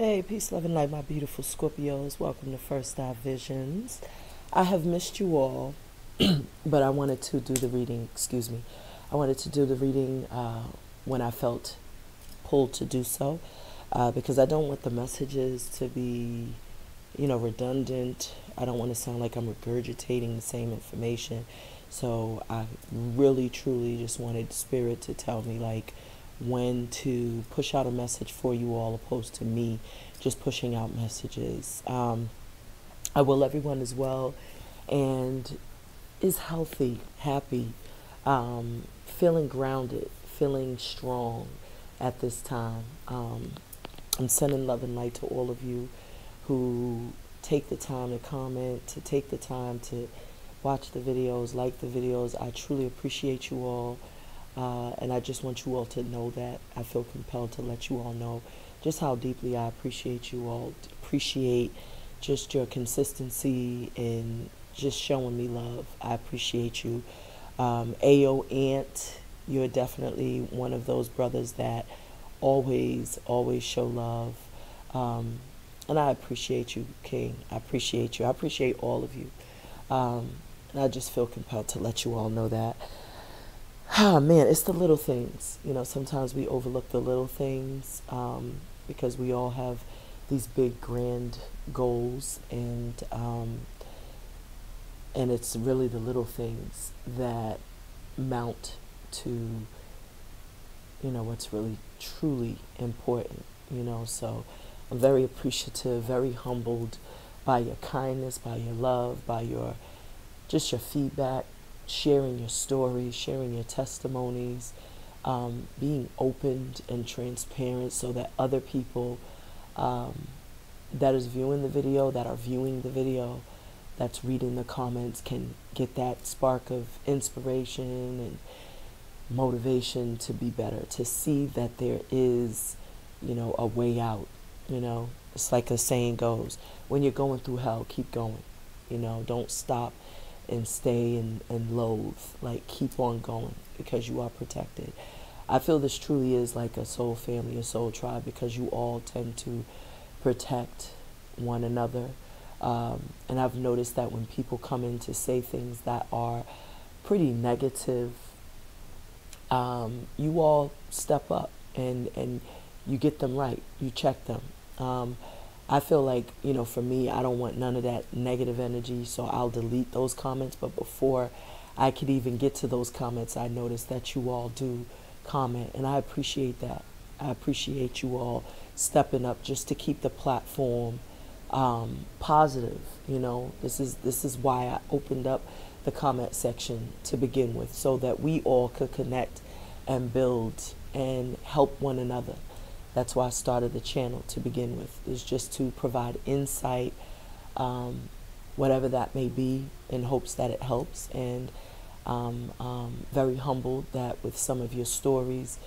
Hey, peace, love, and light, my beautiful Scorpios. Welcome to First Eye Visions. I have missed you all, but I wanted to do the reading, excuse me. I wanted to do the reading uh, when I felt pulled to do so uh, because I don't want the messages to be, you know, redundant. I don't want to sound like I'm regurgitating the same information. So I really, truly just wanted Spirit to tell me, like, when to push out a message for you all opposed to me just pushing out messages. Um, I will everyone as well and is healthy, happy, um, feeling grounded, feeling strong at this time. Um, I'm sending love and light to all of you who take the time to comment, to take the time to watch the videos, like the videos. I truly appreciate you all. Uh, and I just want you all to know that. I feel compelled to let you all know just how deeply I appreciate you all. Appreciate just your consistency and just showing me love. I appreciate you. Um, Ayo Ant, you're definitely one of those brothers that always, always show love. Um, and I appreciate you, King. I appreciate you. I appreciate all of you. Um, and I just feel compelled to let you all know that ah man it's the little things. You know sometimes we overlook the little things um, because we all have these big grand goals and um, and it's really the little things that mount to you know what's really truly important you know? So i'm very appreciative very humbled by your kindness by your love by your just your feedback sharing your stories, sharing your testimonies, um, being open and transparent so that other people um, that is viewing the video, that are viewing the video, that's reading the comments can get that spark of inspiration and motivation to be better, to see that there is, you know, a way out. You know, it's like a saying goes, when you're going through hell, keep going. You know, don't stop and stay and, and loathe. Like keep on going because you are protected. I feel this truly is like a soul family, a soul tribe, because you all tend to protect one another. Um, and I've noticed that when people come in to say things that are pretty negative, um, you all step up and, and you get them right. You check them. Um, I feel like, you know, for me, I don't want none of that negative energy, so I'll delete those comments. But before I could even get to those comments, I noticed that you all do comment, and I appreciate that. I appreciate you all stepping up just to keep the platform um, positive. You know, this is this is why I opened up the comment section to begin with, so that we all could connect and build and help one another. That's why I started the channel to begin with, is just to provide insight, um, whatever that may be, in hopes that it helps. And um, um, very humbled that with some of your stories,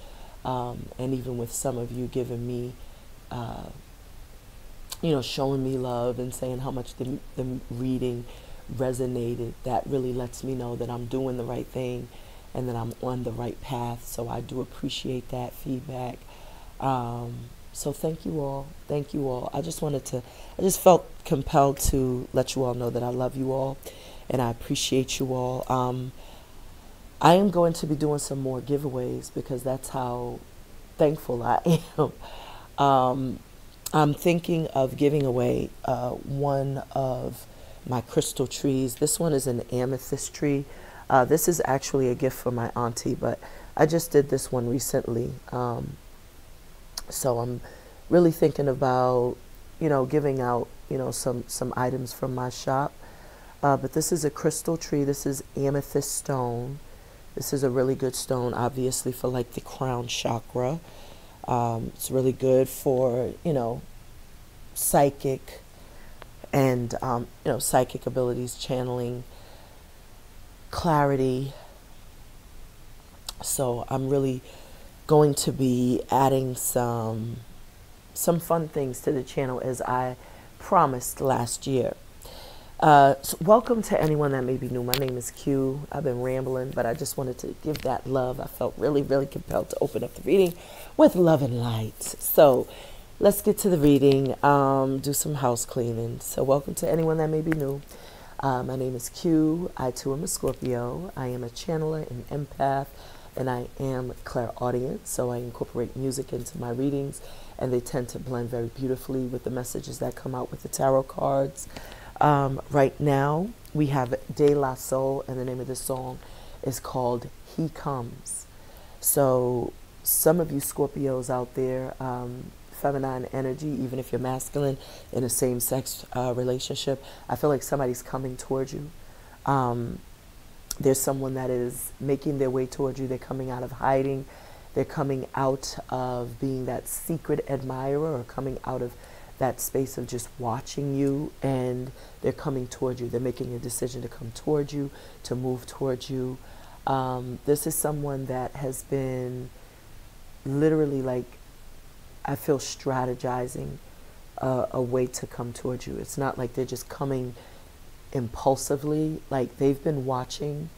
um, and even with some of you giving me, uh, you know, showing me love and saying how much the, the reading resonated, that really lets me know that I'm doing the right thing and that I'm on the right path. So I do appreciate that feedback. Um, so thank you all. Thank you all. I just wanted to, I just felt compelled to let you all know that I love you all and I appreciate you all. Um, I am going to be doing some more giveaways because that's how thankful I am. Um, I'm thinking of giving away uh, one of my crystal trees. This one is an amethyst tree. Uh, this is actually a gift for my auntie, but I just did this one recently. Um, so I'm really thinking about, you know, giving out, you know, some, some items from my shop. Uh, but this is a crystal tree. This is amethyst stone. This is a really good stone, obviously, for like the crown chakra. Um, it's really good for, you know, psychic and, um, you know, psychic abilities, channeling, clarity. So I'm really going to be adding some some fun things to the channel as I promised last year. Uh, so welcome to anyone that may be new. My name is Que. I've been rambling, but I just wanted to give that love. I felt really, really compelled to open up the reading with love and light. So, let's get to the reading, um, do some house cleaning. So, welcome to anyone that may be new. Uh, my name is Que. I too am a Scorpio. I am a channeler and empath, and I am clairaudient. So, I incorporate music into my readings, and they tend to blend very beautifully with the messages that come out with the tarot cards. Um, right now, we have De La Soul, and the name of the song is called He Comes. So, some of you Scorpios out there, um, feminine energy, even if you're masculine in a same sex uh, relationship, I feel like somebody's coming towards you. Um, there's someone that is making their way towards you. They're coming out of hiding. They're coming out of being that secret admirer or coming out of that space of just watching you and they're coming towards you. They're making a decision to come towards you, to move towards you. Um, this is someone that has been literally like I feel strategizing uh, a way to come towards you. It's not like they're just coming impulsively, like they've been watching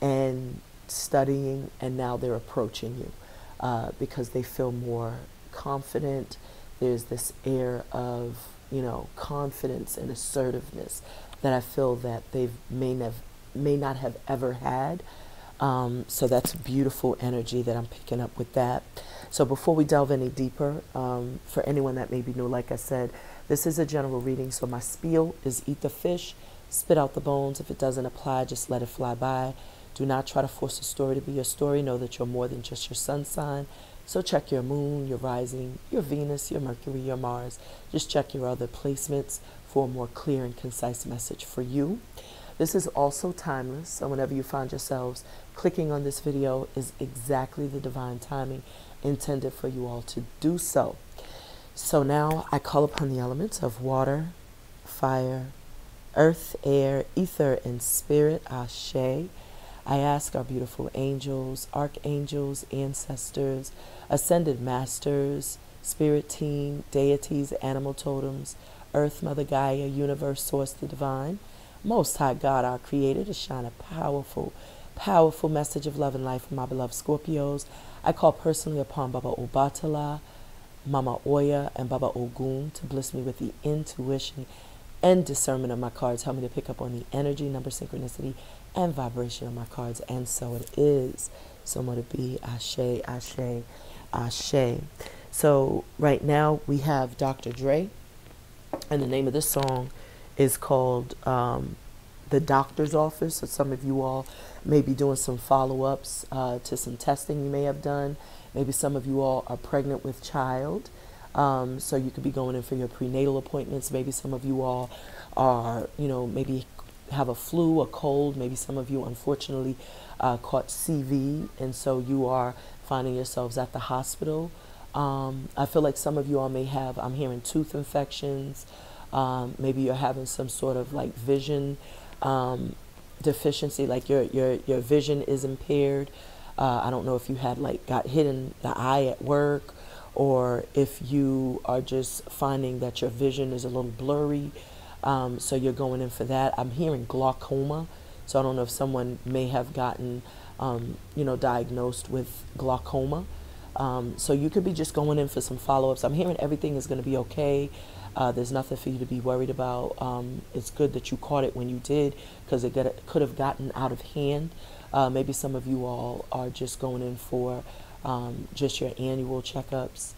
and studying, and now they're approaching you uh, because they feel more confident. There's this air of, you know, confidence and assertiveness that I feel that they may, nev- may not have ever had. Um, so that's beautiful energy that I'm picking up with that. So before we delve any deeper, um, for anyone that may be new, like I said, this is a general reading. So my spiel is eat the fish, spit out the bones. If it doesn't apply, just let it fly by. Do not try to force a story to be your story. Know that you're more than just your sun sign. So check your moon, your rising, your Venus, your Mercury, your Mars. Just check your other placements for a more clear and concise message for you. This is also timeless, so whenever you find yourselves clicking on this video is exactly the divine timing intended for you all to do so. So now I call upon the elements of water, fire, earth, air, ether, and spirit, Ashe. I ask our beautiful angels, archangels, ancestors, ascended masters, spirit team, deities, animal totems, earth, mother Gaia, universe, source, the divine, most high God, our creator, to shine a powerful, powerful message of love and life for my beloved Scorpios. I call personally upon Baba Obatala, Mama Oya, and Baba Ogun to bless me with the intuition and discernment of my cards. Help me to pick up on the energy, number, synchronicity, and vibration of my cards. And so it is. So let it be. Ashe, Ashe, Ashe. So right now we have Dr. Dre, and the name of this song is called um, The Doctor's Office. So some of you all may be doing some follow ups uh, to some testing you may have done. Maybe some of you all are pregnant with child. Um, so you could be going in for your prenatal appointments. Maybe some of you all are, you know, maybe have a flu, a cold. Maybe some of you, unfortunately, uh, caught CV, and so you are finding yourselves at the hospital. Um, I feel like some of you all may have, I'm hearing tooth infections. Um, maybe you're having some sort of like vision um, deficiency, like your your your vision is impaired. Uh, I don't know if you had like got hit in the eye at work, or if you are just finding that your vision is a little blurry. Um, so you're going in for that. I'm hearing glaucoma, so I don't know if someone may have gotten, um, you know, diagnosed with glaucoma. Um, so you could be just going in for some follow-ups. I'm hearing everything is going to be okay. Uh, there's nothing for you to be worried about. Um, it's good that you caught it when you did because it, it could have gotten out of hand. Uh, maybe some of you all are just going in for um, just your annual checkups.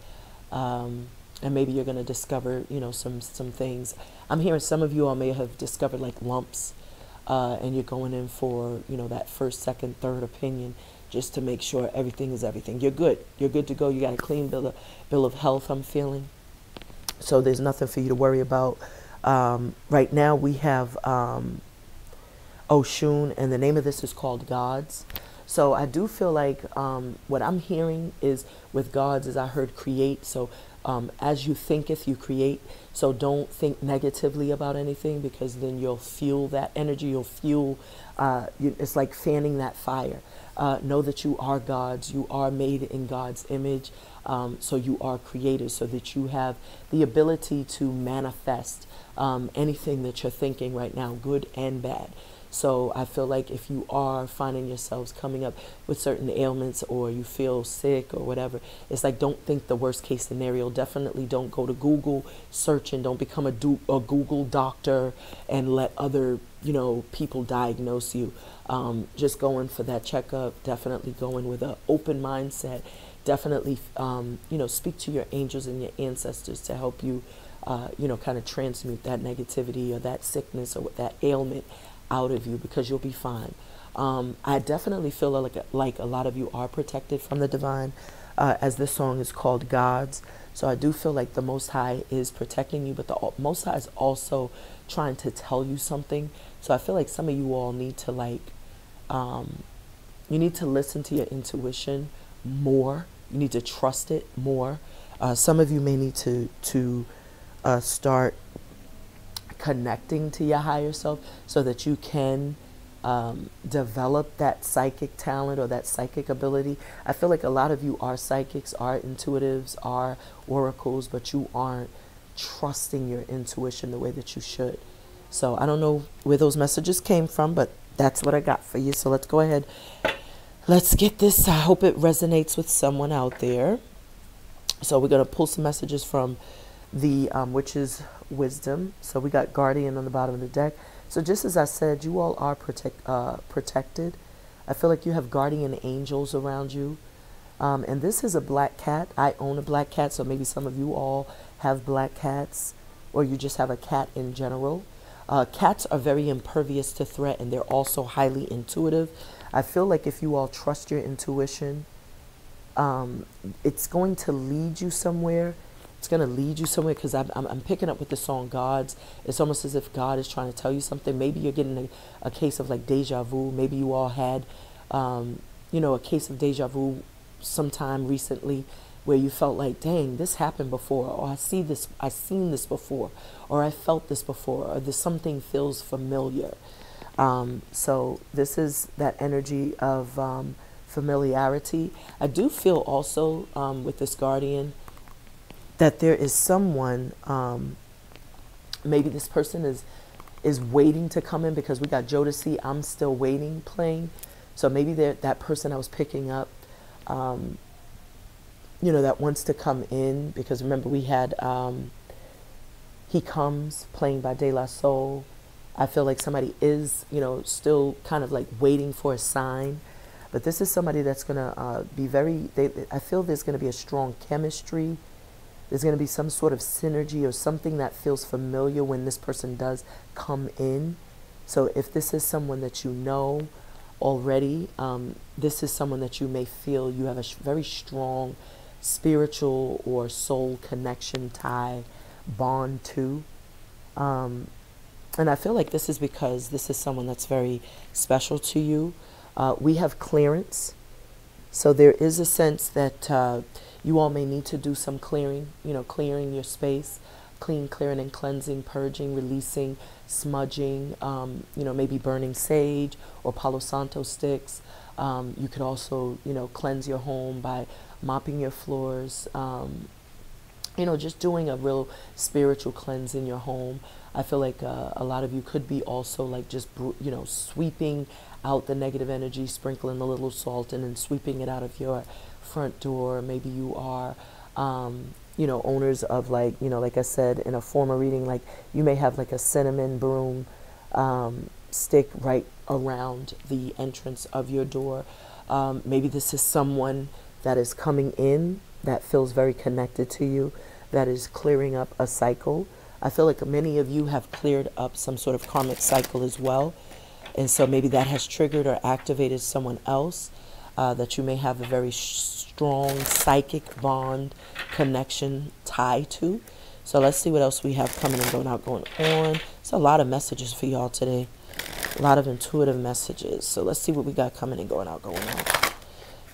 Um, and maybe you're going to discover, you know, some, some things. I'm hearing some of you all may have discovered like lumps uh, and you're going in for, you know, that first, second, third opinion just to make sure everything is everything. You're good. You're good to go. You got a clean bill of, bill of health, I'm feeling. So there's nothing for you to worry about. Um, right now we have um, Oshun, and the name of this is called Gods. So I do feel like um, what I'm hearing is with Gods is I heard create. So um, as you thinketh, you create. So don't think negatively about anything because then you'll fuel that energy. You'll fuel. Uh, you, it's like fanning that fire. Uh, know that you are God's. You are made in God's image. Um, so you are created so that you have the ability to manifest um, anything that you're thinking right now, good and bad. So I feel like if you are finding yourselves coming up with certain ailments or you feel sick or whatever, it's like don't think the worst case scenario. Definitely don't go to Google search and don't become a, a Google doctor and let other you know people diagnose you. Um, just going for that checkup. Definitely going with an open mindset. Definitely um, you know speak to your angels and your ancestors to help you. Uh, you know, kind of transmute that negativity or that sickness or that ailment out of you because you'll be fine. Um, I definitely feel like like a lot of you are protected from the divine, uh, as this song is called Gods. So I do feel like the Most High is protecting you, but the Most High is also trying to tell you something. So I feel like some of you all need to like, um, you need to listen to your intuition more. You need to trust it more. Uh, some of you may need to to uh, start connecting to your higher self so that you can um, develop that psychic talent or that psychic ability. I feel like a lot of you are psychics, are intuitives, are oracles, but you aren't trusting your intuition the way that you should. So I don't know where those messages came from, but that's what I got for you. So let's go ahead. Let's get this. I hope it resonates with someone out there. So we're going to pull some messages from the um, witch's wisdom. So we got guardian on the bottom of the deck. So just as I said, you all are protect, uh, protected. I feel like you have guardian angels around you. Um, and this is a black cat. I own a black cat, so maybe some of you all have black cats, or you just have a cat in general. Uh, cats are very impervious to threat, and they're also highly intuitive. I feel like if you all trust your intuition, um, it's going to lead you somewhere it's going to lead you somewhere because I'm, I'm, picking up with the song Gods. It's almost as if God is trying to tell you something. Maybe you're getting a, a case of like deja vu. Maybe you all had, um, you know, a case of deja vu sometime recently where you felt like, dang, this happened before, or I see this, I've seen this before, or I felt this before, or this something feels familiar. Um, so this is that energy of um, familiarity. I do feel also um, with this guardian that there is someone, um, maybe this person is is waiting to come in because we got Jodeci, I'm still waiting playing. So maybe that person I was picking up, um, you know, that wants to come in because remember we had um, He Comes playing by De La Soul. I feel like somebody is, you know, still kind of like waiting for a sign. But this is somebody that's going to uh, be very, they, I feel there's going to be a strong chemistry there's going to be some sort of synergy or something that feels familiar when this person does come in. So if this is someone that you know already, um, this is someone that you may feel you have a very strong spiritual or soul connection tie bond to. Um, and I feel like this is because this is someone that's very special to you. Uh, we have clearance. So there is a sense that uh, you all may need to do some clearing, you know, clearing your space, clean, clearing, and cleansing, purging, releasing, smudging, um, you know, maybe burning sage or Palo Santo sticks. Um, you could also, you know, cleanse your home by mopping your floors, um, you know, just doing a real spiritual cleanse in your home. I feel like uh, a lot of you could be also like just, you know, sweeping out the negative energy, sprinkling a little salt and then sweeping it out of your front door. Maybe you are, um, you know, owners of like, you know, like I said in a former reading, like you may have like a cinnamon broom um, stick right around the entrance of your door. Um, maybe this is someone that is coming in that feels very connected to you, that is clearing up a cycle. I feel like many of you have cleared up some sort of karmic cycle as well. And so maybe that has triggered or activated someone else uh, that you may have a very strong psychic bond connection tie to. So let's see what else we have coming and going out, going on. It's a lot of messages for y'all today. A lot of intuitive messages. So let's see what we got coming and going out, going on.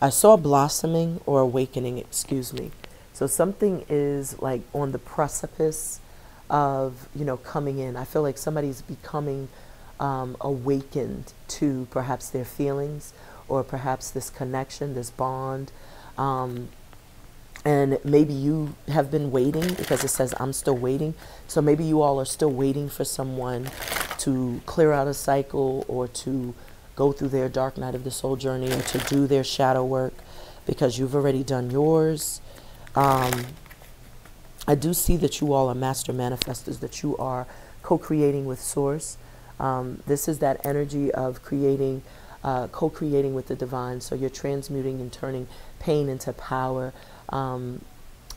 I saw blossoming or awakening, excuse me. So something is like on the precipice of, you know, coming in. I feel like somebody's becoming um, awakened to perhaps their feelings or perhaps this connection, this bond. Um, and maybe you have been waiting because it says I'm still waiting. So maybe you all are still waiting for someone to clear out a cycle or to go through their dark night of the soul journey or to do their shadow work because you've already done yours. Um, I do see that you all are master manifestors, that you are co creating with Source. Um, this is that energy of creating, uh, co creating with the divine. So you're transmuting and turning pain into power. Um,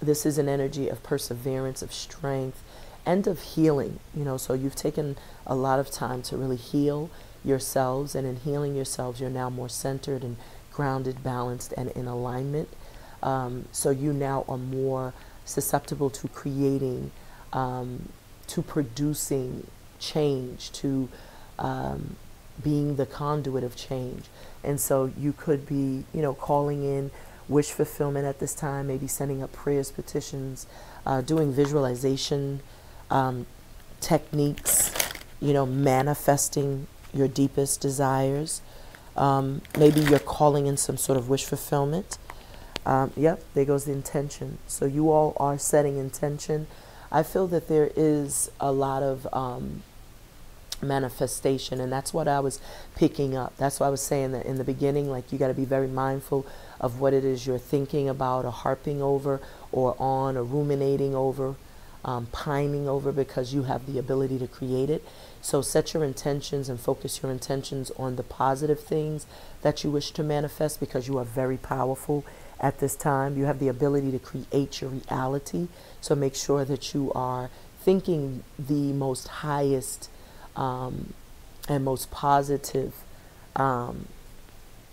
this is an energy of perseverance, of strength, and of healing. You know, so you've taken a lot of time to really heal yourselves, and in healing yourselves, you're now more centered and grounded, balanced, and in alignment. Um, so you now are more susceptible to creating, um, to producing change, to um, being the conduit of change. And so you could be, you know, calling in wish fulfillment at this time, maybe sending up prayers, petitions, uh, doing visualization um, techniques, you know, manifesting your deepest desires. Um, maybe you're calling in some sort of wish fulfillment. Um, yep, there goes the intention. So you all are setting intention. I feel that there is a lot of um, manifestation, and that's what I was picking up. That's why I was saying that in the beginning, like you got to be very mindful of what it is you're thinking about, or harping over, or on, or ruminating over, um, pining over, because you have the ability to create it. So set your intentions and focus your intentions on the positive things that you wish to manifest, because you are very powerful at this time. You have the ability to create your reality. So make sure that you are thinking the most highest um, and most positive um,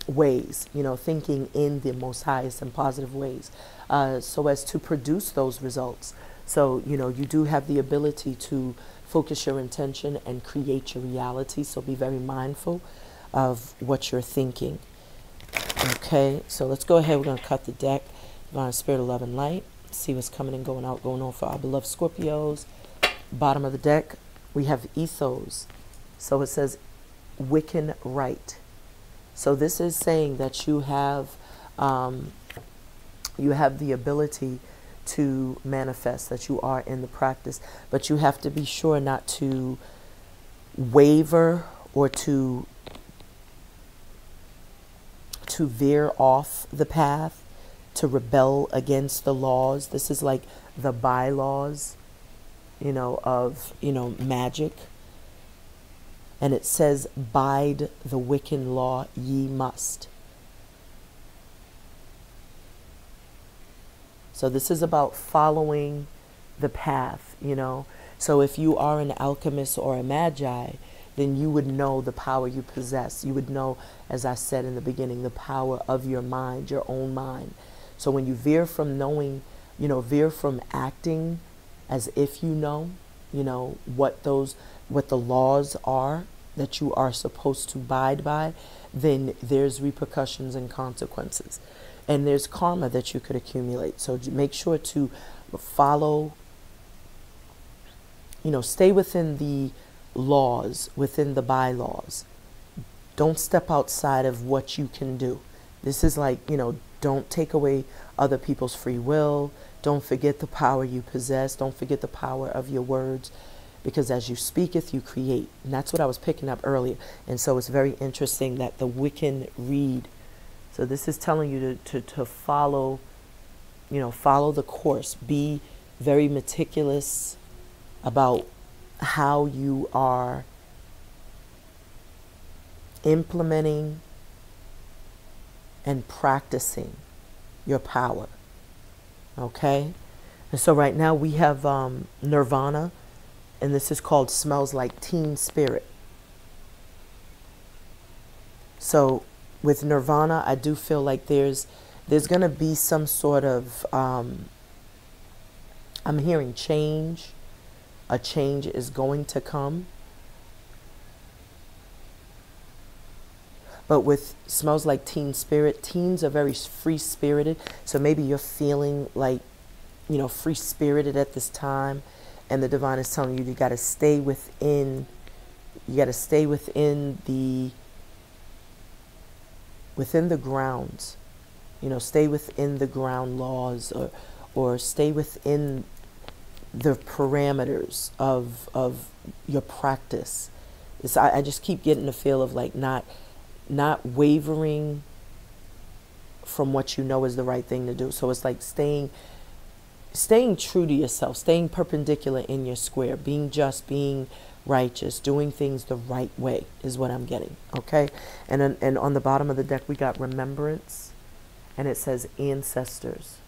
ways, you know, thinking in the most highest and positive ways uh, so as to produce those results. So, you know, you do have the ability to focus your intention and create your reality. So be very mindful of what you're thinking. Okay, so let's go ahead. We're going to cut the deck. Divine Spirit of Love and Light. See what's coming and going out, going on for our beloved Scorpios. Bottom of the deck, we have Ethos. So it says Wiccan Right. So this is saying that you have um, you have the ability to manifest, that you are in the practice, but you have to be sure not to waver or to to veer off the path, to rebel against the laws. This is like the bylaws, you know, of, you know, magic. And it says, Bide the Wiccan law ye must. So this is about following the path, you know. So if you are an alchemist or a magi, then you would know the power you possess. You would know, as I said in the beginning, the power of your mind, your own mind. So when you veer from knowing, you know, veer from acting as if you know, you know, what those, what the laws are that you are supposed to abide by, then there's repercussions and consequences. And there's karma that you could accumulate. So make sure to follow, you know, stay within the laws, within the bylaws. Don't step outside of what you can do. This is like, you know, don't take away other people's free will. Don't forget the power you possess. Don't forget the power of your words. Because as you speaketh, you create. And that's what I was picking up earlier. And so it's very interesting that the Wiccan Rede. So this is telling you to, to, to follow, you know, follow the course. Be very meticulous about how you are implementing and practicing your power. Okay? And so right now we have um, Nirvana, and this is called Smells Like Teen Spirit. So with Nirvana, I do feel like there's there's going to be some sort of um, I'm hearing change a change is going to come. But with smells like teen spirit, teens are very free spirited. So maybe you're feeling like, you know, free spirited at this time. And the divine is telling you you got to stay within, you got to stay within the, within the grounds. You know, stay within the ground laws or, or stay within the parameters of, of your practice. It's, I, I just keep getting the feel of like not not wavering from what you know is the right thing to do. So it's like staying staying true to yourself, staying perpendicular in your square, being just, being righteous, doing things the right way is what I'm getting. Okay? And and on the bottom of the deck we got remembrance and it says ancestors.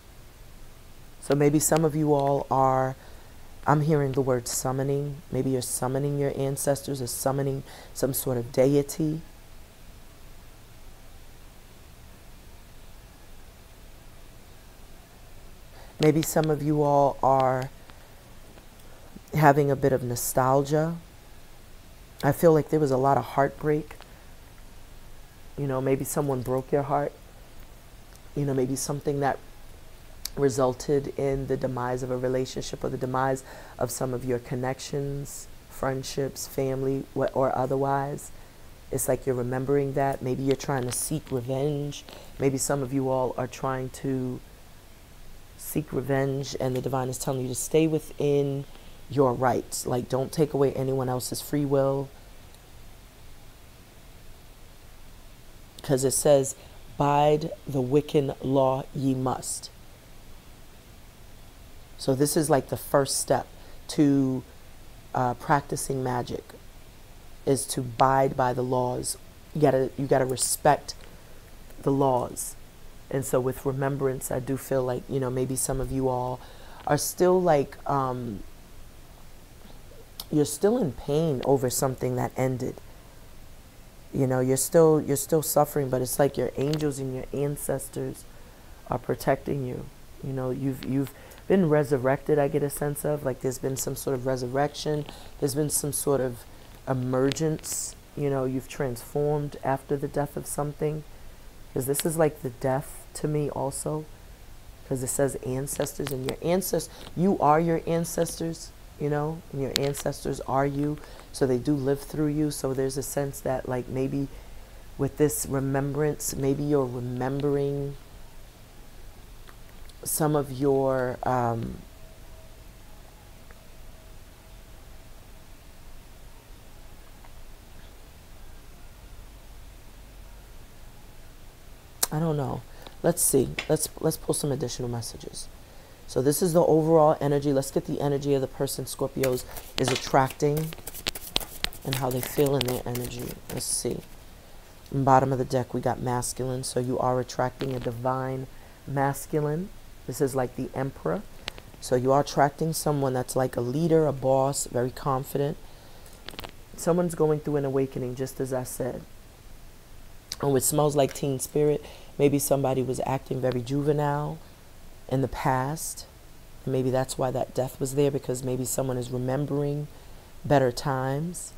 So maybe some of you all are I'm hearing the word summoning. Maybe you're summoning your ancestors or summoning some sort of deity. Maybe some of you all are having a bit of nostalgia. I feel like there was a lot of heartbreak. You know, maybe someone broke your heart. You know, maybe something that resulted in the demise of a relationship or the demise of some of your connections, friendships, family, or otherwise. It's like you're remembering that. Maybe you're trying to seek revenge. Maybe some of you all are trying to seek revenge, and the divine is telling you to stay within your rights. Like, don't take away anyone else's free will. Because it says, Bide the Wiccan law ye must. So this is like the first step to uh, practicing magic is to abide by the laws. You gotta you gotta respect the laws. And so with remembrance, I do feel like you know maybe some of you all are still like um, you're still in pain over something that ended. You know, you're still you're still suffering, but it's like your angels and your ancestors are protecting you. You know, you've you've been resurrected, I get a sense of. Like there's been some sort of resurrection, there's been some sort of emergence. You know, you've transformed after the death of something. Because this is like the death to me also. Because it says ancestors, and your ancestors, you are your ancestors, you know, and your ancestors are you. So they do live through you. So there's a sense that, like, maybe with this remembrance, maybe you're remembering some of your um, I don't know. Let's see. Let's let's pull some additional messages. So this is the overall energy. Let's get the energy of the person Scorpios is attracting and how they feel in their energy. Let's see. Bottom of the deck, we got masculine. So you are attracting a divine masculine. This is like the emperor. So you are attracting someone that's like a leader, a boss, very confident. Someone's going through an awakening, just as I said. And it smells like teen spirit, maybe somebody was acting very juvenile in the past. And maybe that's why that death was there, because maybe someone is remembering better times.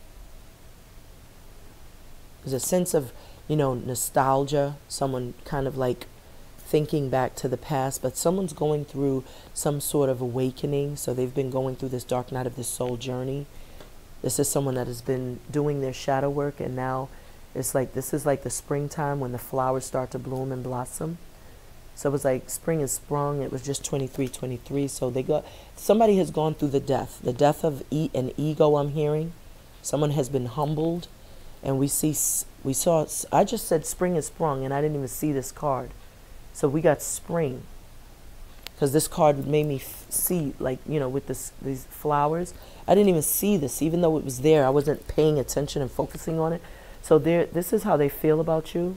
There's a sense of, you know, nostalgia, someone kind of like thinking back to the past, but someone's going through some sort of awakening. So they've been going through this dark night of the soul journey. This is someone that has been doing their shadow work, and now it's like this is like the springtime when the flowers start to bloom and blossom. So it was like spring is sprung. It was just 23, 23. So they got somebody has gone through the death, the death of e- an ego. I'm hearing, someone has been humbled, and we see we saw. I just said spring is sprung, and I didn't even see this card. So we got spring. Because this card made me see, like, you know, with this, these flowers. I didn't even see this, even though it was there. I wasn't paying attention and focusing on it. So this is how they feel about you.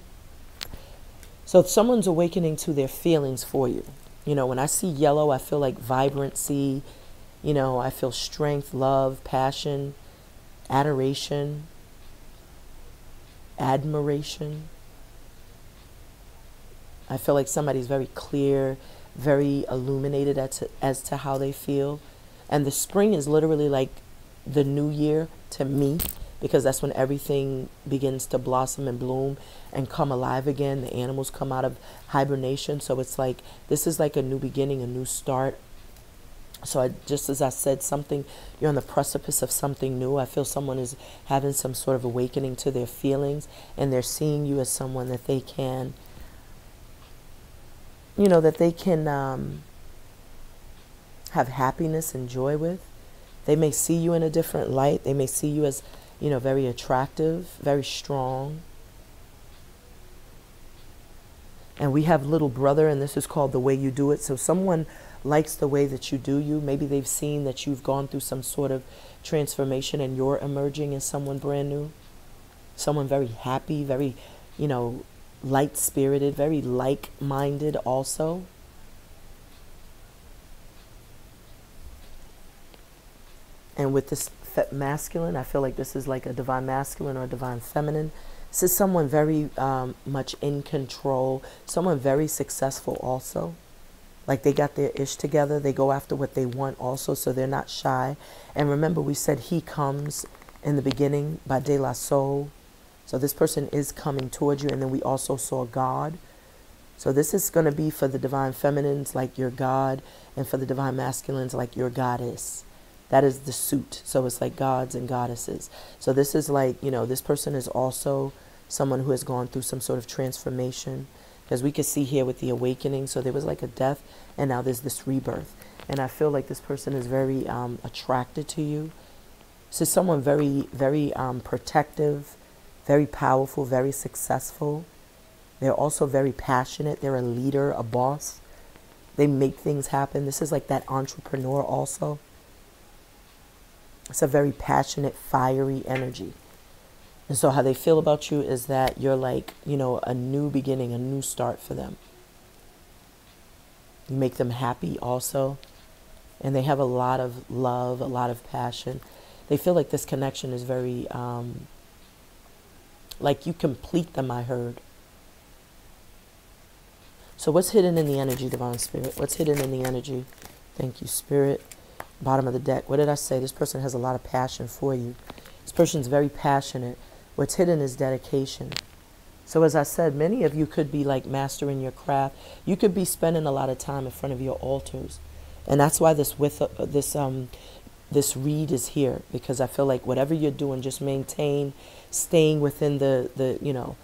So if someone's awakening to their feelings for you. You know, when I see yellow, I feel like vibrancy. You know, I feel strength, love, passion, adoration, admiration. I feel like somebody's very clear, very illuminated as to, as to how they feel. And the spring is literally like the new year to me because that's when everything begins to blossom and bloom and come alive again. The animals come out of hibernation. So it's like this is like a new beginning, a new start. So I, just as I said, something you're on the precipice of something new. I feel someone is having some sort of awakening to their feelings, and they're seeing you as someone that they can you know, that they can um, have happiness and joy with. They may see you in a different light. They may see you as you know, very attractive, very strong. And we have little brother, and this is called the way you do it. So someone likes the way that you do you. Maybe they've seen that you've gone through some sort of transformation and you're emerging as someone brand new. Someone very happy, very, you know, light spirited, very like minded also. And with this masculine, I feel like this is like a divine masculine or a divine feminine. This is someone very um, much in control, someone very successful also. Like they got their ish together, they go after what they want also, so they're not shy. And remember, we said he comes in the beginning by De La Soul. So this person is coming towards you, and then we also saw God. So this is going to be for the divine feminines like your God, and for the divine masculines like your goddess. That is the suit. So it's like gods and goddesses. So this is like, you know, this person is also someone who has gone through some sort of transformation. Because we could see here with the awakening. So there was like a death, and now there's this rebirth. And I feel like this person is very um, attracted to you. So someone very, very um, protective, very powerful, very successful. They're also very passionate. They're a leader, a boss. They make things happen. This is like that entrepreneur also. It's a very passionate, fiery energy. And so, how they feel about you is that you're like, you know, a new beginning, a new start for them. You make them happy also. And they have a lot of love, a lot of passion. They feel like this connection is very, um, like you complete them, I heard. So, what's hidden in the energy, Divine Spirit? What's hidden in the energy? Thank you, Spirit bottom of the deck. What did I say? This person has a lot of passion for you. This person's very passionate. What's hidden is dedication. So as I said, many of you could be like mastering your craft. You could be spending a lot of time in front of your altars. And that's why this with uh, this um this Rede is here because I feel like whatever you're doing just maintain staying within the the you know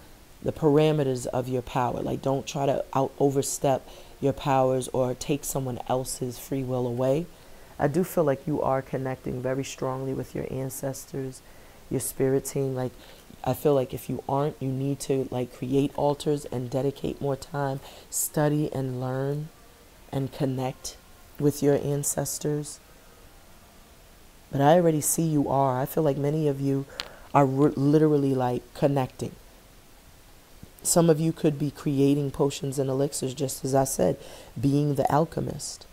the parameters of your power. Like don't try to out overstep your powers or take someone else's free will away I do feel like you are connecting very strongly with your ancestors, your spirit team. Like, I feel like if you aren't, you need to like create altars and dedicate more time, study and learn and connect with your ancestors. But I already see you are. I feel like many of you are literally like connecting. Some of you could be creating potions and elixirs, just as I said, being the alchemist.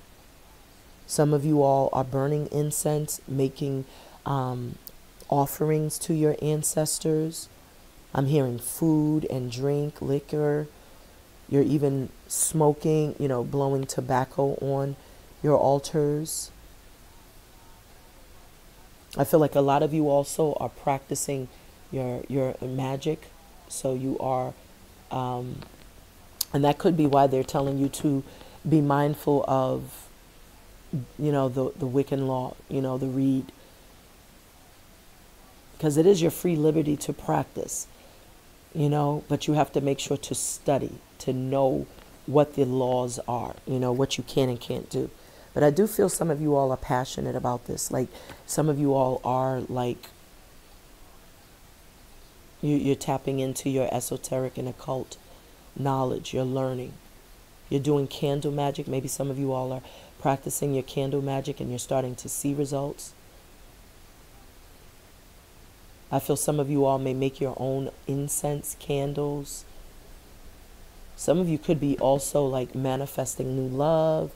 Some of you all are burning incense, making um, offerings to your ancestors. I'm hearing food and drink, liquor. You're even smoking, you know, blowing tobacco on your altars. I feel like a lot of you also are practicing your your magic, so you are, um, and that could be why they're telling you to be mindful of you know, the, the Wiccan law, you know, the Rede. Because it is your free liberty to practice, you know, but you have to make sure to study, to know what the laws are, you know, what you can and can't do. But I do feel some of you all are passionate about this. Like some of you all are like, you, you're tapping into your esoteric and occult knowledge, you're learning. You're doing candle magic. Maybe some of you all are practicing your candle magic and you're starting to see results. I feel some of you all may make your own incense candles. Some of you could be also like manifesting new love.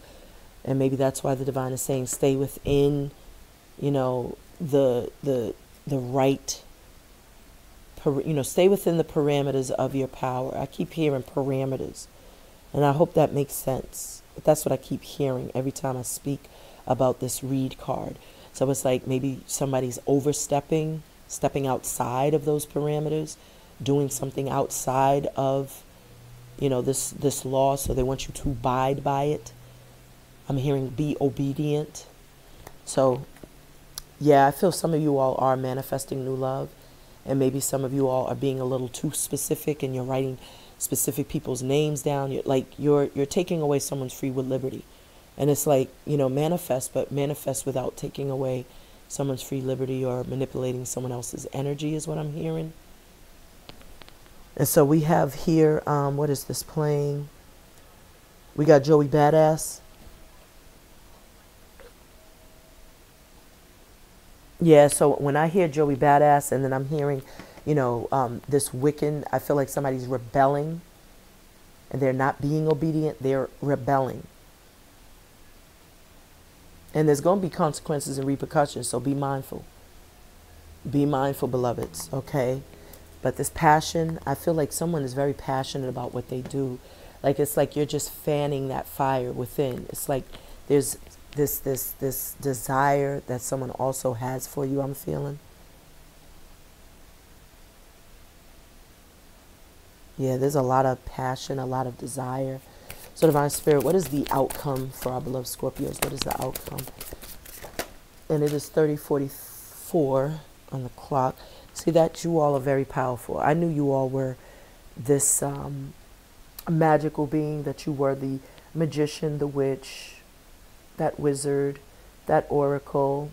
And maybe that's why the divine is saying stay within, you know, the the the right you know, stay within the parameters of your power. I keep hearing parameters. And I hope that makes sense. But that's what I keep hearing every time I speak about this Rede card. So it's like maybe somebody's overstepping, stepping outside of those parameters, doing something outside of, you know, this this law. So they want you to abide by it. I'm hearing be obedient. So, yeah, I feel some of you all are manifesting new love, and maybe some of you all are being a little too specific, and you're writing specific people's names down. You're, like you're you're taking away someone's free will liberty, and it's like you know manifest, but manifest without taking away someone's free liberty or manipulating someone else's energy, is what I'm hearing. And so we have here, um, what is this playing? We got Joey Badass. Yeah, so when I hear Joey Badass and then I'm hearing, you know, um, this Wiccan, I feel like somebody's rebelling and they're not being obedient, they're rebelling. And there's going to be consequences and repercussions, so be mindful. Be mindful, beloveds, okay? But this passion, I feel like someone is very passionate about what they do. Like it's like you're just fanning that fire within. It's like there's this this this desire that someone also has for you, I'm feeling. Yeah, there's a lot of passion, a lot of desire. So, Divine Spirit, what is the outcome for our beloved Scorpios? What is the outcome? And it is 3044 on the clock. See that you all are very powerful. I knew you all were this um, magical being, that you were the magician, the witch, that wizard, that oracle.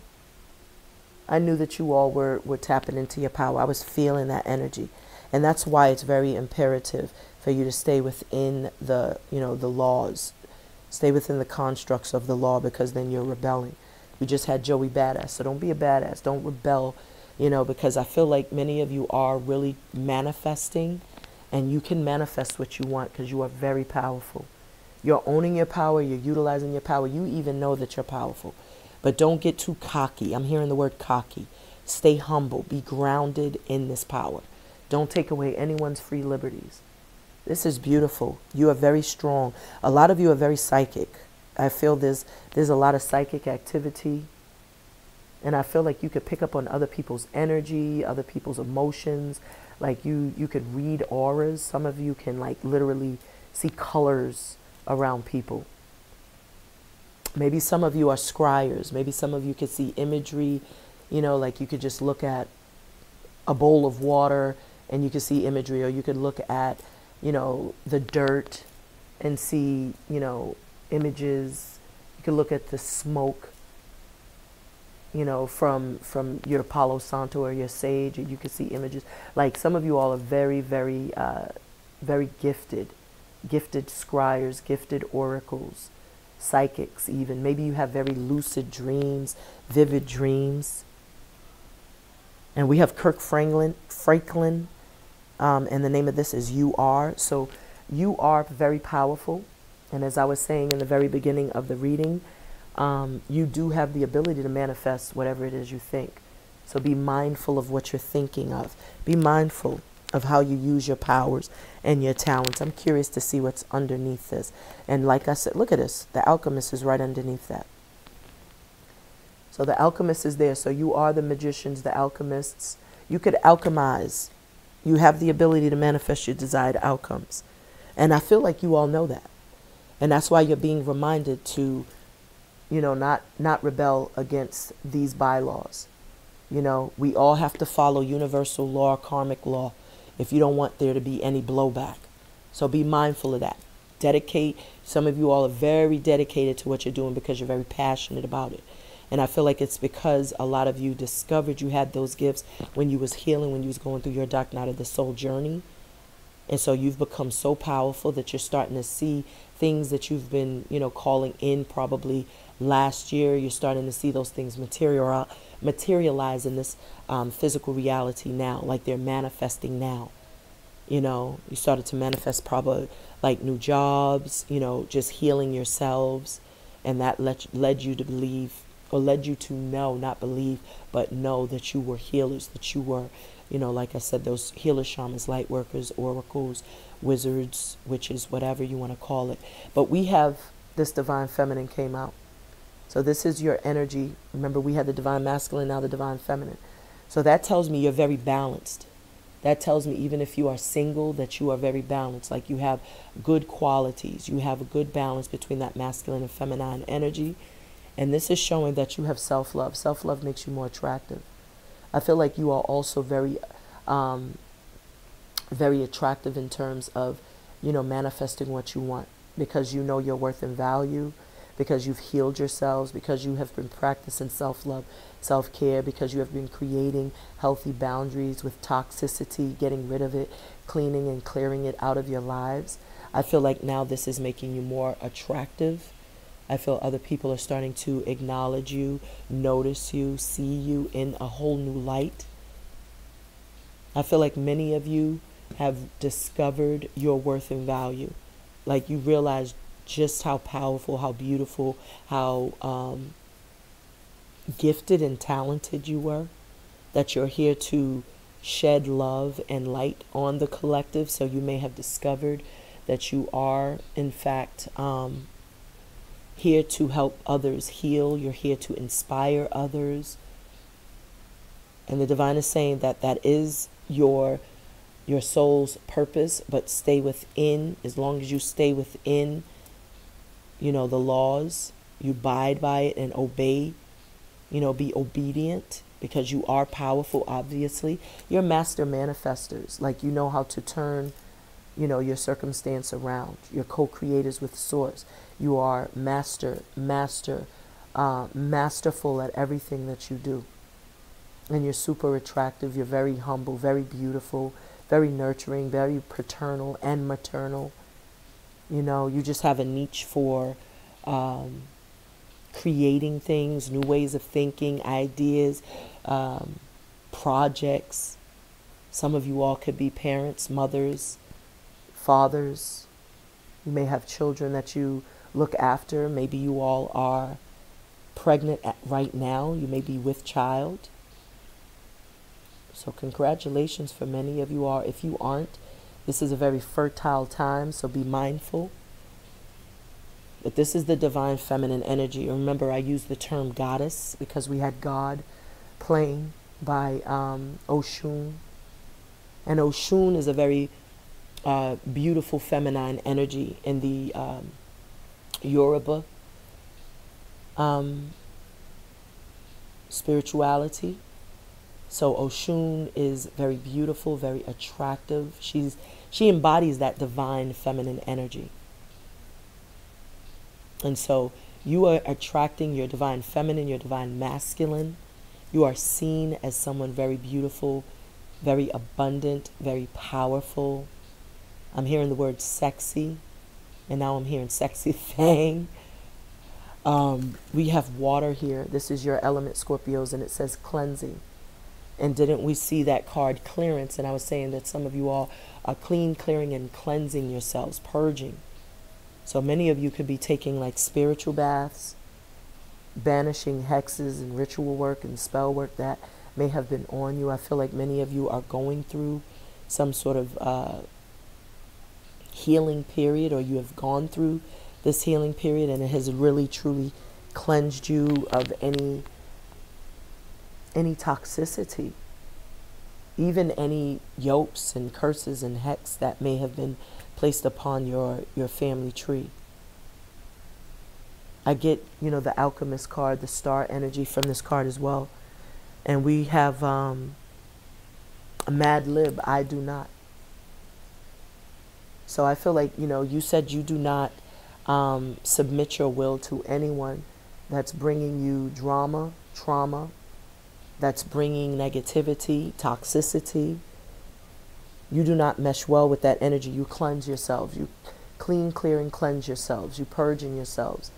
I knew that you all were, were tapping into your power. I was feeling that energy. And that's why it's very imperative for you to stay within the, you know, the laws. Stay within the constructs of the law because then you're rebelling. We just had Joey Badass, so don't be a badass. Don't rebel, you know, because I feel like many of you are really manifesting and you can manifest what you want because you are very powerful. You're owning your power, you're utilizing your power. You even know that you're powerful. But don't get too cocky. I'm hearing the word cocky. Stay humble. Be grounded in this power. Don't take away anyone's free liberties. This is beautiful. You are very strong. A lot of you are very psychic. I feel there's there's a lot of psychic activity. And I feel like you could pick up on other people's energy, other people's emotions. Like you you could read auras. Some of you can like literally see colors around people. Maybe some of you are scryers. Maybe some of you could see imagery, you know, like you could just look at a bowl of water and you could see imagery or you could look at you know, the dirt and see, you know, images. You could look at the smoke, you know, from from your Palo Santo or your sage, and you can see images. Like some of you all are very, very, uh, very gifted, gifted scryers, gifted oracles, psychics. Even maybe you have very lucid dreams, vivid dreams. And we have Kirk Franklin, Franklin um, and the name of this is You Are. So you are very powerful. And as I was saying in the very beginning of the reading, um, you do have the ability to manifest whatever it is you think. So be mindful of what you're thinking of. Be mindful of how you use your powers and your talents. I'm curious to see what's underneath this. And like I said, look at this. The alchemist is right underneath that. So the alchemist is there. So you are the magicians, the alchemists. You could alchemize you have the ability to manifest your desired outcomes. And I feel like you all know that. And that's why you're being reminded to, you know, not not rebel against these bylaws. You know, we all have to follow universal law, karmic law, if you don't want there to be any blowback. So be mindful of that. Dedicate. Some of you all are very dedicated to what you're doing because you're very passionate about it. And I feel like it's because a lot of you discovered you had those gifts when you was healing, when you was going through your dark night of the soul journey. And so you've become so powerful that you're starting to see things that you've been, you know, calling in probably last year. You're starting to see those things material, materialize in this um, physical reality now, like they're manifesting now. You know, you started to manifest probably like new jobs, you know, just healing yourselves. And that led, led you to believe or led you to know, not believe, but know that you were healers, that you were, you know, like I said, those healer shamans, light workers, oracles, wizards, witches, whatever you want to call it. But we have this divine feminine came out. So this is your energy. Remember, we had the divine masculine, now the divine feminine. So that tells me you're very balanced. That tells me even if you are single, that you are very balanced. Like you have good qualities. You have a good balance between that masculine and feminine energy. And this is showing that you have self love. Self love makes you more attractive. I feel like you are also very, um, very attractive in terms of, you know, manifesting what you want because you know your worth and value, because you've healed yourselves, because you have been practicing self love, self care, because you have been creating healthy boundaries with toxicity, getting rid of it, cleaning and clearing it out of your lives. I feel like now this is making you more attractive. I feel other people are starting to acknowledge you, notice you, see you in a whole new light. I feel like many of you have discovered your worth and value. Like you realize just how powerful, how beautiful, how um, gifted and talented you were. That you're here to shed love and light on the collective. So you may have discovered that you are, in fact, um, here to help others heal. You're here to inspire others. And the divine is saying that that is your your soul's purpose, but stay within as long as you stay within you know the laws, you abide by it and obey, you know, be obedient because you are powerful obviously. You're master manifestors. Like you know how to turn you know your circumstance around. You're co-creators with source. You are master, master, uh, masterful at everything that you do and you're super attractive. You're very humble, very beautiful, very nurturing, very paternal and maternal. You know, you just have a niche for um, creating things, new ways of thinking, ideas, um, projects. Some of you all could be parents, mothers, fathers. You may have children that you look after. Maybe you all are pregnant right now. You may be with child. So, congratulations for many of you are. If you aren't, this is a very fertile time, so be mindful. But this is the divine feminine energy. Remember, I used the term goddess because we had God playing by um, Oshun. And Oshun is a very uh, beautiful feminine energy in the um, Yoruba um, spirituality. So Oshun is very beautiful, very attractive. She's she embodies that divine feminine energy. And so you are attracting your divine feminine, your divine masculine. You are seen as someone very beautiful, very abundant, very powerful. I'm hearing the word sexy, and now I'm hearing sexy thing. Um, we have water here. This is your element, Scorpios, and it says cleansing. And didn't we see that card clearance? And I was saying that some of you all are clean, clearing, and cleansing yourselves, purging. So many of you could be taking like spiritual baths, banishing hexes and ritual work and spell work that may have been on you. I feel like many of you are going through some sort of uh, healing period, or you have gone through this healing period, and it has really truly cleansed you of any any toxicity, even any yokes and curses and hex that may have been placed upon your, your family tree. I get, you know, the alchemist card, the star energy from this card as well. And we have um, a mad lib, I do not. So I feel like, you know, you said you do not um, submit your will to anyone that's bringing you drama, trauma, that's bringing negativity, toxicity. You do not mesh well with that energy. You cleanse yourselves. You clean, clear, and cleanse yourselves. You purging yourselves.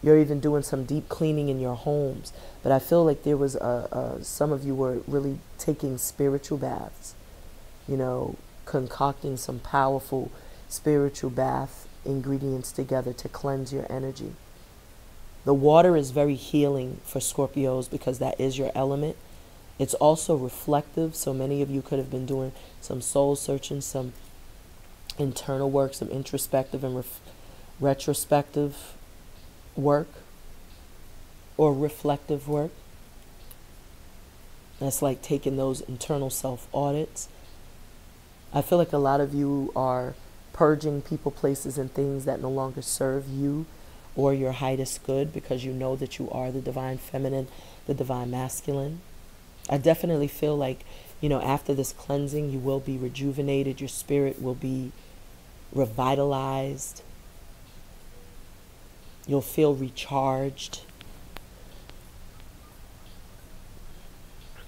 You're even doing some deep cleaning in your homes. But I feel like there was a, a some of you were really taking spiritual baths. You know, concocting some powerful spiritual bath ingredients together to cleanse your energy. The water is very healing for Scorpios because that is your element. It's also reflective, so many of you could have been doing some soul searching, some internal work, some introspective and retrospective work or reflective work. That's like taking those internal self audits. I feel like a lot of you are purging people, places, and things that no longer serve you or your highest good because you know that you are the divine feminine, the divine masculine. I definitely feel like, you know, after this cleansing, you will be rejuvenated, your spirit will be revitalized. You'll feel recharged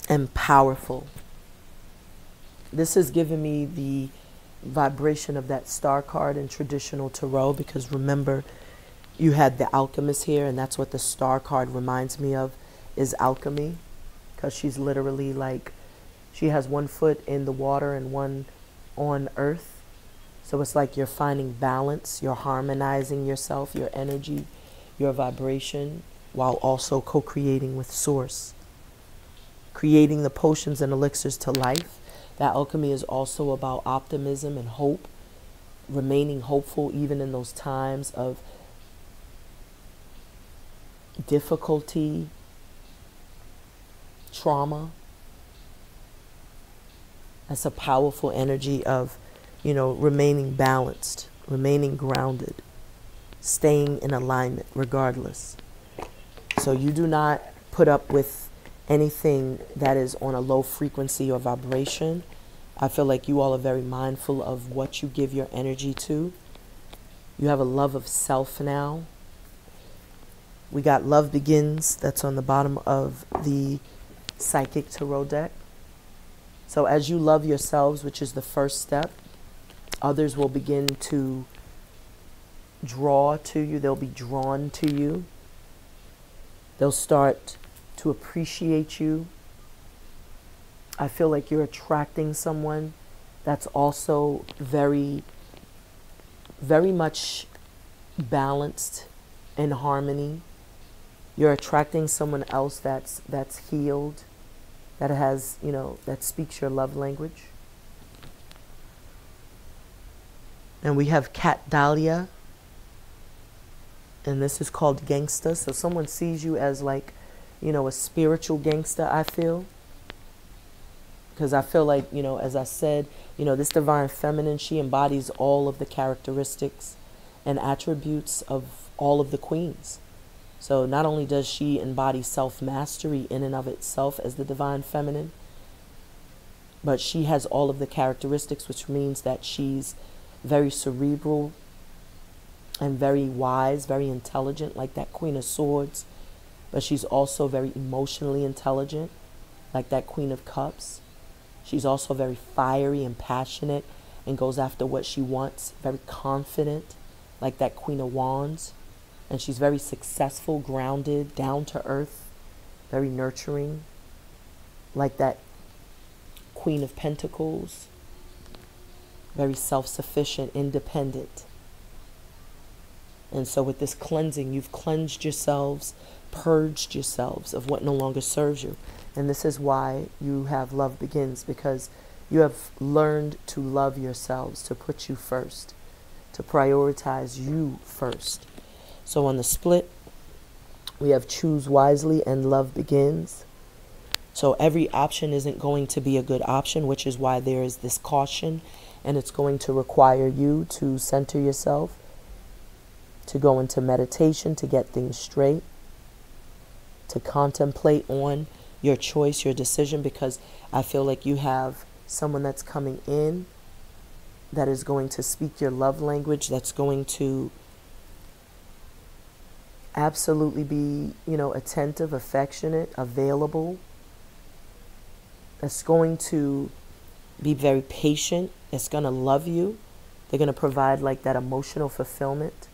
and powerful. This has given me the vibration of that star card in traditional tarot because remember, you had the alchemist here, and that's what the star card reminds me of is alchemy because she's literally like she has one foot in the water and one on earth. So it's like you're finding balance, you're harmonizing yourself, your energy, your vibration, while also co creating with Source. Creating the potions and elixirs to life. That alchemy is also about optimism and hope, remaining hopeful even in those times of difficulty, trauma. That's a powerful energy of, you know, remaining balanced, remaining grounded, staying in alignment regardless. So you do not put up with anything that is on a low frequency or vibration. I feel like you all are very mindful of what you give your energy to. You have a love of self now. We got Love Begins, that's on the bottom of the Psychic Tarot deck. So as you love yourselves, which is the first step, others will begin to draw to you, they'll be drawn to you. They'll start to appreciate you. I feel like you're attracting someone that's also very, very much balanced in harmony. You're attracting someone else that's that's healed, that has, you know, that speaks your love language. And we have Kat Dahlia. And this is called gangsta. So someone sees you as like, you know, a spiritual gangster, I feel. Because I feel like, you know, as I said, you know, this divine feminine, she embodies all of the characteristics and attributes of all of the queens. So not only does she embody self mastery in and of itself as the divine feminine, but she has all of the characteristics, which means that she's very cerebral and very wise, very intelligent, like that Queen of Swords. But she's also very emotionally intelligent, like that Queen of Cups. She's also very fiery and passionate and goes after what she wants, very confident, like that Queen of Wands and she's very successful, grounded, down to earth, very nurturing, like that Queen of Pentacles, very self sufficient, independent. And so, with this cleansing, you've cleansed yourselves, purged yourselves of what no longer serves you. And this is why you have Love Begins, because you have learned to love yourselves, to put you first, to prioritize you first. So on the split, we have choose wisely and love begins. So every option isn't going to be a good option, which is why there is this caution and it's going to require you to center yourself, to go into meditation, to get things straight, to contemplate on your choice, your decision, because I feel like you have someone that's coming in that is going to speak your love language, that's going to absolutely be, you know, attentive, affectionate, available. That's going to be very patient. It's going to love you. They're going to provide like that emotional fulfillment.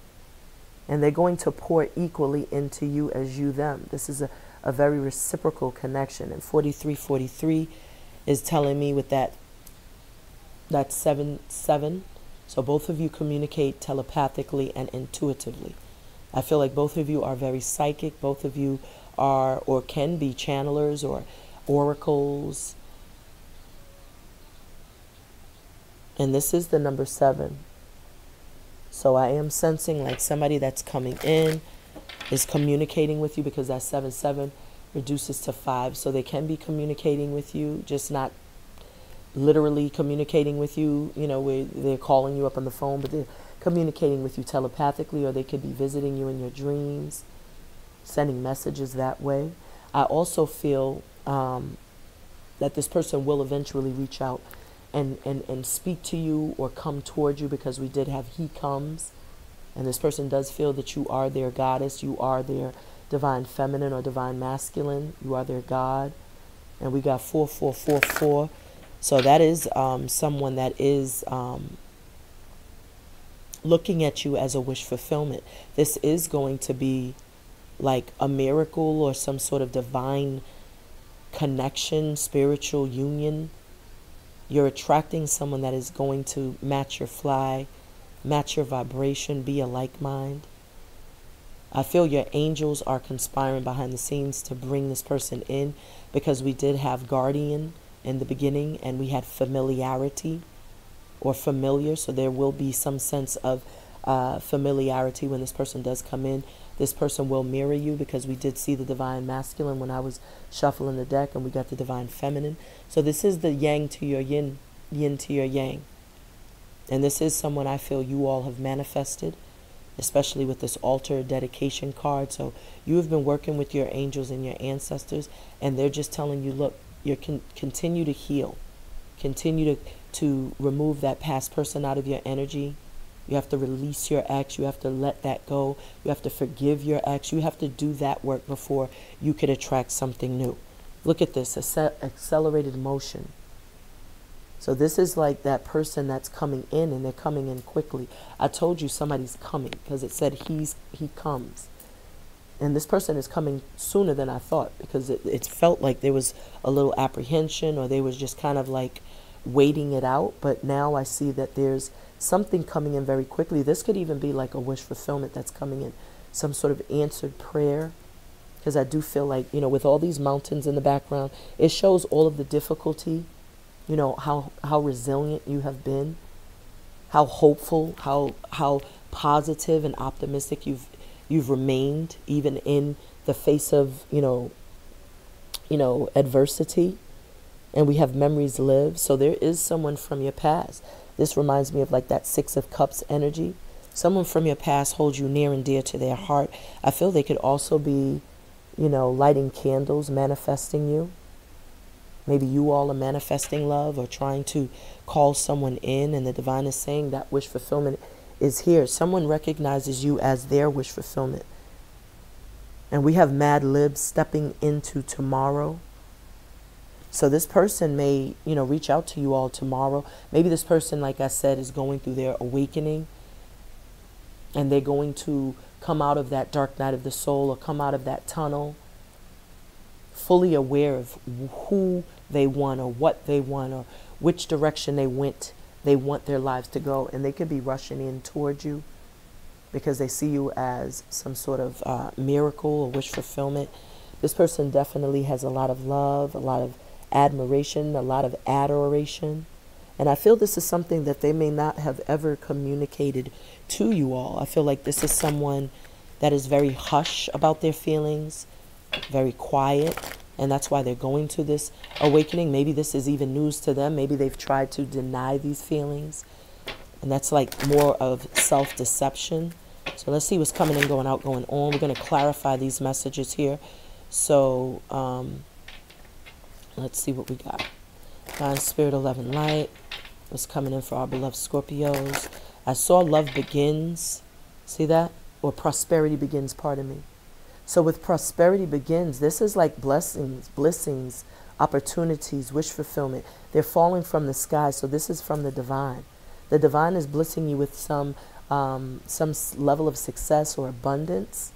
And they're going to pour equally into you as you them. This is a, a very reciprocal connection. And 4343 is telling me with that that 7 7. So both of you communicate telepathically and intuitively. I feel like both of you are very psychic. Both of you are or can be channelers or oracles. And this is the number seven. So I am sensing like somebody that's coming in is communicating with you because that 7 7 reduces to 5. So they can be communicating with you, just not literally communicating with you, you know, where they're calling you up on the phone, but they're communicating with you telepathically, or they could be visiting you in your dreams, sending messages that way. I also feel um, that this person will eventually reach out and, and, and speak to you or come toward you because we did have he comes And this person does feel that you are their goddess, you are their divine feminine or divine masculine, you are their God. And we got 4444. So that is um, someone that is um, looking at you as a wish fulfillment. This is going to be like a miracle or some sort of divine connection, spiritual union. You're attracting someone that is going to match your fly, match your vibration, be a like mind. I feel your angels are conspiring behind the scenes to bring this person in because we did have guardian in the beginning and we had familiarity or familiar. So there will be some sense of uh, familiarity when this person does come in. This person will mirror you because we did see the divine masculine when I was shuffling the deck and we got the divine feminine. So this is the yang to your yin, yin to your yang. And this is someone I feel you all have manifested, especially with this altar dedication card. So you have been working with your angels and your ancestors, and they're just telling you, look, you can continue to heal, continue to to remove that past person out of your energy. You have to release your ex. You have to let that go. You have to forgive your ex. You have to do that work before you could attract something new. Look at this accelerated motion. So, this is like that person that's coming in and they're coming in quickly. I told you somebody's coming because it said he's he comes. And this person is coming sooner than I thought because it, it felt like there was a little apprehension or they was just kind of like waiting it out, but now I see that there's something coming in very quickly. This could even be like a wish fulfillment that's coming in, some sort of answered prayer. Because I do feel like, you know, with all these mountains in the background, it shows all of the difficulty, you know, how, how resilient you have been, how hopeful, how, how positive and optimistic you've, you've remained, even in the face of, you know, you know, adversity and we have memories live. So there is someone from your past. This reminds me of like that Six of Cups energy. Someone from your past holds you near and dear to their heart. I feel they could also be, you know, lighting candles, manifesting you. Maybe you all are manifesting love or trying to call someone in, and the divine is saying that wish fulfillment is here. Someone recognizes you as their wish fulfillment. And we have Mad Libs stepping into tomorrow. So this person may, you know, reach out to you all tomorrow. Maybe this person, like I said, is going through their awakening. And they're going to come out of that dark night of the soul or come out of that tunnel fully aware of who they want or what they want or which direction they went. They want their lives to go. And they could be rushing in towards you because they see you as some sort of uh, miracle or wish fulfillment. This person definitely has a lot of love a lot of admiration, a lot of adoration. And I feel this is something that they may not have ever communicated to you all. I feel like this is someone that is very hush about their feelings, very quiet, and that's why they're going to this awakening. Maybe this is even news to them. Maybe they've tried to deny these feelings, and that's like more of self deception. So let's see what's coming in, going out, going on. We're going to clarify these messages here. So, um, Let's see what we got. Divine Spirit 11 Light was coming in for our beloved Scorpios. I saw love begins. See that? Or prosperity begins, pardon me. So with prosperity begins, this is like blessings, blessings, opportunities, wish fulfillment. They're falling from the sky. So this is from the divine. The divine is blessing you with some um, some level of success or abundance.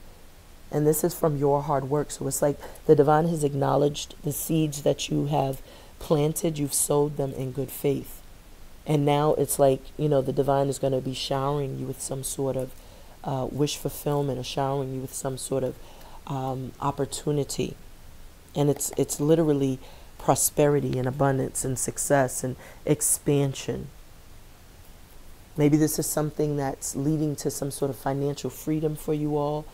And this is from your hard work. So it's like the divine has acknowledged the seeds that you have planted, you've sowed them in good faith. And now it's like, you know, the divine is going to be showering you with some sort of uh, wish fulfillment or showering you with some sort of um, opportunity. And it's, it's literally prosperity and abundance and success and expansion. Maybe this is something that's leading to some sort of financial freedom for you all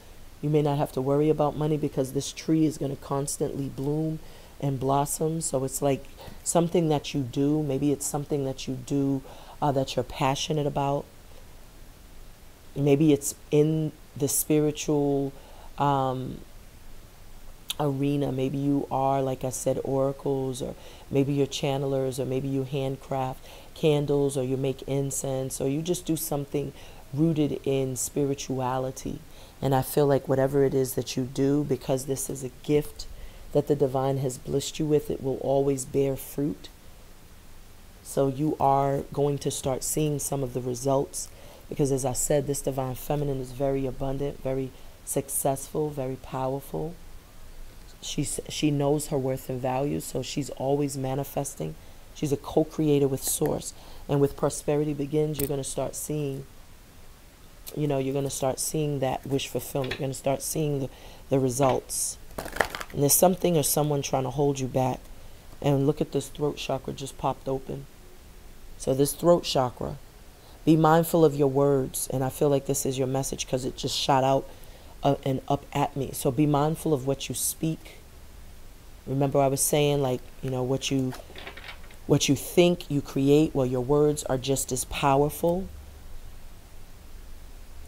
you may not have to worry about money because this tree is going to constantly bloom and blossom. So it's like something that you do. Maybe it's something that you do uh, that you're passionate about. Maybe it's in the spiritual um, arena. Maybe you are, like I said, oracles, or maybe you're channelers, or maybe you handcraft candles, or you make incense, or you just do something rooted in spirituality. And I feel like whatever it is that you do, because this is a gift that the divine has blessed you with, it will always bear fruit. So you are going to start seeing some of the results because, as I said, this divine feminine is very abundant, very successful, very powerful. She's, she knows her worth and value, so she's always manifesting. She's a co creator with Source. And with prosperity begins, you're going to start seeing, you know, you're going to start seeing that wish fulfillment. You're going to start seeing the, the results. And there's something or someone trying to hold you back. And look at this throat chakra just popped open. So, this throat chakra, be mindful of your words. And I feel like this is your message because it just shot out uh, and up at me. So, be mindful of what you speak. Remember, I was saying, like, you know, what you what you think, you create. Well, your words are just as powerful.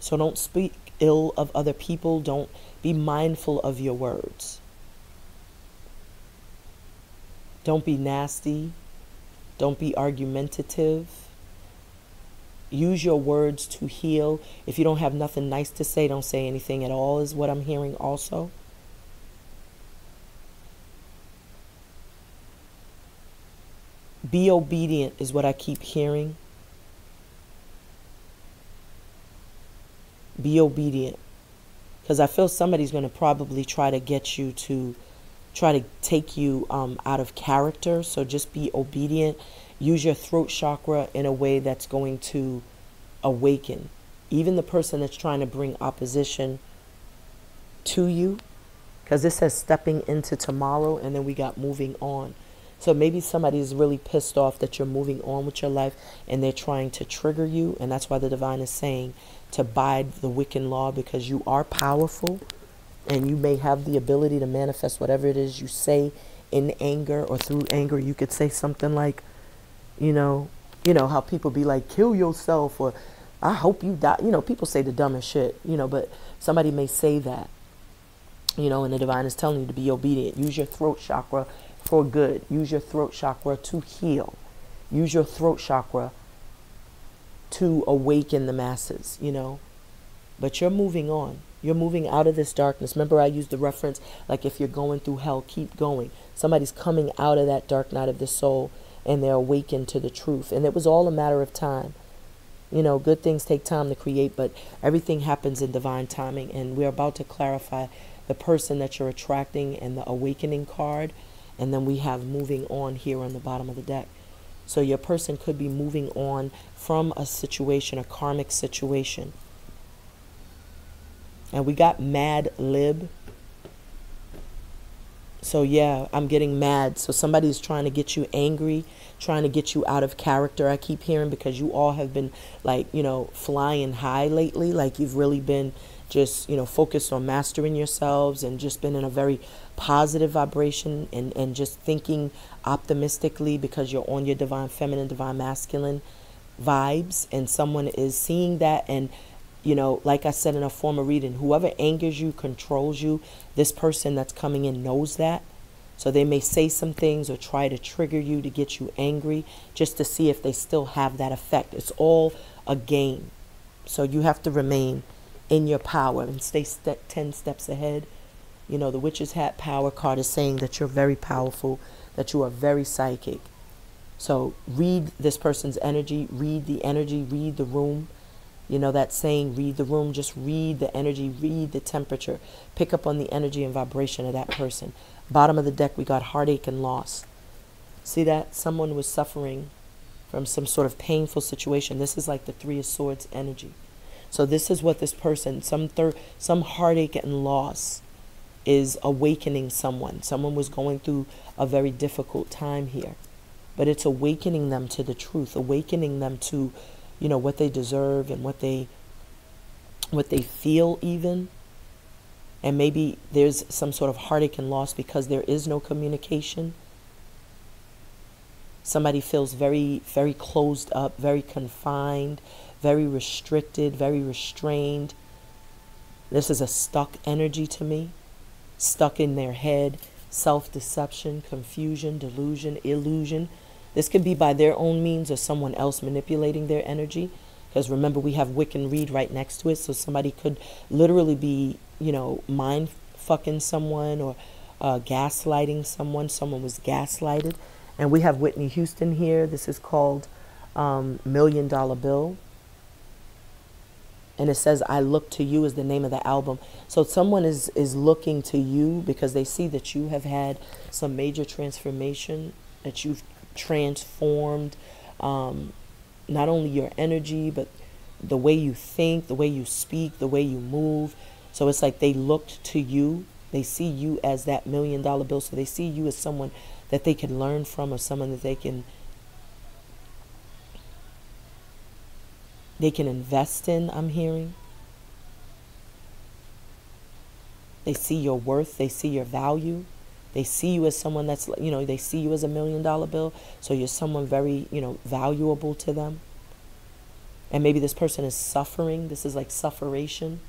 So don't speak ill of other people. Don't be mindful of your words. Don't be nasty. Don't be argumentative. Use your words to heal. If you don't have nothing nice to say, don't say anything at all, is what I'm hearing also. Be obedient is what I keep hearing. Be obedient. Because I feel somebody's going to probably try to get you to try to take you um, out of character. So just be obedient. Use your throat chakra in a way that's going to awaken. Even the person that's trying to bring opposition to you. Because it says stepping into tomorrow, and then we got moving on. So maybe somebody is really pissed off that you're moving on with your life and they're trying to trigger you. And that's why the divine is saying to bide the Wiccan law because you are powerful and you may have the ability to manifest whatever it is you say in anger or through anger. You could say something like, you know, you know, how people be like, kill yourself or I hope you die. You know, people say the dumbest shit, you know, but somebody may say that, you know, and the divine is telling you to be obedient. Use your throat chakra for good. Use your throat chakra to heal. Use your throat chakra to awaken the masses, you know. But you're moving on. You're moving out of this darkness. Remember, I used the reference like if you're going through hell, keep going. Somebody's coming out of that dark night of the soul and they're awakened to the truth. And it was all a matter of time. You know, good things take time to create, but everything happens in divine timing. And we're about to clarify the person that you're attracting and the awakening card and then we have moving on here on the bottom of the deck. So your person could be moving on from a situation, a karmic situation. And we got mad lib. So yeah, I'm getting mad. So somebody's trying to get you angry, trying to get you out of character. I keep hearing because you all have been like, you know, flying high lately. Like you've really been just, you know, focused on mastering yourselves and just been in a very positive vibration and, and just thinking optimistically because you're on your divine feminine, divine masculine vibes, and someone is seeing that. And, you know, like I said in a former reading, whoever angers you, controls you, this person that's coming in knows that. So they may say some things or try to trigger you to get you angry just to see if they still have that effect. It's all a game. So you have to remain in your power and stay st- 10 steps ahead you know, the witch's hat power card is saying that you're very powerful, that you are very psychic. So read this person's energy, read the energy, read the room. You know that saying, read the room, just read the energy, read the temperature. Pick up on the energy and vibration of that person. Bottom of the deck, we got heartache and loss. See that? Someone was suffering from some sort of painful situation. This is like the Three of Swords energy. So this is what this person, some thir- some heartache and loss is awakening someone. Someone was going through a very difficult time here. But it's awakening them to the truth, awakening them to, you know, what they deserve and what they what they feel even. And maybe there's some sort of heartache and loss because there is no communication. Somebody feels very, very closed up, very confined, very restricted, very restrained. This is a stuck energy to me stuck in their head, self deception, confusion, delusion, illusion. This could be by their own means or someone else manipulating their energy. Because remember, we have Wiccan Rede right next to it, so somebody could literally be, you know, mind fucking someone or uh, gaslighting someone. Someone was gaslighted. And we have Whitney Houston here. This is called um, Million Dollar Bill. And it says, I look to you is the name of the album. So someone is, is looking to you because they see that you have had some major transformation, that you've transformed um, not only your energy, but the way you think, the way you speak, the way you move. So it's like they looked to you. They see you as that million dollar bill. So they see you as someone that they can learn from or someone that they can they can invest in, I'm hearing. They see your worth, they see your value. They see you as someone that's, you know, they see you as a million dollar bill. So you're someone very, you know, valuable to them. And maybe this person is suffering. This is like sufferation.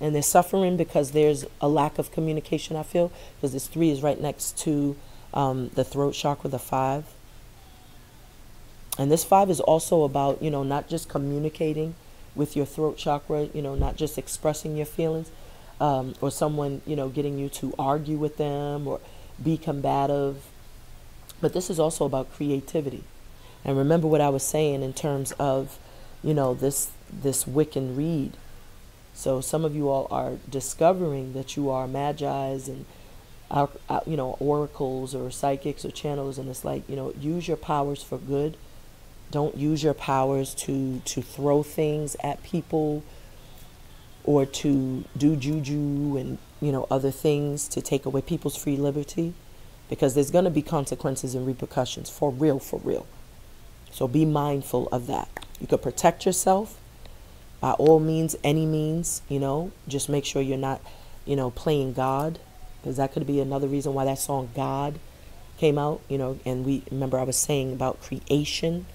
And they're suffering because there's a lack of communication, I feel, because this three is right next to um, the throat chakra, the five. And this five is also about, you know, not just communicating with your throat chakra, you know, not just expressing your feelings, um, or someone, you know, getting you to argue with them or be combative. But this is also about creativity. And remember what I was saying in terms of, you know, this this Wiccan Rede. So some of you all are discovering that you are magi's and, uh, uh, you know, oracles or psychics or channels, and it's like, you know, use your powers for good. Don't use your powers to to throw things at people or to do juju and you know other things to take away people's free liberty because there's going to be consequences and repercussions for real for real. So be mindful of that. You could protect yourself by all means any means you know just make sure you're not you know playing god because that could be another reason why that song god came out you know and we remember i was saying about creation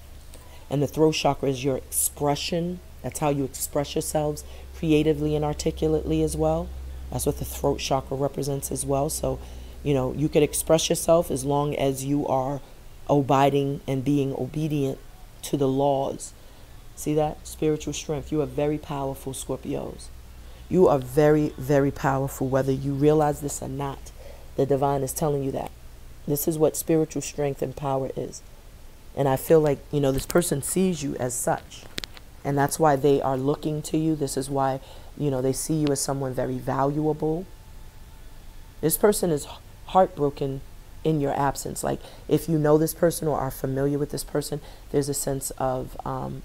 and the throat chakra is your expression that's how you express yourselves creatively and articulately as well. That's what the throat chakra represents as well. So, you know, you could express yourself as long as you are abiding and being obedient to the laws. See that? Spiritual strength. You are very powerful, Scorpios. You are very, very powerful, whether you realize this or not. The divine is telling you that. This is what spiritual strength and power is. And I feel like, you know, this person sees you as such and that's why they are looking to you. This is why, you know, they see you as someone very valuable. This person is heartbroken in your absence. Like, if you know this person or are familiar with this person, there's a sense of, um,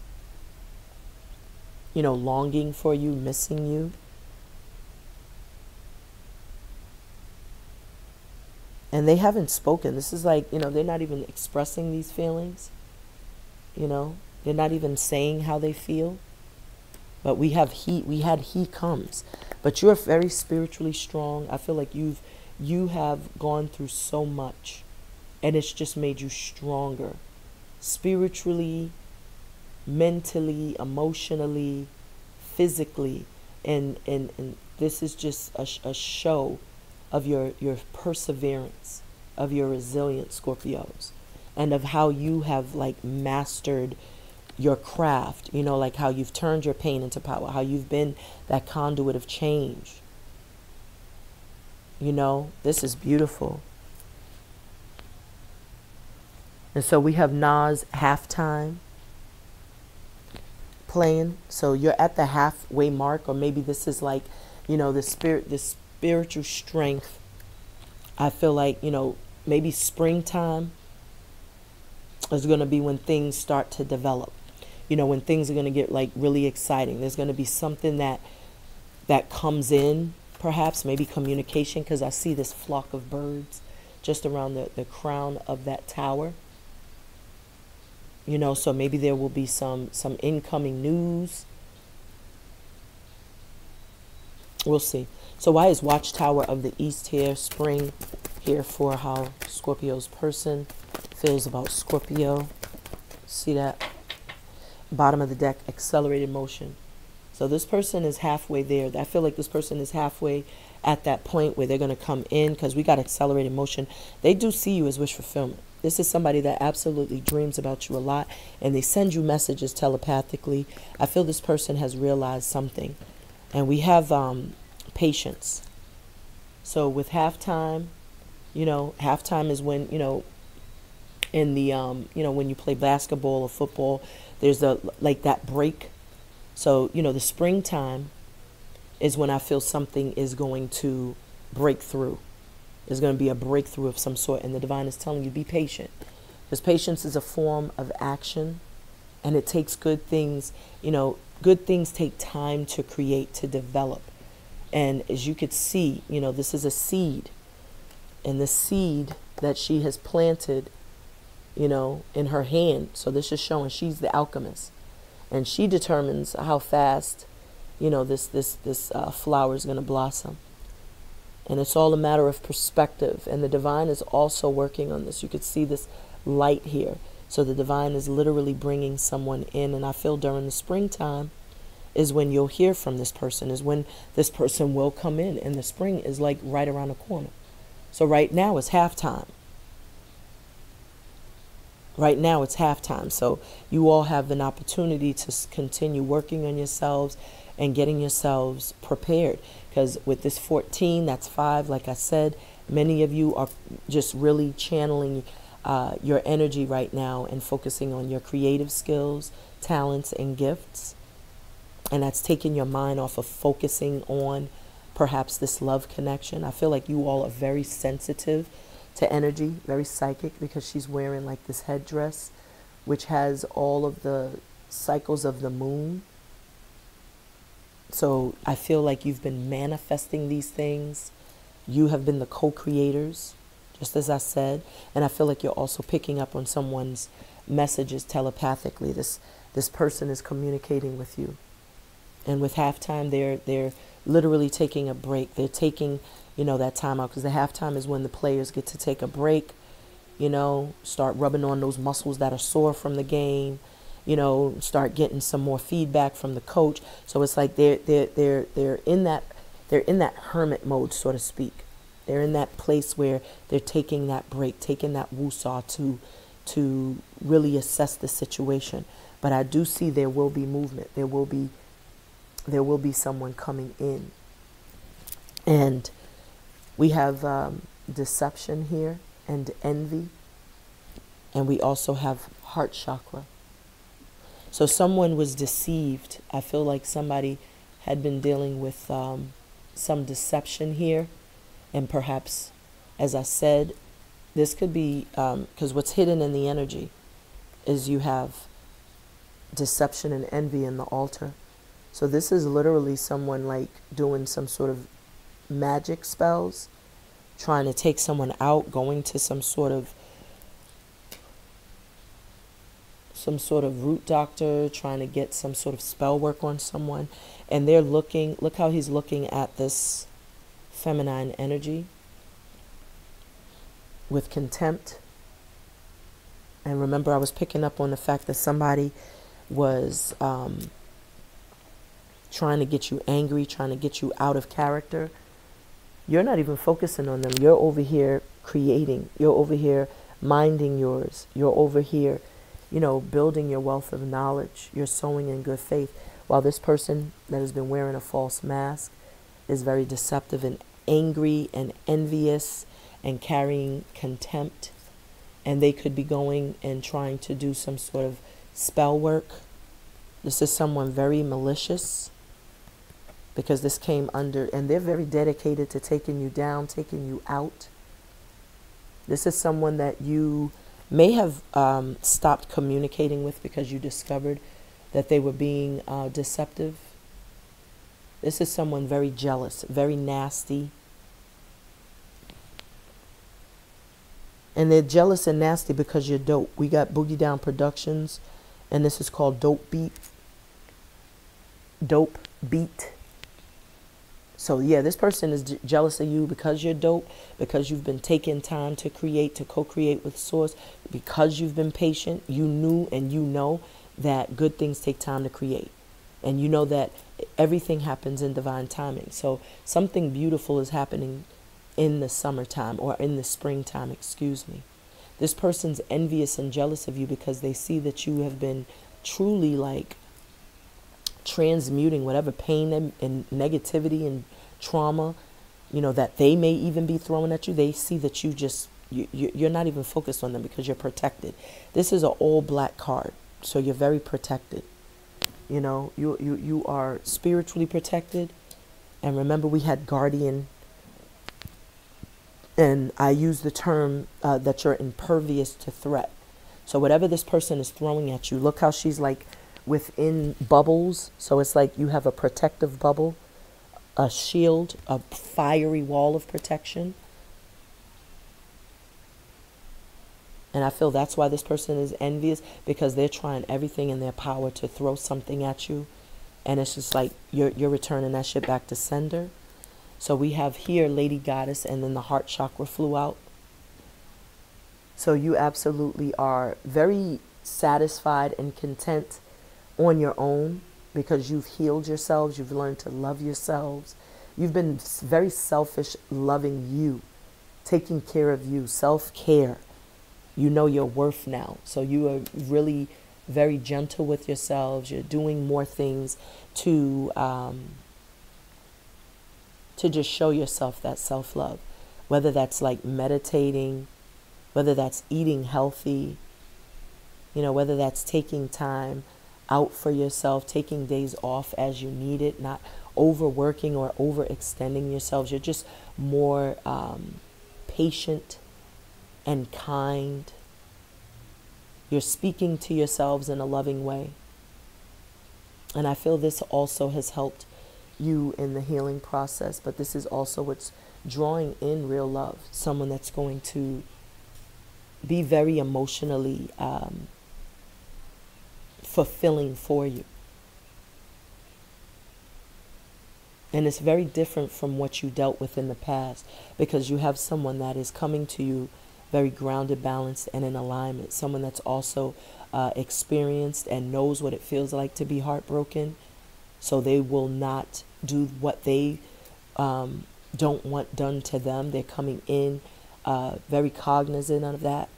you know, longing for you, missing you. And they haven't spoken. This is like, you know, they're not even expressing these feelings. You know, they're not even saying how they feel. But we have he we had he comes. But you're very spiritually strong. I feel like you've you have gone through so much and it's just made you stronger spiritually, mentally, emotionally, physically. And, and, and this is just a, a show of your, your perseverance, of your resilience, Scorpios, and of how you have like mastered your craft, you know, like how you've turned your pain into power, how you've been that conduit of change. You know, this is beautiful. And so we have Nas halftime playing. So you're at the halfway mark, or maybe this is like, you know, the spirit, the spiritual strength. I feel like, you know, maybe springtime is going to be when things start to develop you know, when things are going to get like really exciting. There's going to be something that that comes in, perhaps maybe communication, because I see this flock of birds just around the, the crown of that tower. You know, so maybe there will be some some incoming news. We'll see. So why is Watchtower of the East here, spring here for how Scorpio's person feels about Scorpio? See that? bottom of the deck, accelerated motion. So this person is halfway there. I feel like this person is halfway at that point where they're going to come in because we got accelerated motion. They do see you as wish fulfillment. This is somebody that absolutely dreams about you a lot and they send you messages telepathically. I feel this person has realized something. And we have um, patience. So with halftime, you know, halftime is when, you know, in the um, you know, when you play basketball or football, there's a like that break. So, you know, the springtime is when I feel something is going to break through. There's going to be a breakthrough of some sort, and the divine is telling you be patient. Because patience is a form of action, and it takes good things, you know, good things take time to create, to develop. And as you could see, you know, this is a seed. And the seed that she has planted, you know, in her hand. So this is showing she's the alchemist. And she determines how fast, you know, this this this uh, flower is going to blossom. And it's all a matter of perspective. And the divine is also working on this. You could see this light here. So the divine is literally bringing someone in. And I feel during the springtime, is when you'll hear from this person, is when this person will come in. And the spring is like right around the corner. So right now it's halftime. Right now it's halftime. So you all have an opportunity to continue working on yourselves and getting yourselves prepared. Because with this 14, that's five, like I said, many of you are just really channeling uh, your energy right now and focusing on your creative skills, talents, and gifts and that's taking your mind off of focusing on perhaps this love connection. I feel like you all are very sensitive to energy, very psychic, because she's wearing like this headdress, which has all of the cycles of the moon. So I feel like you've been manifesting these things. You have been the co creators, just as I said. And I feel like you're also picking up on someone's messages telepathically. This, this person is communicating with you and with halftime they're they're literally taking a break. They're taking you know that time out. Because the halftime is when the players get to take a break you know start rubbing on those muscles that are sore from the game you know start getting some more feedback from the coach. So it's like they're they're they're they're in that they're in that hermit mode so to speak. They're in that place where they're taking that break taking that woosah to to really assess the situation. But i do see there will be movement. There will be there will be someone coming in. And we have um, deception here and envy. And we also have heart chakra. So someone was deceived. I feel like somebody had been dealing with um, some deception here. And perhaps, as I said, this could be because um, what's hidden in the energy is you have deception and envy in the altar. So this is literally someone like doing some sort of magic spells, trying to take someone out, going to some sort of some sort of root doctor, trying to get some sort of spell work on someone, and they're looking, look how he's looking at this feminine energy with contempt. And remember, I was picking up on the fact that somebody was um, trying to get you angry, trying to get you out of character. You're not even focusing on them. You're over here creating. You're over here minding yours. You're over here, you know, building your wealth of knowledge. You're sowing in good faith. While this person that has been wearing a false mask is very deceptive and angry and envious and carrying contempt. And they could be going and trying to do some sort of spell work. This is someone very malicious because this came under, and they're very dedicated to taking you down, taking you out. This is someone that you may have um, stopped communicating with because you discovered that they were being uh, deceptive. This is someone very jealous, very nasty. And they're jealous and nasty because you're dope. We got Boogie Down Productions, and this is called Dope Beat. Dope Beat. So yeah, this person is jealous of you because you're dope, because you've been taking time to create, to co-create with source, because you've been patient. You knew and you know that good things take time to create. And you know that everything happens in divine timing. So something beautiful is happening in the summertime or in the springtime, excuse me. This person's envious and jealous of you because they see that you have been truly like transmuting whatever pain and, and negativity and trauma, you know, that they may even be throwing at you. They see that you just, you, you're not even focused on them because you're protected. This is an all black card, so you're very protected. You know, you, you, you are spiritually protected. And remember, we had guardian and I use the term uh, that you're impervious to threat. So whatever this person is throwing at you, look how she's like within bubbles. So it's like you have a protective bubble, a shield, a fiery wall of protection. And I feel that's why this person is envious because they're trying everything in their power to throw something at you. And it's just like you're, you're returning that shit back to sender. So we have here Lady Goddess, and then the heart chakra flew out. So you absolutely are very satisfied and content on your own because you've healed yourselves, you've learned to love yourselves. You've been very selfish, loving you, taking care of you, self care. You know your worth now. So you are really very gentle with yourselves. You're doing more things to um, to just show yourself that self love, whether that's like meditating, whether that's eating healthy, you know, whether that's taking time out for yourself, taking days off as you need it, not overworking or overextending yourselves. You're just more um, patient and kind. You're speaking to yourselves in a loving way. And I feel this also has helped you in the healing process, but this is also what's drawing in real love someone that's going to be very emotionally um, fulfilling for you. And it's very different from what you dealt with in the past because you have someone that is coming to you very grounded, balanced, and in alignment. Someone that's also uh, experienced and knows what it feels like to be heartbroken. So they will not do what they um, don't want done to them. They're coming in uh, very cognizant of that.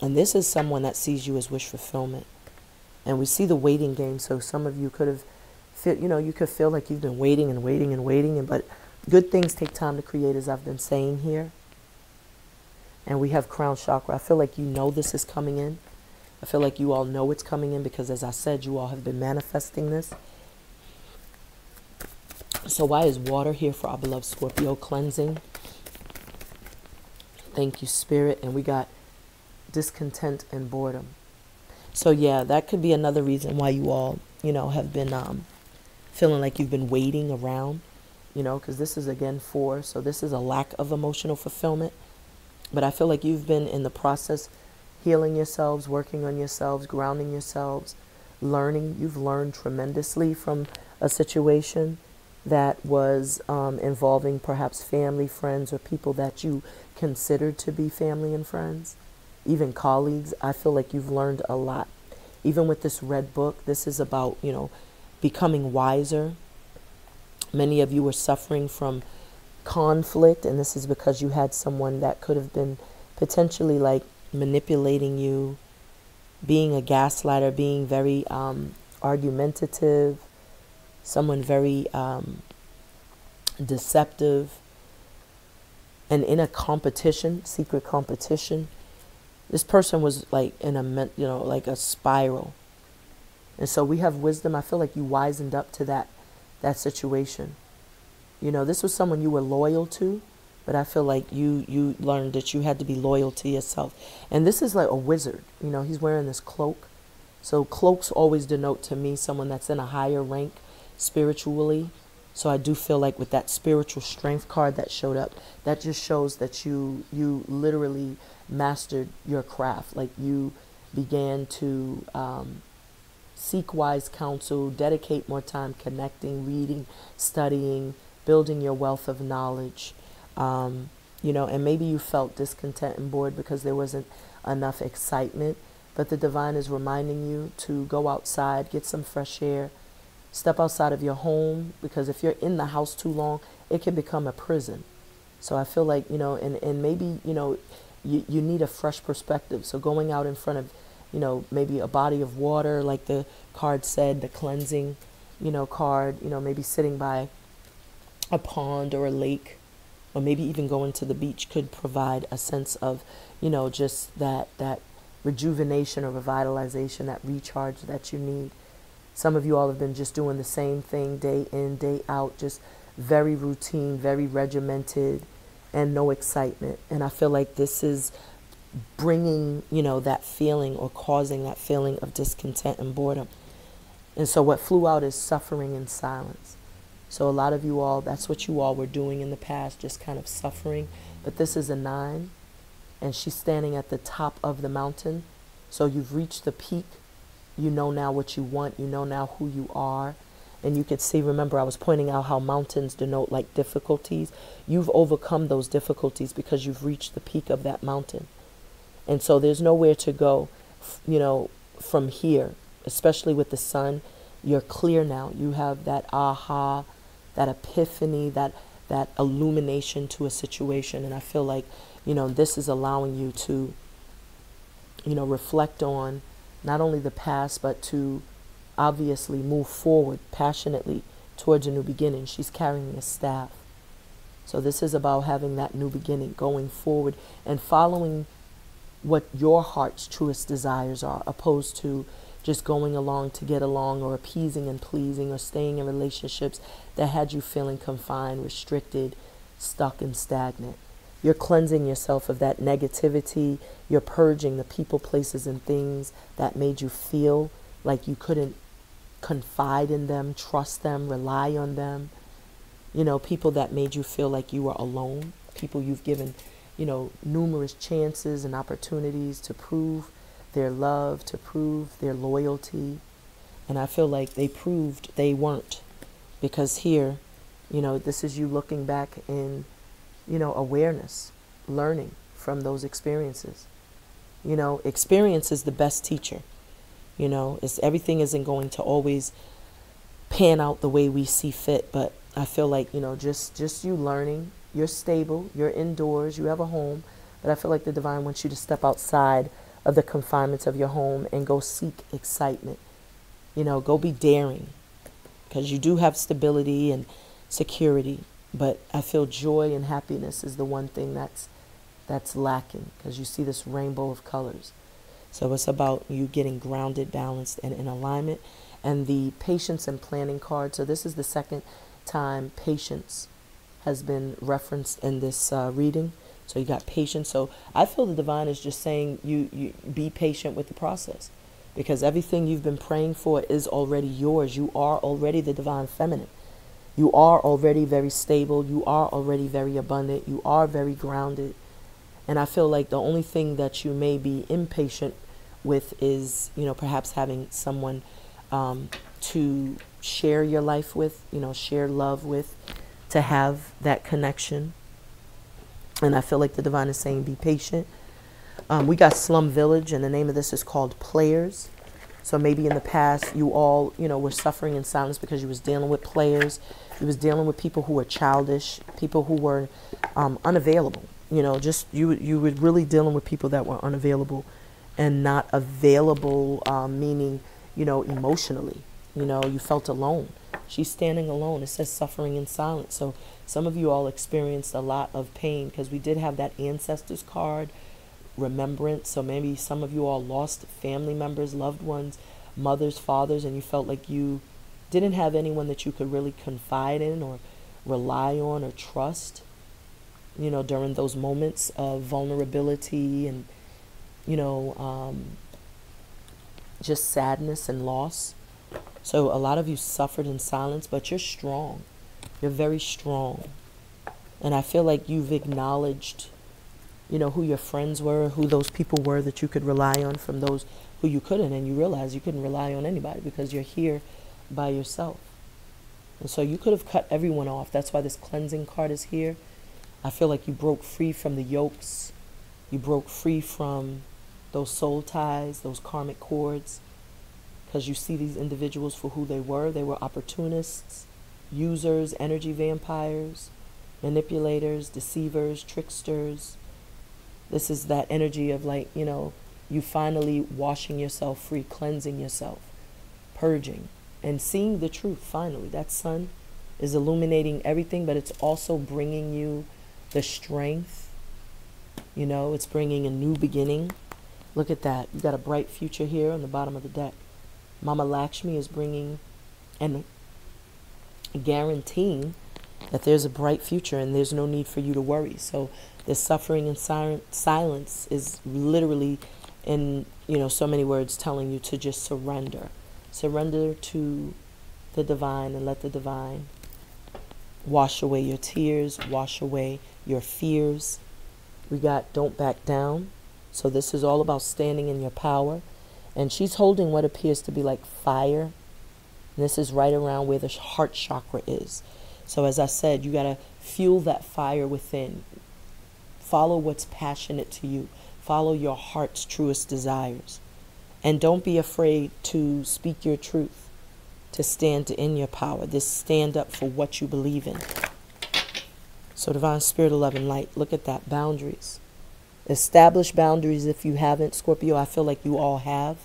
And this is someone that sees you as wish fulfillment. And we see the waiting game. So some of you could have, feel, you know, you could feel like you've been waiting and waiting and waiting. And but good things take time to create, as I've been saying here. And we have crown chakra. I feel like you know this is coming in. I feel like you all know it's coming in because, as I said, you all have been manifesting this. So why is water here for our beloved Scorpio cleansing? Thank you, Spirit. And we got discontent and boredom. So yeah, that could be another reason why you all, you know, have been um, feeling like you've been waiting around, you know, because this is again four. So this is a lack of emotional fulfillment. But I feel like you've been in the process healing yourselves, working on yourselves, grounding yourselves, learning. You've learned tremendously from a situation that was um, involving perhaps family, friends, or people that you considered to be family and friends, even colleagues. I feel like you've learned a lot. Even with this red book, this is about, you know, becoming wiser. Many of you were suffering from conflict, and this is because you had someone that could have been potentially like manipulating you, being a gaslighter, being very um, argumentative, someone very um, deceptive, and in a competition, secret competition. This person was like in a, you know, like a spiral. And so we have wisdom. I feel like you wisened up to that, that situation. You know, this was someone you were loyal to, but I feel like you you learned that you had to be loyal to yourself. And this is like a wizard. You know, he's wearing this cloak. So cloaks always denote to me someone that's in a higher rank spiritually. So I do feel like with that spiritual strength card that showed up, that just shows that you you literally mastered your craft. Like you began to um, seek wise counsel, dedicate more time connecting, reading, studying, building your wealth of knowledge. Um, you know, and maybe you felt discontent and bored because there wasn't enough excitement. But the divine is reminding you to go outside, get some fresh air, Step outside of your home because if you're in the house too long, it can become a prison. So I feel like, you know, and, and maybe, you know, you, you need a fresh perspective. So going out in front of, you know, maybe a body of water, like the card said, the cleansing, you know, card, you know, maybe sitting by a pond or a lake, or maybe even going to the beach could provide a sense of, you know, just that, that rejuvenation or revitalization, that recharge that you need. Some of you all have been just doing the same thing day in, day out, just very routine, very regimented, and no excitement. And I feel like this is bringing, you know, that feeling or causing that feeling of discontent and boredom. And so what flew out is suffering in silence. So a lot of you all, that's what you all were doing in the past, just kind of suffering. But this is a nine, and she's standing at the top of the mountain. So you've reached the peak. You know now what you want. You know now who you are. And you could see, remember, I was pointing out how mountains denote like difficulties. You've overcome those difficulties because you've reached the peak of that mountain. And so there's nowhere to go, you know, from here, especially with the sun. You're clear now. You have that aha, that epiphany, that that illumination to a situation. And I feel like, you know, this is allowing you to, you know, reflect on not only the past, but to obviously move forward passionately towards a new beginning. She's carrying a staff. So this is about having that new beginning, going forward and following what your heart's truest desires are, opposed to just going along to get along or appeasing and pleasing or staying in relationships that had you feeling confined, restricted, stuck, and stagnant. You're cleansing yourself of that negativity. You're purging the people, places, and things that made you feel like you couldn't confide in them, trust them, rely on them. You know, people that made you feel like you were alone, people you've given, you know, numerous chances and opportunities to prove their love, to prove their loyalty. And I feel like they proved they weren't. Because here, you know, this is you looking back in, you know, awareness, learning from those experiences. You know, experience is the best teacher. You know, it's everything isn't going to always pan out the way we see fit, but I feel like, you know, just just you learning, you're stable, you're indoors, you have a home, but I feel like the divine wants you to step outside of the confinements of your home and go seek excitement. You know, go be daring because you do have stability and security, but I feel joy and happiness is the one thing that's that's lacking because you see this rainbow of colors. So it's about you getting grounded, balanced, and in alignment. And the patience and planning card. So this is the second time patience has been referenced in this uh, reading. So you got patience. So I feel the divine is just saying you, you be patient with the process because everything you've been praying for is already yours. You are already the divine feminine. You are already very stable. You are already very abundant. You are very grounded. And I feel like the only thing that you may be impatient with is, you know, perhaps having someone um, to share your life with, you know, share love with, to have that connection. And I feel like the divine is saying, be patient. Um, we got Slum Village, and the name of this is called Players. So maybe in the past you all, you know, were suffering in silence because you was dealing with players. You was dealing with people who were childish, people who were um, unavailable you know just you you were really dealing with people that were unavailable and not available um, meaning you know emotionally you know you felt alone. She's standing alone. It says suffering in silence. So some of you all experienced a lot of pain because we did have that ancestors card remembrance. So maybe some of you all lost family members loved ones mothers fathers and you felt like you didn't have anyone that you could really confide in or rely on or trust you know, during those moments of vulnerability and, you know, um, just sadness and loss. So a lot of you suffered in silence, but you're strong. You're very strong. And I feel like you've acknowledged, you know, who your friends were, who those people were that you could rely on from those who you couldn't. And you realize you couldn't rely on anybody because you're here by yourself. And so you could have cut everyone off. That's why this cleansing card is here I feel like you broke free from the yokes. You broke free from those soul ties, those karmic cords. because you see these individuals for who they were. They were opportunists, users, energy vampires, manipulators, deceivers, tricksters. This is that energy of like, you know, you finally washing yourself free, cleansing yourself, purging, and seeing the truth finally. That sun is illuminating everything, but it's also bringing you the strength. You know, it's bringing a new beginning. Look at that. You got a bright future here on the bottom of the deck. Mama Lakshmi is bringing and guaranteeing that there's a bright future and there's no need for you to worry. So the suffering and silence is literally in you know so many words telling you to just surrender. Surrender to the divine and let the divine wash away your tears, wash away your fears. We got don't back down. So this is all about standing in your power. And she's holding what appears to be like fire. And this is right around where the heart chakra is. So as I said, you got to fuel that fire within. Follow what's passionate to you. Follow your heart's truest desires. And don't be afraid to speak your truth, to stand in your power. This stand up for what you believe in. So, Divine Spirit of Love and Light, look at that boundaries. Establish boundaries if you haven't, Scorpio. I feel like you all have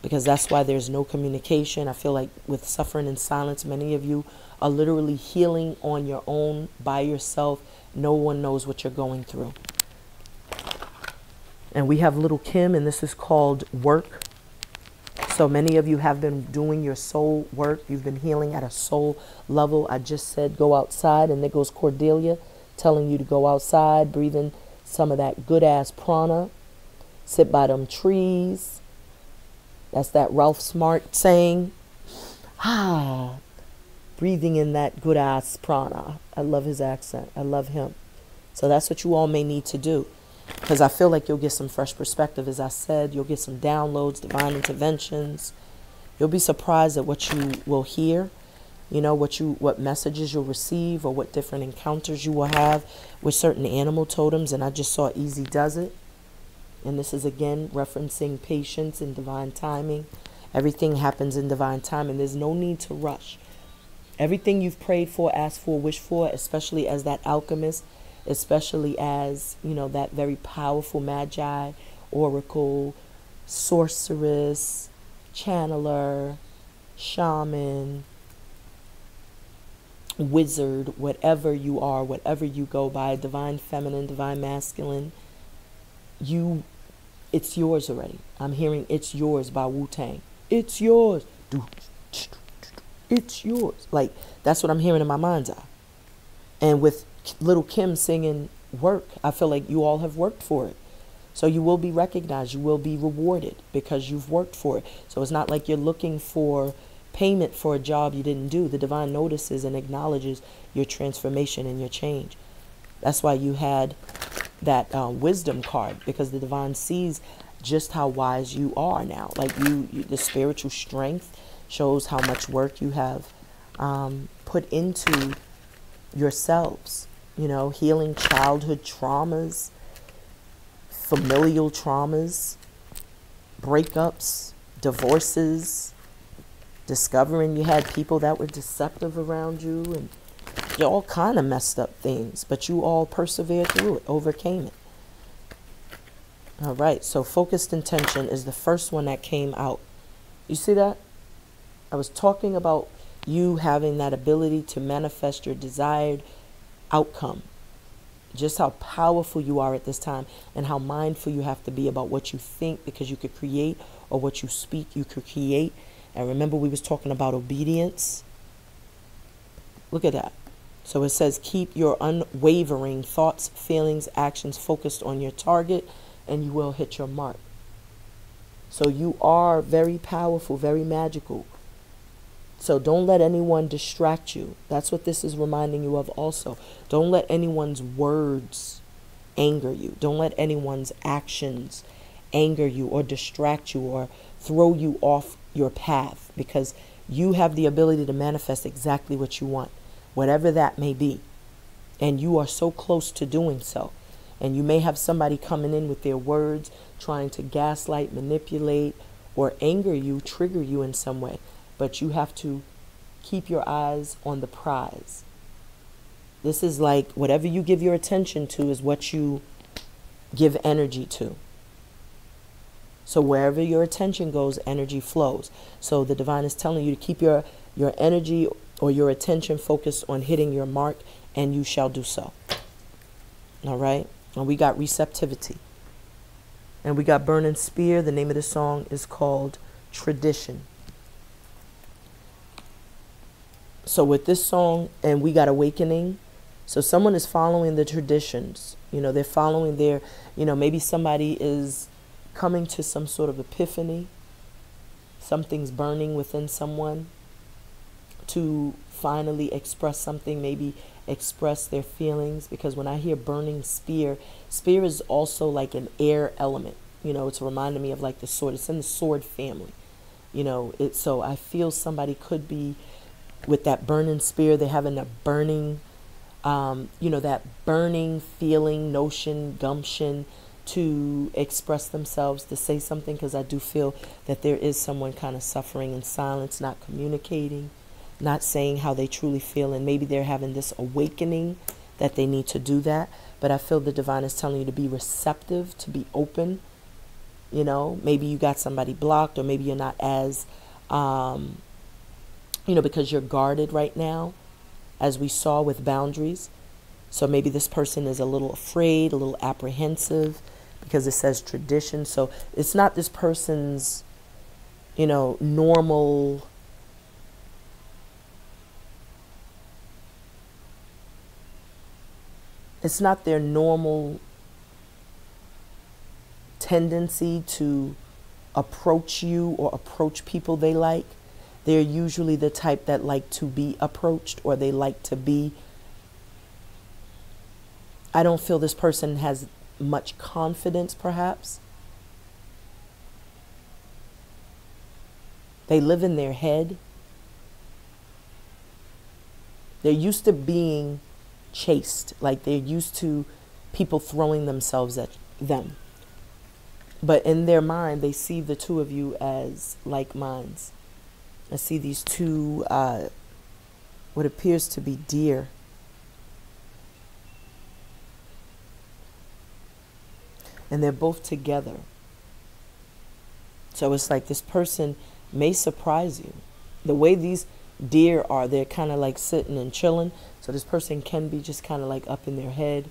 because that's why there's no communication. I feel like with suffering in silence, many of you are literally healing on your own by yourself. No one knows what you're going through. And we have Lil' Kim, and this is called work. So many of you have been doing your soul work. You've been healing at a soul level. I just said go outside, and there goes Cordelia telling you to go outside, breathing some of that good ass prana. Sit by them trees. That's that Ralph Smart saying. Ah, breathing in that good ass prana. I love his accent. I love him. So that's what you all may need to do. Because I feel like you'll get some fresh perspective. As I said, you'll get some downloads, divine interventions. You'll be surprised at what you will hear you know what you what messages you'll receive or what different encounters you will have with certain animal totems and i just saw easy does it and this is again referencing patience and divine timing everything happens in divine time and there's no need to rush everything you've prayed for asked for wished for especially as that alchemist especially as you know that very powerful magi oracle sorceress channeler shaman wizard, whatever you are, whatever you go by, divine feminine, divine masculine, you it's yours already. I'm hearing it's yours by Wu Tang. It's yours. It's yours. Like that's what I'm hearing in my mind's eye. And with Lil' Kim singing work, I feel like you all have worked for it. So you will be recognized, you will be rewarded because you've worked for it. So it's not like you're looking for payment for a job you didn't do. The divine notices and acknowledges your transformation and your change. That's why you had that uh, wisdom card because the divine sees just how wise you are now. Like you, you the spiritual strength shows how much work you have um, put into yourselves. You know, healing childhood traumas, familial traumas, breakups, divorces, discovering you had people that were deceptive around you and you all kind of messed up things, but you all persevered through it, overcame it. All right, so focused intention is the first one that came out. You see that? I was talking about you having that ability to manifest your desired outcome. Just how powerful you are at this time and how mindful you have to be about what you think because you could create or what you speak, you could create and remember we was talking about obedience. Look at that. So it says keep your unwavering thoughts, feelings, actions focused on your target and you will hit your mark. So you are very powerful, very magical. So don't let anyone distract you. That's what this is reminding you of also. Don't let anyone's words anger you. Don't let anyone's actions anger you or distract you or throw you off your path because you have the ability to manifest exactly what you want, whatever that may be. And you are so close to doing so. And you may have somebody coming in with their words, trying to gaslight, manipulate, or anger you, trigger you in some way. But you have to keep your eyes on the prize. This is like whatever you give your attention to is what you give energy to. So wherever your attention goes, energy flows. So the divine is telling you to keep your your energy or your attention focused on hitting your mark and you shall do so. All right? And we got receptivity. And we got Burning Spear. The name of the song is called Tradition. So with this song, and we got Awakening. So someone is following the traditions. You know, they're following their, you know, maybe somebody is coming to some sort of epiphany. Something's burning within someone to finally express something, maybe express their feelings. Because when I hear burning spear, spear is also like an air element. You know, it's reminding me of like the sword. It's in the sword family. You know, it so I feel somebody could be with that burning spear, they're having a burning um, you know, that burning feeling, notion, gumption to express themselves, to say something, because I do feel that there is someone kind of suffering in silence, not communicating not saying how they truly feel, and maybe they're having this awakening that they need to do that. But I feel the divine is telling you to be receptive, to be open. You know, maybe you got somebody blocked, or maybe you're not as, um, you know, because you're guarded right now, as we saw with boundaries. So maybe this person is a little afraid, a little apprehensive because it says tradition. So it's not this person's, you know, normal it's not their normal tendency to approach you or approach people they like. They're usually the type that like to be approached or they like to be. I don't feel this person has much confidence, perhaps. They live in their head. They're used to being chased, like they're used to people throwing themselves at them. But in their mind, they see the two of you as like minds. I see these two, uh, what appears to be deer. And they're both together. So it's like this person may surprise you. The way these deer are, they're kind of like sitting and chilling. So this person can be just kind of like up in their head,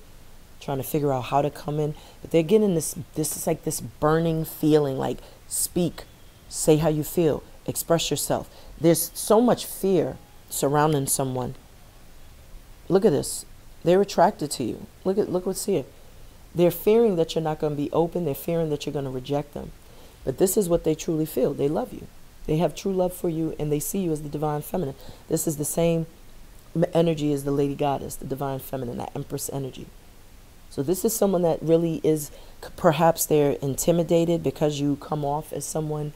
trying to figure out how to come in. But they're getting this, this is like this burning feeling like speak, say how you feel, express yourself. There's so much fear surrounding someone. Look at this. They're attracted to you. Look at look what's here. They're fearing that you're not going to be open. They're fearing that you're going to reject them. But this is what they truly feel. They love you. They have true love for you and they see you as the divine feminine. This is the same energy as the lady goddess, the divine feminine, that empress energy. So this is someone that really is, perhaps they're intimidated because you come off as someone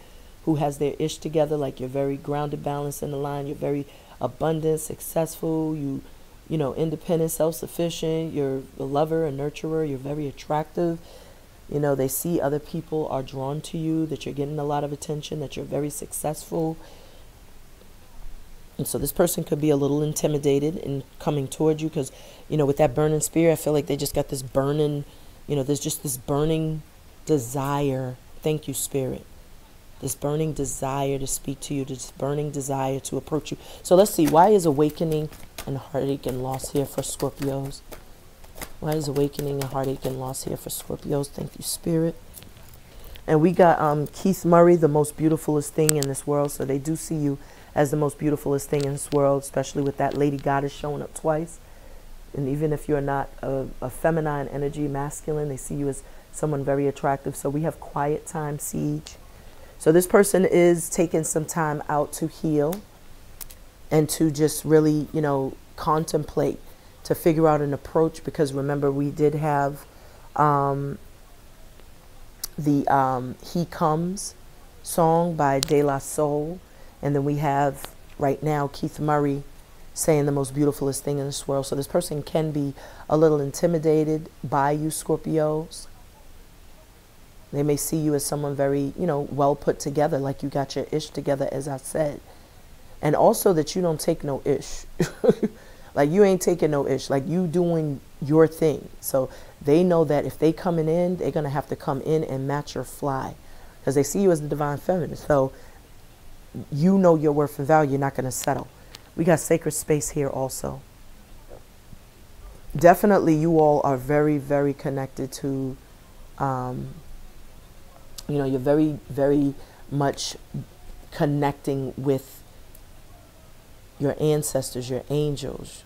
who has their ish together, like you're very grounded, balanced in the line, you're very abundant, successful, you, you know, independent, self-sufficient, you're a lover, a nurturer, you're very attractive. You know, they see other people are drawn to you, that you're getting a lot of attention, that you're very successful, and so this person could be a little intimidated in coming towards you because, you know, with that burning spear, I feel like they just got this burning, you know, there's just this burning desire. Thank you, Spirit. This burning desire to speak to you, this burning desire to approach you. So let's see. Why is awakening and heartache and loss here for Scorpios? Why is awakening and heartache and loss here for Scorpios? Thank you, Spirit. And we got um, Keith Murray, the most beautifulest thing in this world. So they do see you as the most beautifulest thing in this world, especially with that lady goddess showing up twice. And even if you're not a, a feminine energy, masculine, they see you as someone very attractive. So we have quiet time siege. So this person is taking some time out to heal and to just really, you know, contemplate to figure out an approach because remember we did have um, the um, He Comes song by De La Soul and then we have right now Keith Murray saying the most beautifulest thing in this world. So this person can be a little intimidated by you, Scorpios. They may see you as someone very, you know, well put together, like you got your ish together, as I said. And also that you don't take no ish. like you ain't taking no ish. Like you doing your thing. So they know that if they coming in, they're gonna have to come in and match your fly. Because they see you as the divine feminine. So you know your worth and value, you're not gonna settle. We got sacred space here also. Definitely you all are very, very connected to um, you know, you're very, very much connecting with your ancestors, your angels,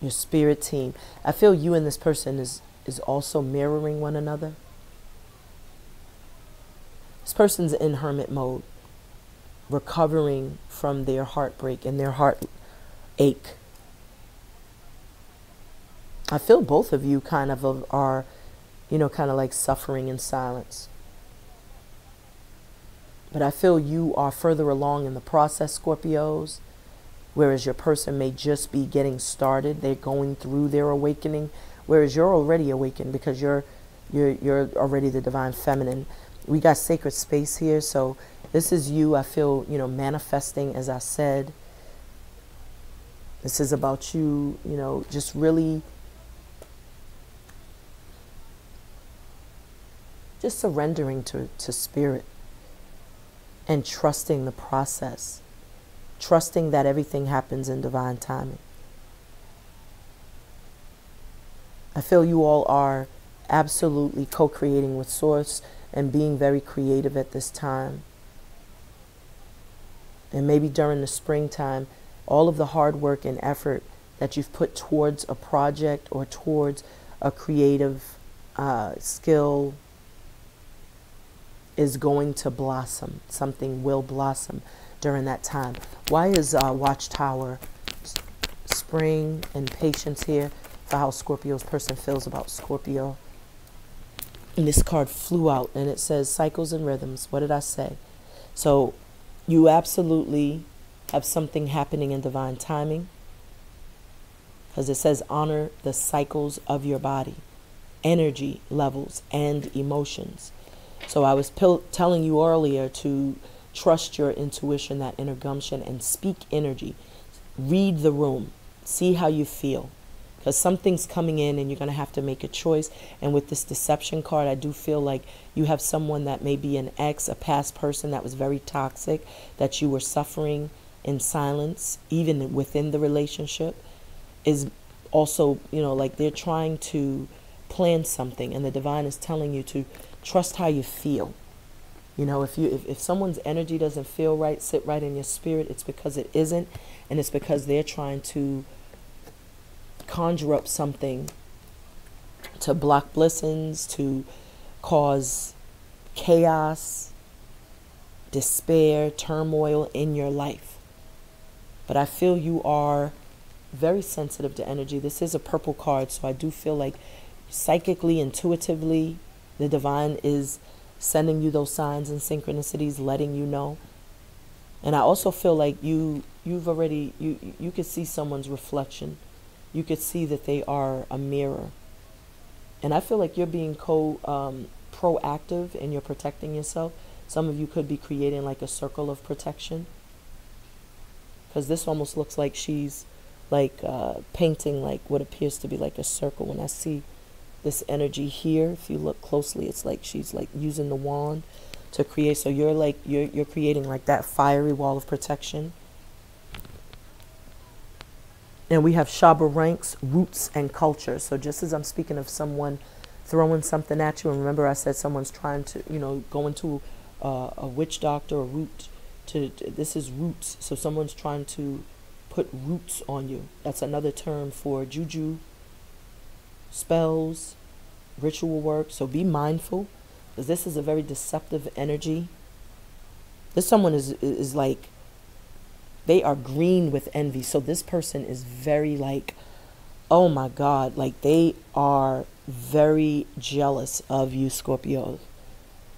your spirit team. I feel you and this person is is also mirroring one another. This person's in hermit mode, recovering from their heartbreak and their heart ache. I feel both of you kind of are, you know, kind of like suffering in silence. But I feel you are further along in the process, Scorpios, whereas your person may just be getting started. They're going through their awakening, whereas you're already awakened because you're you're you're already the divine feminine. We got sacred space here, so this is you. I feel you know manifesting, as I said. This is about you, you know, just really just surrendering to, to spirit and trusting the process, trusting that everything happens in divine timing. I feel you all are absolutely co creating with Source and being very creative at this time. And maybe during the springtime, all of the hard work and effort that you've put towards a project or towards a creative uh, skill, is going to blossom. Something will blossom during that time. Why is uh, Watchtower spring and patience here for how Scorpio's person feels about Scorpio? And this card flew out and it says cycles and rhythms. What did I say? So you absolutely have something happening in divine timing because it says honor the cycles of your body, energy levels, and emotions. So I was telling you earlier to trust your intuition, that inner gumption, and speak energy. Read the room. See how you feel. Because something's coming in and you're going to have to make a choice. And with this deception card, I do feel like you have someone that may be an ex, a past person that was very toxic, that you were suffering in silence, even within the relationship, is also, you know, like they're trying to plan something. And the divine is telling you to trust how you feel. You know, if you if, if someone's energy doesn't feel right, sit right in your spirit, it's because it isn't, and it's because they're trying to conjure up something to block blessings, to cause chaos, despair, turmoil in your life. But I feel you are very sensitive to energy. This is a purple card, so I do feel like psychically, intuitively, the divine is sending you those signs and synchronicities, letting you know. And I also feel like you you've already you you could see someone's reflection. You could see that they are a mirror. And I feel like you're being co um, proactive and you're protecting yourself. Some of you could be creating like a circle of protection. Because this almost looks like she's like uh, painting like what appears to be like a circle. When I see this energy here if you look closely it's like she's like using the wand to create so you're like you're you're creating like that fiery wall of protection and we have Shabba Ranks, roots, and culture. So just as I'm speaking of someone throwing something at you, and remember I said someone's trying to, you know, go into uh, a witch doctor or root to, this is roots. So someone's trying to put roots on you. That's another term for juju, spells, ritual work. So be mindful because this is a very deceptive energy. This someone is is like they are green with envy. So this person is very like oh my god, like they are very jealous of you Scorpios.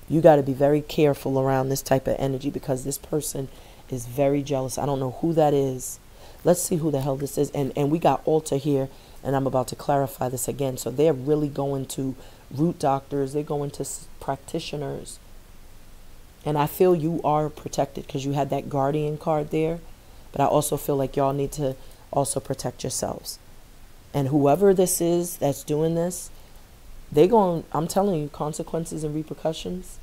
You got to be very careful around this type of energy because this person is very jealous. I don't know who that is. Let's see who the hell this is. And and we got altar here and I'm about to clarify this again. So they're really going to root doctors, they're going to practitioners. And I feel you are protected because you had that guardian card there. But I also feel like y'all need to also protect yourselves. And whoever this is that's doing this, they going I'm telling you consequences and repercussions.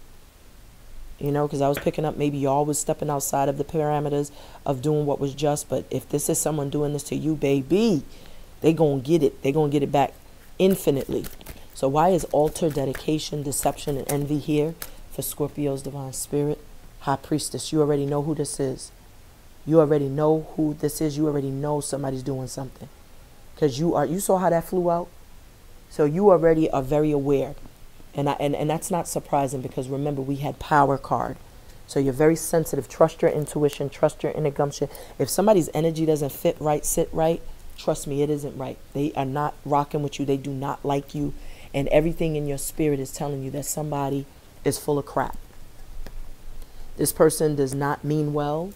You know, because I was picking up maybe y'all was stepping outside of the parameters of doing what was just, but if this is someone doing this to you, baby, they to get it. They to get it back infinitely. So why is altar, dedication, deception, and envy here for Scorpio's divine spirit? High priestess, you already know who this is. You already know who this is. You already know somebody's doing something. Because you are you saw how that flew out? So you already are very aware. And I and, and that's not surprising because remember we had power card. So you're very sensitive. Trust your intuition, trust your inner gumption. If somebody's energy doesn't fit right, sit right, trust me, it isn't right. They are not rocking with you. They do not like you. And everything in your spirit is telling you that somebody is full of crap. This person does not mean well,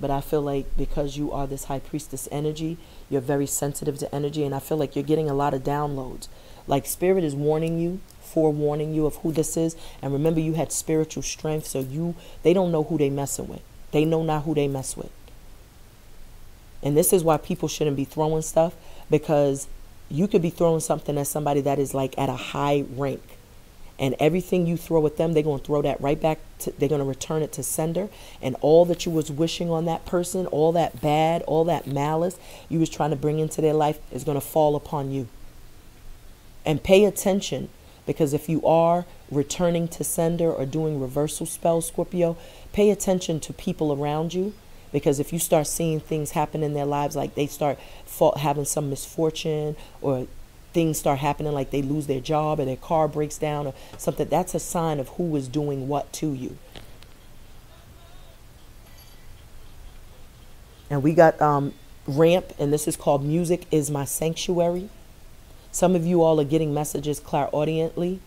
but I feel like because you are this high priestess energy, you're very sensitive to energy. And I feel like you're getting a lot of downloads. Like spirit is warning you, forewarning you of who this is. And remember, you had spiritual strength. So you, they don't know who they messing with. They know not who they mess with. And this is why people shouldn't be throwing stuff because you could be throwing something at somebody that is like at a high rank. And everything you throw at them, they're going to throw that right back. To, they're going to return it to sender. And all that you was wishing on that person, all that bad, all that malice you was trying to bring into their life is going to fall upon you. And pay attention because if you are returning to sender or doing reversal spells, Scorpio, pay attention to people around you because if you start seeing things happen in their lives like they start having some misfortune or things start happening like they lose their job or their car breaks down or something that's a sign of who is doing what to you. And we got um, ramp and this is called music is my sanctuary. Some of you all are getting messages clairaudiently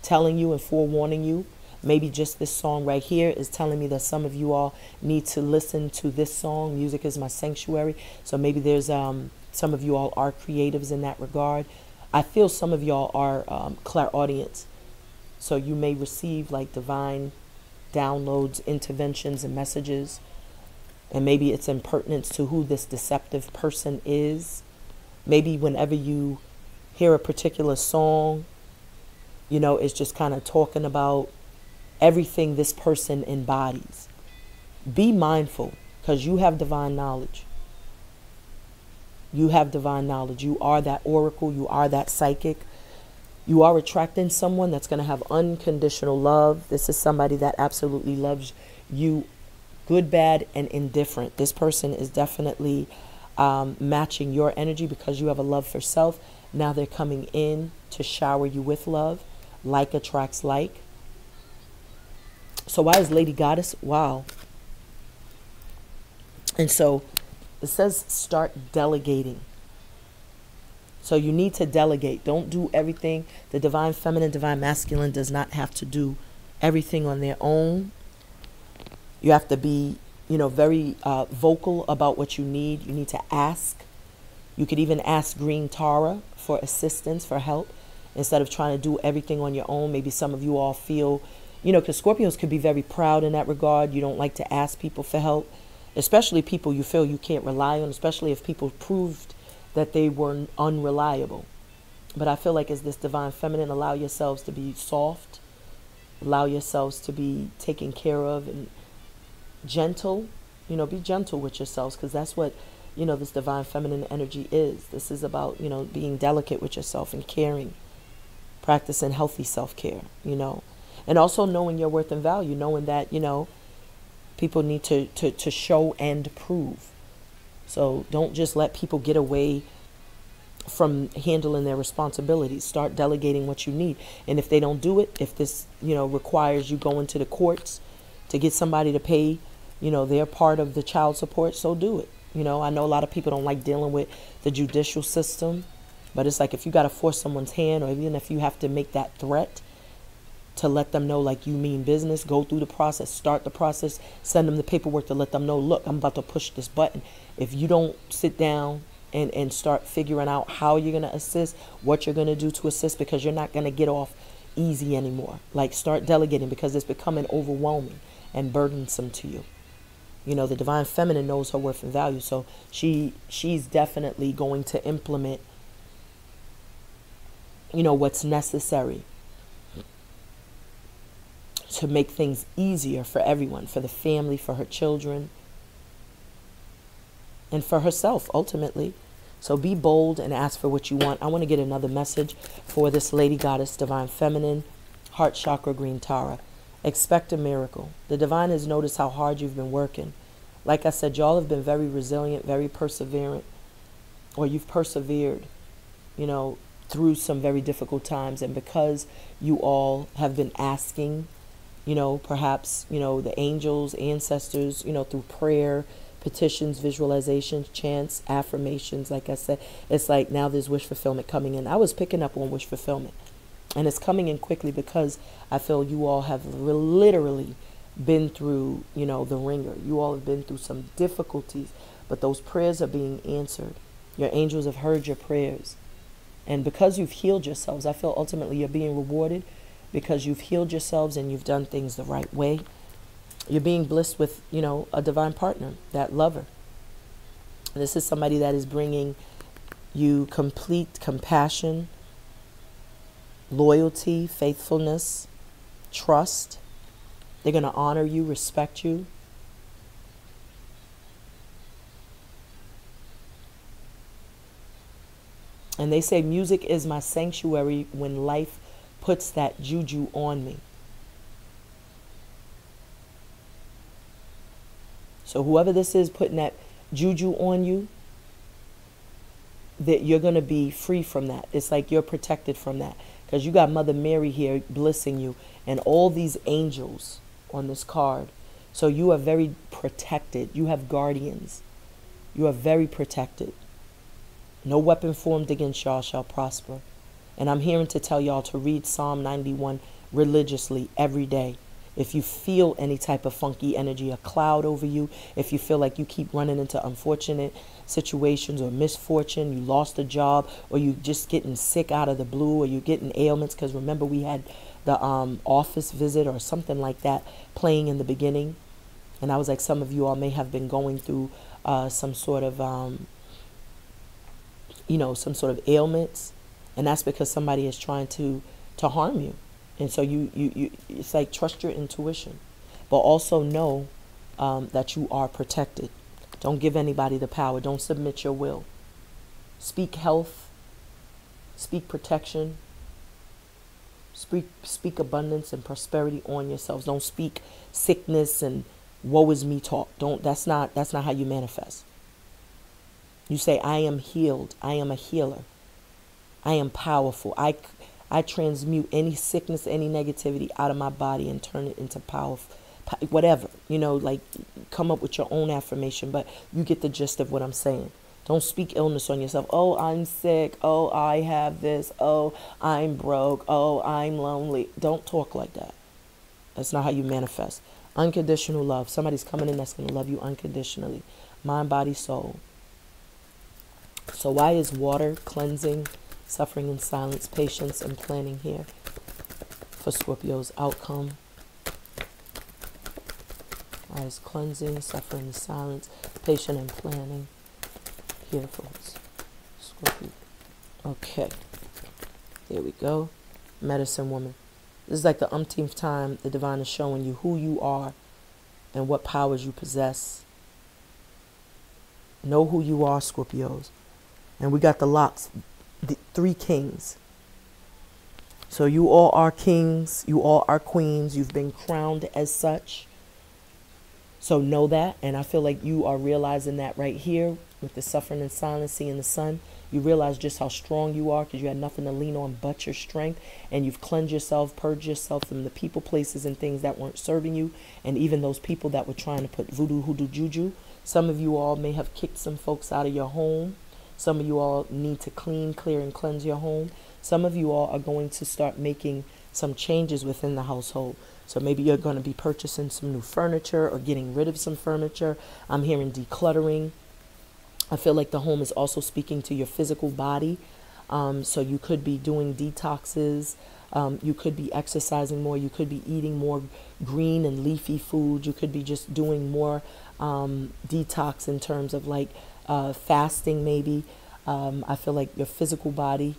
telling you and forewarning you Maybe just this song right here is telling me that some of you all need to listen to this song. Music is my sanctuary. So maybe there's um, some of you all are creatives in that regard. I feel some of y'all are um, clairaudience. So you may receive like divine downloads, interventions, and messages. And maybe it's in pertinence to who this deceptive person is. Maybe whenever you hear a particular song, you know, it's just kind of talking about everything this person embodies. Be mindful because you have divine knowledge. You have divine knowledge. You are that oracle. You are that psychic. You are attracting someone that's going to have unconditional love. This is somebody that absolutely loves you, good, bad, and indifferent. This person is definitely um, matching your energy because you have a love for self. Now they're coming in to shower you with love. Like attracts like. So why is Lady Goddess? Wow. And so it says start delegating. So you need to delegate. Don't do everything. The divine feminine, divine masculine does not have to do everything on their own. You have to be, you know, very uh, vocal about what you need. You need to ask. You could even ask Green Tara for assistance, for help, instead of trying to do everything on your own. Maybe some of you all feel you know, because Scorpios could be very proud in that regard. You don't like to ask people for help, especially people you feel you can't rely on, especially if people proved that they were unreliable. But I feel like as this divine feminine, allow yourselves to be soft, allow yourselves to be taken care of and gentle. You know, be gentle with yourselves because that's what, you know, this divine feminine energy is. This is about, you know, being delicate with yourself and caring, practicing healthy self care, you know and also knowing your worth and value, knowing that, you know, people need to, to, to show and prove. So don't just let people get away from handling their responsibilities. Start delegating what you need. And if they don't do it, if this, you know, requires you going to the courts to get somebody to pay, you know, their part of the child support, so do it. You know, I know a lot of people don't like dealing with the judicial system, but it's like if you got to force someone's hand or even if you have to make that threat, to let them know like you mean business go through the process start the process send them the paperwork to let them know look i'm about to push this button if you don't sit down and, and start figuring out how you're going to assist, what you're going to do to assist, because you're not going to get off easy anymore. Like start delegating because it's becoming overwhelming and burdensome to you. You know, the divine feminine knows her worth and value, so she she's definitely going to implement you know what's necessary to make things easier for everyone, for the family, for her children, and for herself ultimately. So be bold and ask for what you want. I want to get another message for this Lady Goddess Divine Feminine, Heart Chakra Green Tara. Expect a miracle. The divine has noticed how hard you've been working. Like I said, y'all have been very resilient, very perseverant, or you've persevered, you know, through some very difficult times. And because you all have been asking, you know, perhaps, you know, the angels, ancestors, you know, through prayer, petitions, visualizations, chants, affirmations. Like I said, it's like now there's wish fulfillment coming in. I was picking up on wish fulfillment, and it's coming in quickly because I feel you all have literally been through, you know, the ringer. You all have been through some difficulties, but those prayers are being answered. Your angels have heard your prayers. And because you've healed yourselves, I feel ultimately you're being rewarded because you've healed yourselves and you've done things the right way. You're being blessed with, you know, a divine partner, that lover. This is somebody that is bringing you complete compassion, loyalty, faithfulness, trust. They're going to honor you, respect you. And they say music is my sanctuary when life puts that juju on me. So whoever this is putting that juju on you, that you're going to be free from that. It's like you're protected from that because you got Mother Mary here blessing you and all these angels on this card. So you are very protected. You have guardians. You are very protected. No weapon formed against y'all shall prosper. And I'm hearing to tell y'all to read Psalm 91 religiously every day if you feel any type of funky energy, a cloud over you, if you feel like you keep running into unfortunate situations or misfortune, you lost a job, or you just getting sick out of the blue, or you getting ailments, because remember we had the um, office visit or something like that playing in the beginning. And I was like, some of you all may have been going through uh, some sort of, um, you know, some sort of ailments. And that's because somebody is trying to, to harm you. And so you, you, you it's like trust your intuition, but also know um, that you are protected. Don't give anybody the power. Don't submit your will. Speak health. Speak protection. Speak, speak abundance and prosperity on yourselves. Don't speak sickness and woe is me talk. Don't. That's not. That's not how you manifest. You say, "I am healed. I am a healer. I am powerful. I I transmute any sickness, any negativity out of my body and turn it into power, whatever. You know, like come up with your own affirmation, but you get the gist of what I'm saying. Don't speak illness on yourself. Oh, I'm sick. Oh, I have this. Oh, I'm broke. Oh, I'm lonely. Don't talk like that. That's not how you manifest. Unconditional love. Somebody's coming in that's going to love you unconditionally. Mind, body, soul. So, why is water cleansing? Suffering in silence, patience, and planning here for Scorpio's outcome. Eyes cleansing, suffering in silence, patient and planning here for Scorpio. Okay, here we go. Medicine woman. This is like the umpteenth time the divine is showing you who you are and what powers you possess. Know who you are, Scorpios. And we got the locks the three kings. So you all are kings, you all are queens, you've been crowned as such. So know that, and I feel like you are realizing that right here with the suffering and silence, seeing the sun. You realize just how strong you are because you had nothing to lean on but your strength, and you've cleansed yourself, purged yourself from the people, places, and things that weren't serving you, and even those people that were trying to put voodoo, hoodoo, juju. Some of you all may have kicked some folks out of your home some of you all need to clean, clear, and cleanse your home. Some of you all are going to start making some changes within the household. So maybe you're going to be purchasing some new furniture or getting rid of some furniture. I'm hearing decluttering. I feel like the home is also speaking to your physical body. Um, so you could be doing detoxes. Um, you could be exercising more. You could be eating more green and leafy food. You could be just doing more um, detox in terms of like uh, fasting, maybe. Um, I feel like your physical body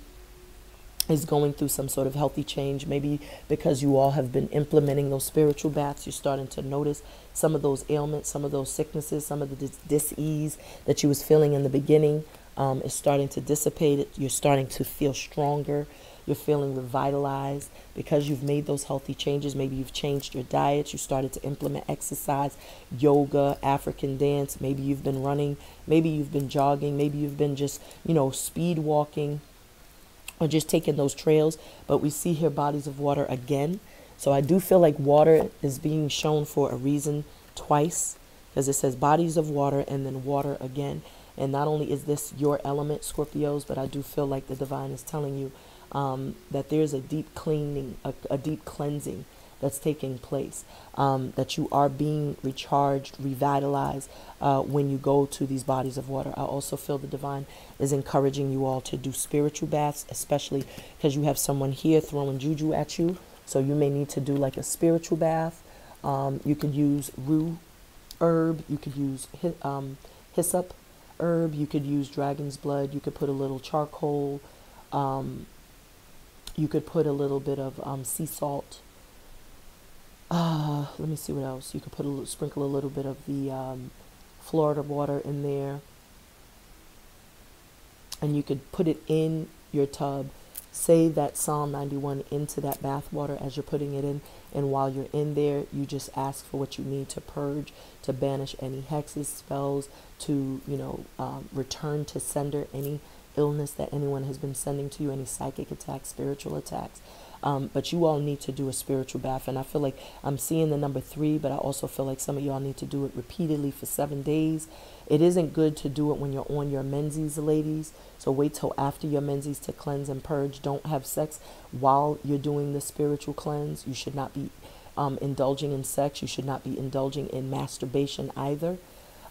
is going through some sort of healthy change. Maybe because you all have been implementing those spiritual baths, you're starting to notice some of those ailments, some of those sicknesses, some of the dis- dis-ease that you was feeling in the beginning um, is starting to dissipate. You're starting to feel stronger. You're feeling revitalized because you've made those healthy changes. Maybe you've changed your diet. You started to implement exercise, yoga, African dance. Maybe you've been running. Maybe you've been jogging. Maybe you've been just, you know, speed walking or just taking those trails. But we see here bodies of water again. So I do feel like water is being shown for a reason twice because it says bodies of water and then water again. And not only is this your element, Scorpios, but I do feel like the divine is telling you um, that there's a deep cleaning, a, a deep cleansing that's taking place, um, that you are being recharged, revitalized uh, when you go to these bodies of water. I also feel the divine is encouraging you all to do spiritual baths, especially because you have someone here throwing juju at you. So you may need to do like a spiritual bath. Um, you could use rue herb. You could use um, hyssop herb. You could use dragon's blood. You could put a little charcoal. Um, you could put a little bit of um, sea salt. Uh, let me see what else. You could put a little, sprinkle a little bit of the um, Florida water in there. And you could put it in your tub. Say that Psalm 91 into that bath water as you're putting it in. And while you're in there, you just ask for what you need to purge, to banish any hexes, spells, to, you know, um, return to sender any illness that anyone has been sending to you, any psychic attacks, spiritual attacks. Um, but you all need to do a spiritual bath. And I feel like I'm seeing the number three, but I also feel like some of y'all need to do it repeatedly for seven days. It isn't good to do it when you're on your menses, ladies. So wait till after your menses to cleanse and purge. Don't have sex while you're doing the spiritual cleanse. You should not be um, indulging in sex. You should not be indulging in masturbation either.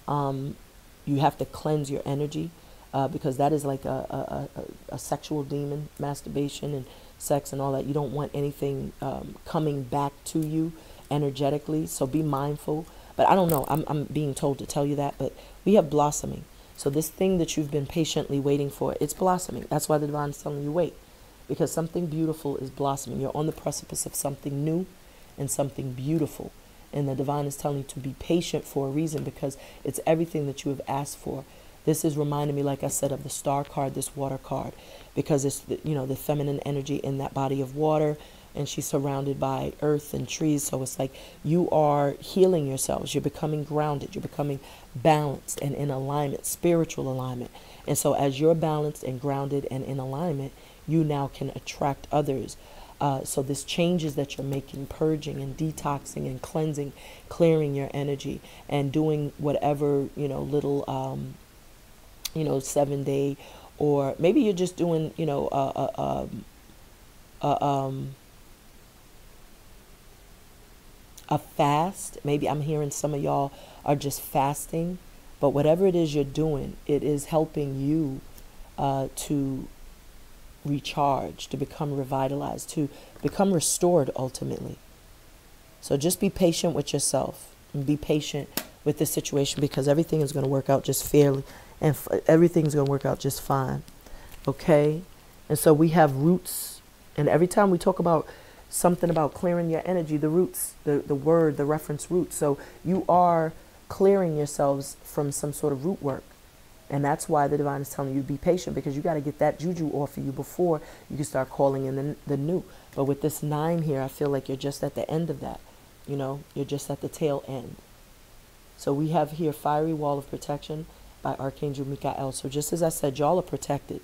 Um, you have to cleanse your energy uh, because that is like a, a, a, a, sexual demon, masturbation and sex and all that. You don't want anything um, coming back to you energetically. So be mindful. But I don't know. I'm, I'm being told to tell you that. But we have blossoming. So this thing that you've been patiently waiting for, it's blossoming. That's why the divine is telling you wait. Because something beautiful is blossoming. You're on the precipice of something new and something beautiful. And the divine is telling you to be patient for a reason because it's everything that you have asked for. This is reminding me, like I said, of the star card, this water card, because it's the, you know the feminine energy in that body of water, and she's surrounded by earth and trees. So it's like you are healing yourselves. You're becoming grounded. You're becoming balanced and in alignment, spiritual alignment. And so as you're balanced and grounded and in alignment, you now can attract others. Uh, so this changes that you're making, purging and detoxing and cleansing, clearing your energy, and doing whatever you know little um, you know, seven day, or maybe you're just doing, you know, a, a, a, um, a fast. Maybe I'm hearing some of y'all are just fasting, but whatever it is you're doing, it is helping you uh, to recharge, to become revitalized, to become restored ultimately. So just be patient with yourself and be patient with the situation because everything is going to work out just fairly and everything's going to work out just fine. Okay? And so we have roots. And every time we talk about something about clearing your energy, the roots, the, the word, the reference root. So you are clearing yourselves from some sort of root work. And that's why the divine is telling you to be patient because you got to get that juju off of you before you can start calling in the, the new. But with this nine here, I feel like you're just at the end of that. You know, you're just at the tail end. So we have here fiery wall of protection by Archangel Michael. So just as I said, y'all are protected.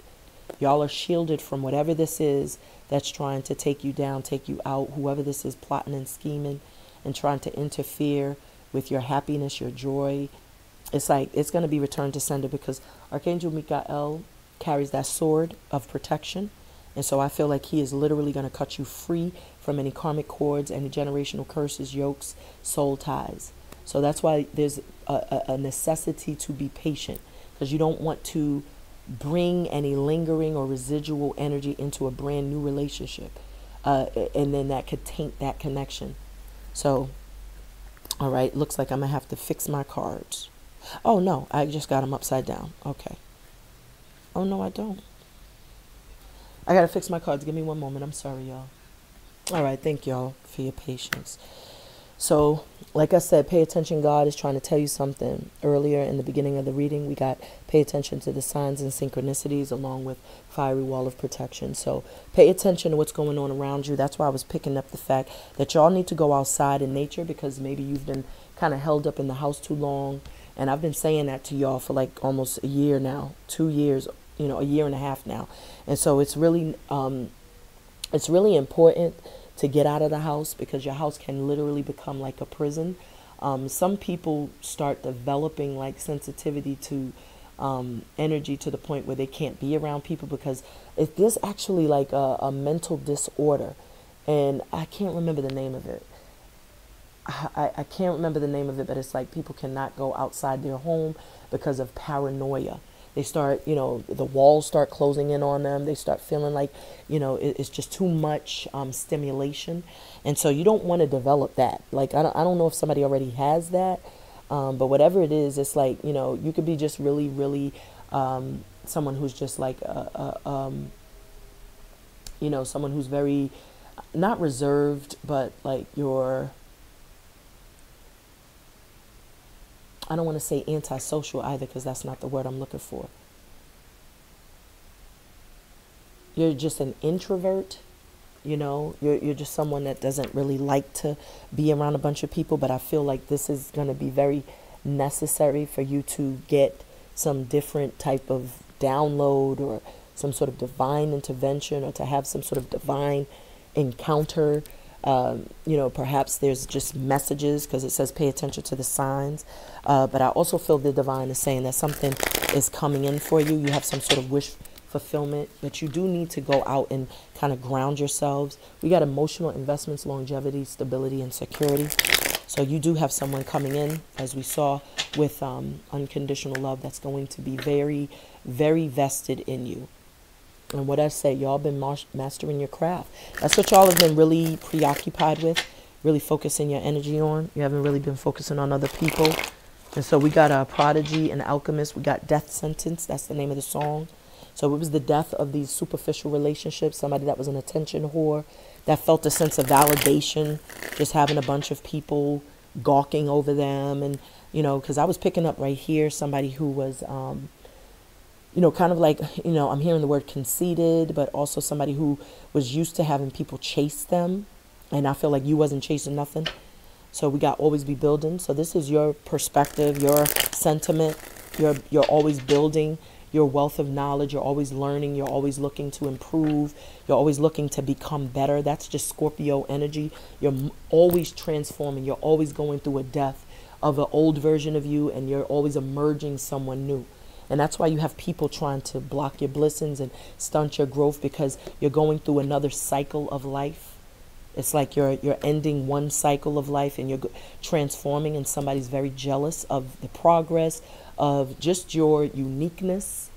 Y'all are shielded from whatever this is that's trying to take you down, take you out, whoever this is plotting and scheming and trying to interfere with your happiness, your joy. It's like it's going to be returned to sender because Archangel Michael carries that sword of protection. And so I feel like he is literally going to cut you free from any karmic cords, any generational curses, yokes, soul ties. So that's why there's a, a necessity to be patient because you don't want to bring any lingering or residual energy into a brand new relationship. Uh, and then that could taint that connection. So, all right, looks like I'm going to have to fix my cards. Oh, no, I just got them upside down. Okay. Oh, no, I don't. I got to fix my cards. Give me one moment. I'm sorry, y'all. All right, thank y'all for your patience. So, like I said, pay attention. God is trying to tell you something. Earlier in the beginning of the reading, we got pay attention to the signs and synchronicities along with fiery wall of protection. So, pay attention to what's going on around you. That's why I was picking up the fact that y'all need to go outside in nature because maybe you've been kind of held up in the house too long. And I've been saying that to y'all for like almost a year now, two years, you know, a year and a half now. And so it's really, um, it's really important to get out of the house because your house can literally become like a prison. Um, some people start developing like sensitivity to um, energy to the point where they can't be around people because if there's actually like a, a mental disorder, and I can't remember the name of it. I, I can't remember the name of it, but it's like people cannot go outside their home because of paranoia. They start, you know, the walls start closing in on them. They start feeling like, you know, it, it's just too much um, stimulation. And so you don't want to develop that. Like, I don't, I don't know if somebody already has that, um, but whatever it is, it's like, you know, you could be just really, really um, someone who's just like, a, a, um, you know, someone who's very, not reserved, but like you're I don't want to say antisocial either because that's not the word I'm looking for. You're just an introvert, you know, you're, you're just someone that doesn't really like to be around a bunch of people, but I feel like this is going to be very necessary for you to get some different type of download or some sort of divine intervention or to have some sort of divine encounter um, you know, perhaps there's just messages because it says pay attention to the signs. Uh, but I also feel the divine is saying that something is coming in for you. You have some sort of wish fulfillment, but you do need to go out and kind of ground yourselves. We got emotional investments, longevity, stability, and security. So you do have someone coming in, as we saw, with um, unconditional love that's going to be very, very vested in you. And what I say, y'all been mastering your craft. That's what y'all have been really preoccupied with, really focusing your energy on. You haven't really been focusing on other people. And so we got a prodigy, an alchemist. We got death sentence. That's the name of the song. So it was the death of these superficial relationships. Somebody that was an attention whore, that felt a sense of validation, just having a bunch of people gawking over them, and you know, because I was picking up right here somebody who was. Um, you know, kind of like, you know, I'm hearing the word conceited, but also somebody who was used to having people chase them. And I feel like you wasn't chasing nothing. So we got always be building. So this is your perspective, your sentiment. You're, you're always building your wealth of knowledge. You're always learning. You're always looking to improve. You're always looking to become better. That's just Scorpio energy. You're always transforming. You're always going through a death of an old version of you, and you're always emerging someone new. And that's why you have people trying to block your blessings and stunt your growth because you're going through another cycle of life. It's like you're you're ending one cycle of life and you're transforming and somebody's very jealous of the progress of just your uniqueness.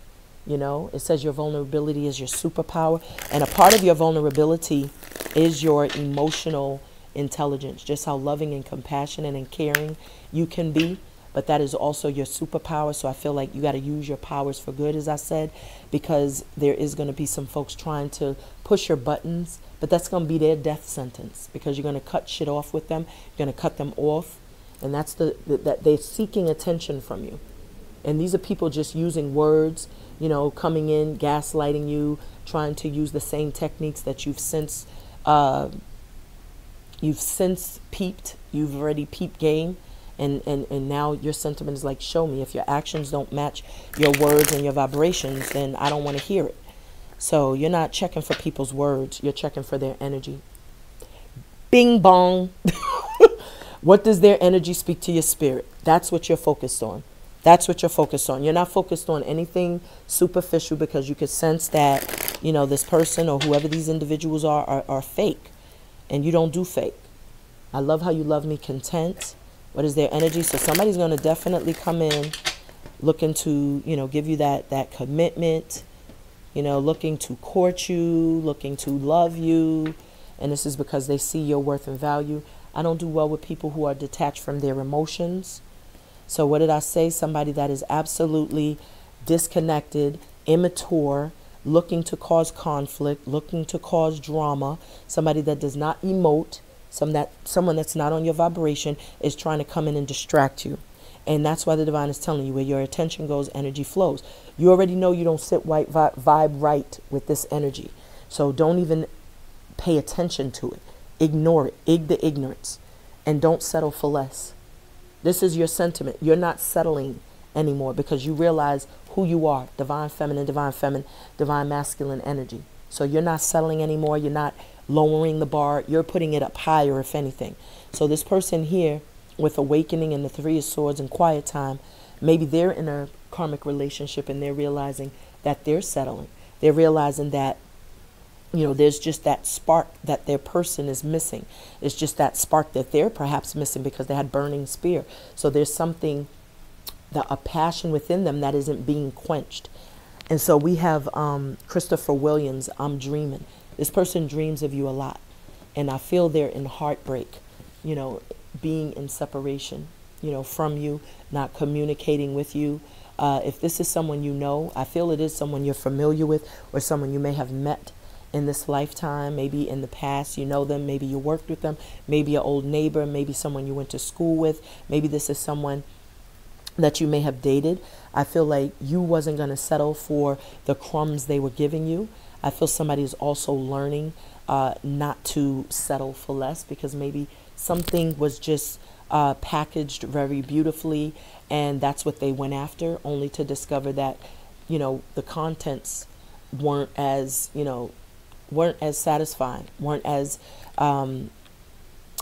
You know, it says your vulnerability is your superpower and a part of your vulnerability is your emotional intelligence, just how loving and compassionate and caring you can be but that is also your superpower. So I feel like you got to use your powers for good, as I said, because there is going to be some folks trying to push your buttons, but that's going to be their death sentence because you're going to cut shit off with them. You're going to cut them off, and that's the, the that they're seeking attention from you. And these are people just using words, you know, coming in, gaslighting you, trying to use the same techniques that you've since uh, you've since peeped. You've already peeped game and, and, and now your sentiment is like, show me. If your actions don't match your words and your vibrations, then I don't want to hear it. So you're not checking for people's words, you're checking for their energy. Bing bong. what does their energy speak to your spirit? That's what you're focused on. That's what you're focused on. You're not focused on anything superficial because you could sense that, you know, this person or whoever these individuals are are, are fake. And you don't do fake. I love how you love me content what is their energy? So somebody's going to definitely come in looking to, you know, give you that, that commitment, you know, looking to court you, looking to love you. And this is because they see your worth and value. I don't do well with people who are detached from their emotions. So, what did I say? Somebody that is absolutely disconnected, immature, looking to cause conflict, looking to cause drama, somebody that does not emote, some that someone that's not on your vibration is trying to come in and distract you. And that's why the divine is telling you where your attention goes, energy flows. You already know you don't sit white vibe right with this energy. So don't even pay attention to it. Ignore it. Ig the ignorance. And don't settle for less. This is your sentiment. You're not settling anymore because you realize who you are divine feminine, divine feminine, divine masculine energy. So you're not settling anymore. You're not lowering the bar. You're putting it up higher, if anything. So this person here with awakening and the three of swords and quiet time, maybe they're in a karmic relationship and they're realizing that they're settling. They're realizing that you know there's just that spark that their person is missing it's just that spark that they're perhaps missing because they had burning spear so there's something that a passion within them that isn't being quenched and so we have um, christopher williams i'm dreaming this person dreams of you a lot and i feel they're in heartbreak you know being in separation you know from you not communicating with you uh, if this is someone you know i feel it is someone you're familiar with or someone you may have met in this lifetime, maybe in the past you know them, maybe you worked with them, maybe an old neighbor, maybe someone you went to school with, maybe this is someone that you may have dated. I feel like you wasn't going to settle for the crumbs they were giving you. I feel somebody is also learning uh, not to settle for less because maybe something was just uh, packaged very beautifully and that's what they went after, only to discover that, you know, the contents weren't as, you know, weren't as satisfying, weren't as, um,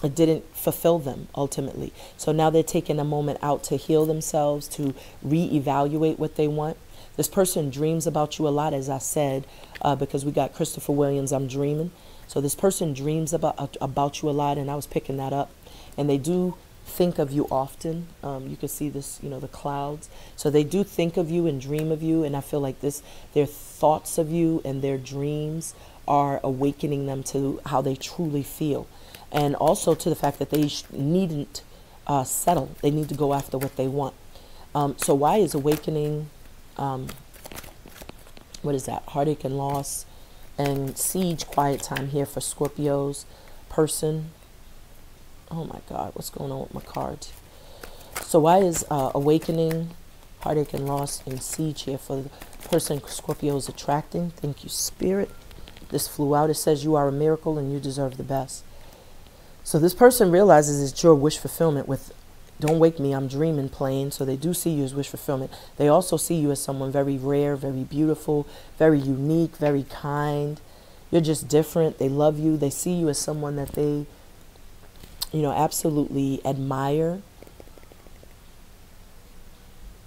it didn't fulfill them ultimately. So now they're taking a moment out to heal themselves, to reevaluate what they want. This person dreams about you a lot, as I said, uh, because we got Christopher Williams, I'm dreaming. So this person dreams about, about you a lot, and I was picking that up. And they do think of you often. Um, you can see this, you know, the clouds. So they do think of you and dream of you, and I feel like this, their thoughts of you and their dreams are awakening them to how they truly feel. And also to the fact that they needn't uh, settle. They need to go after what they want. Um, so why is awakening, um, what is that, heartache and loss, and siege quiet time here for Scorpios, person. Oh my God, what's going on with my cards? So why is uh, awakening, heartache and loss, and siege here for the person Scorpio is attracting? Thank you, Spirit. This flew out. It says you are a miracle and you deserve the best. So this person realizes it's your wish fulfillment with Don't Wake Me, I'm Dreaming playing. So they do see you as wish fulfillment. They also see you as someone very rare, very beautiful, very unique, very kind. You're just different. They love you. They see you as someone that they, you know, absolutely admire.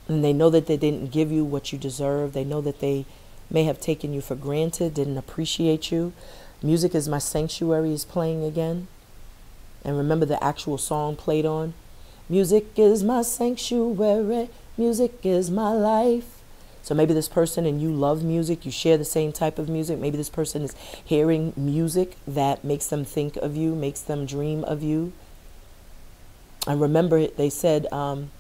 And they know that they didn't give you what you deserve. They know that they may have taken you for granted, didn't appreciate you. Music is My Sanctuary is playing again. And remember the actual song played on? Music is my sanctuary, music is my life. So maybe this person and you love music, you share the same type of music. Maybe this person is hearing music that makes them think of you, makes them dream of you. I remember they said, um,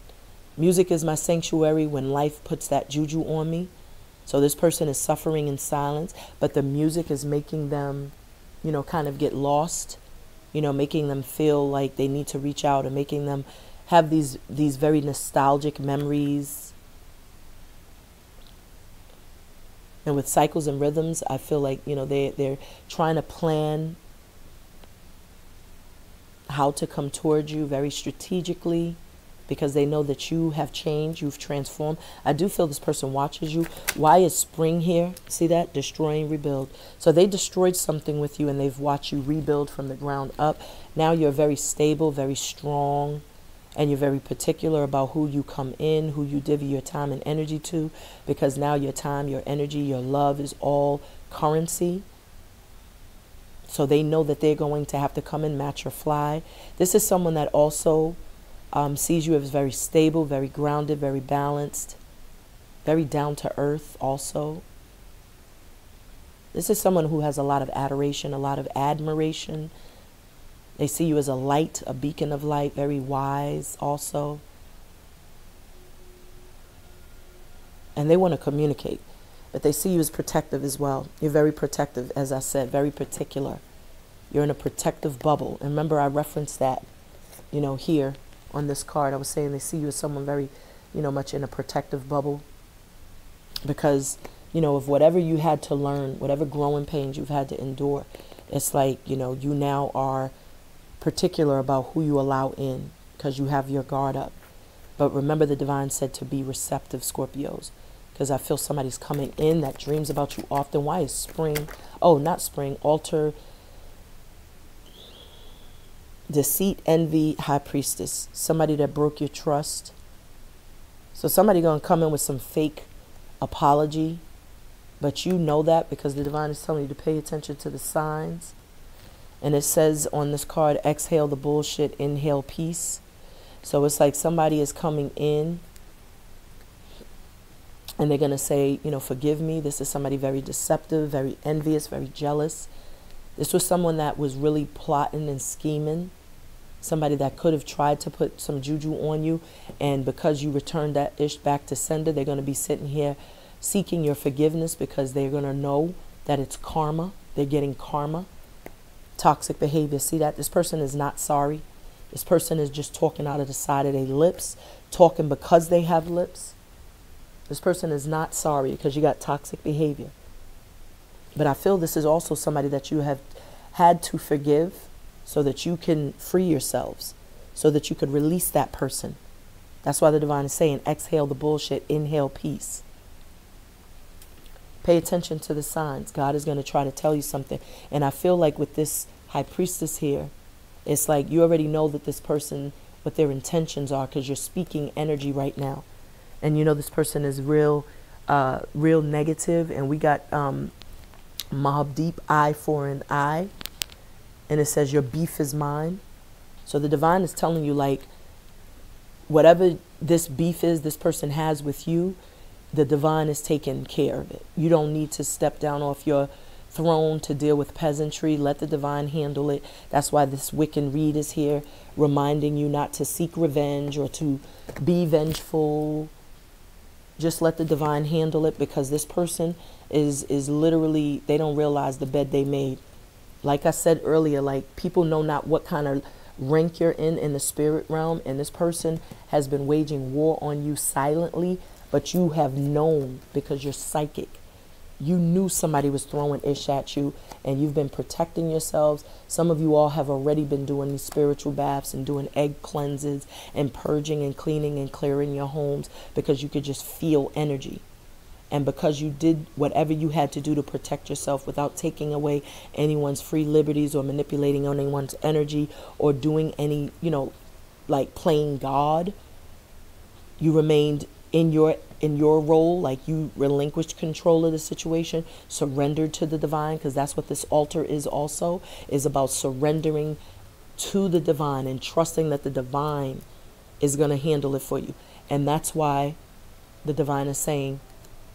Music is my sanctuary when life puts that juju on me. So this person is suffering in silence, but the music is making them, you know, kind of get lost, you know, making them feel like they need to reach out and making them have these these very nostalgic memories. And with cycles and rhythms, I feel like, you know, they they're trying to plan how to come towards you very strategically because they know that you have changed, you've transformed. I do feel this person watches you. Why is spring here? See that? Destroying, rebuild. So they destroyed something with you and they've watched you rebuild from the ground up. Now you're very stable, very strong, and you're very particular about who you come in, who you divvy your time and energy to, because now your time, your energy, your love is all currency. So they know that they're going to have to come and match or fly. This is someone that also um, sees you as very stable, very grounded, very balanced. very down to earth also. This is someone who has a lot of adoration, a lot of admiration. They see you as a light, a beacon of light, very wise also. And they want to communicate, but they see you as protective as well. You're very protective, as I said, very particular. You're in a protective bubble. And remember, I referenced that, you know, here on this card. I was saying they see you as someone very, you know, much in a protective bubble because, you know, of whatever you had to learn, whatever growing pains you've had to endure, it's like, you know, you now are particular about who you allow in because you have your guard up. But remember, the divine said to be receptive, Scorpios because I feel somebody's coming in that dreams about you often. Why is spring? Oh, not spring, altar deceit, envy, high priestess, somebody that broke your trust. So somebody going to come in with some fake apology, but you know that because the divine is telling you to pay attention to the signs. And it says on this card, exhale the bullshit, inhale peace. So it's like somebody is coming in and they're going to say, you know, forgive me. This is somebody very deceptive, very envious, very jealous. This was someone that was really plotting and scheming. Somebody that could have tried to put some juju on you. And because you returned that ish back to sender, they're going to be sitting here seeking your forgiveness because they're going to know that it's karma. They're getting karma. Toxic behavior. See that? This person is not sorry. This person is just talking out of the side of their lips, talking because they have lips. This person is not sorry because you got toxic behavior. But I feel this is also somebody that you have had to forgive so that you can free yourselves, so that you could release that person. That's why the divine is saying, exhale the bullshit, inhale peace. Pay attention to the signs. God is going to try to tell you something. And I feel like with this high priestess here, it's like you already know that this person, what their intentions are, because you're speaking energy right now. And you know this person is real, uh, real negative, and we got um, Mobb Deep eye for an eye. And it says, Your beef is mine. So the divine is telling you, like, whatever this beef is this person has with you, the divine is taking care of it. You don't need to step down off your throne to deal with peasantry. Let the divine handle it. That's why this Wiccan Rede is here, reminding you not to seek revenge or to be vengeful. Just let the divine handle it because this person is is literally they don't realize the bed they made. Like I said earlier, like people know not what kind of rank you're in in the spirit realm and this person has been waging war on you silently, but you have known because you're psychic. You knew somebody was throwing ish at you and you've been protecting yourselves. Some of you all have already been doing these spiritual baths and doing egg cleanses and purging and cleaning and clearing your homes because you could just feel energy and because you did whatever you had to do to protect yourself without taking away anyone's free liberties or manipulating anyone's energy or doing any, you know, like playing God, you remained in your in your role like you relinquished control of the situation surrendered to the divine because that's what this altar is also is about surrendering to the divine and trusting that the divine is going to handle it for you and that's why the divine is saying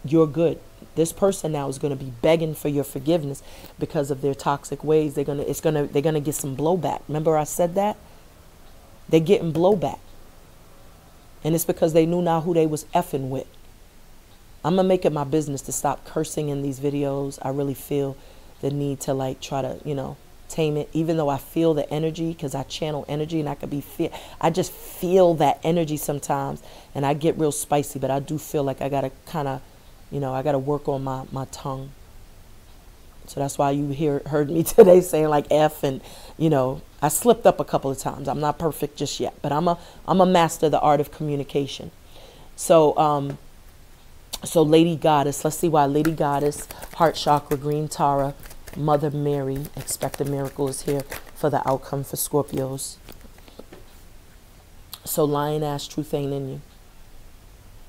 you're good. This person now is going to be begging for your forgiveness because of their toxic ways. They're gonna it's gonna they're gonna get some blowback. Remember I said that? They're getting blowback. And it's because they knew now who they was effing with. I'm gonna make it my business to stop cursing in these videos. I really feel the need to like try to, you know, tame it even though I feel the energy because I channel energy and I could be feel I just feel that energy sometimes and I get real spicy but I do feel like I got to kind of you know, I got to work on my, my tongue. So that's why you hear heard me today saying like F and you know I slipped up a couple of times. I'm not perfect just yet, but I'm a I'm a master of the art of communication. So um, so Lady Goddess, let's see why Lady Goddess, Heart Chakra, Green Tara, Mother Mary, Expect a Miracle is here for the outcome for Scorpios. So Lion Ash Truth ain't in you.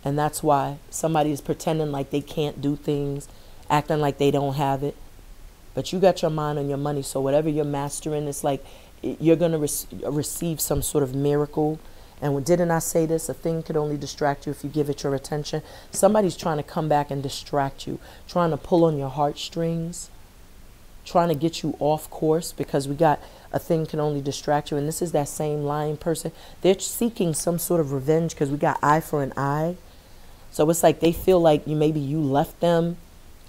And that's why somebody is pretending like they can't do things, acting like they don't have it. But you got your mind on your money, so whatever you're mastering, it's like you're going to re- receive some sort of miracle And didn't I say this? A thing could only distract you if you give it your attention. Somebody's trying to come back and distract you, trying to pull on your heartstrings, trying to get you off course because we got a thing can only distract you. And this is that same lying person. They're seeking some sort of revenge because we got eye for an eye. So it's like they feel like you maybe you left them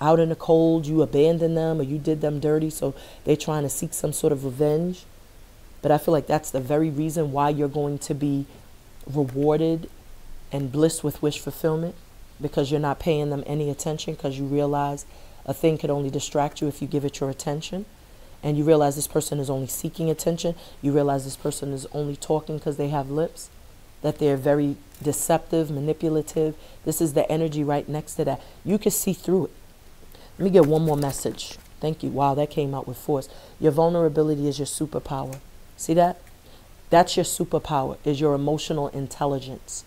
out in the cold, you abandoned them, or you did them dirty. So they're trying to seek some sort of revenge. But I feel like that's the very reason why you're going to be rewarded and blissed with wish fulfillment because you're not paying them any attention because you realize a thing could only distract you if you give it your attention. And you realize this person is only seeking attention. You realize this person is only talking because they have lips, that they're very deceptive, manipulative. This is the energy right next to that. You can see through it. Let me get one more message. Thank you. Wow, that came out with force. Your vulnerability is your superpower. See that? That's your superpower, is your emotional intelligence,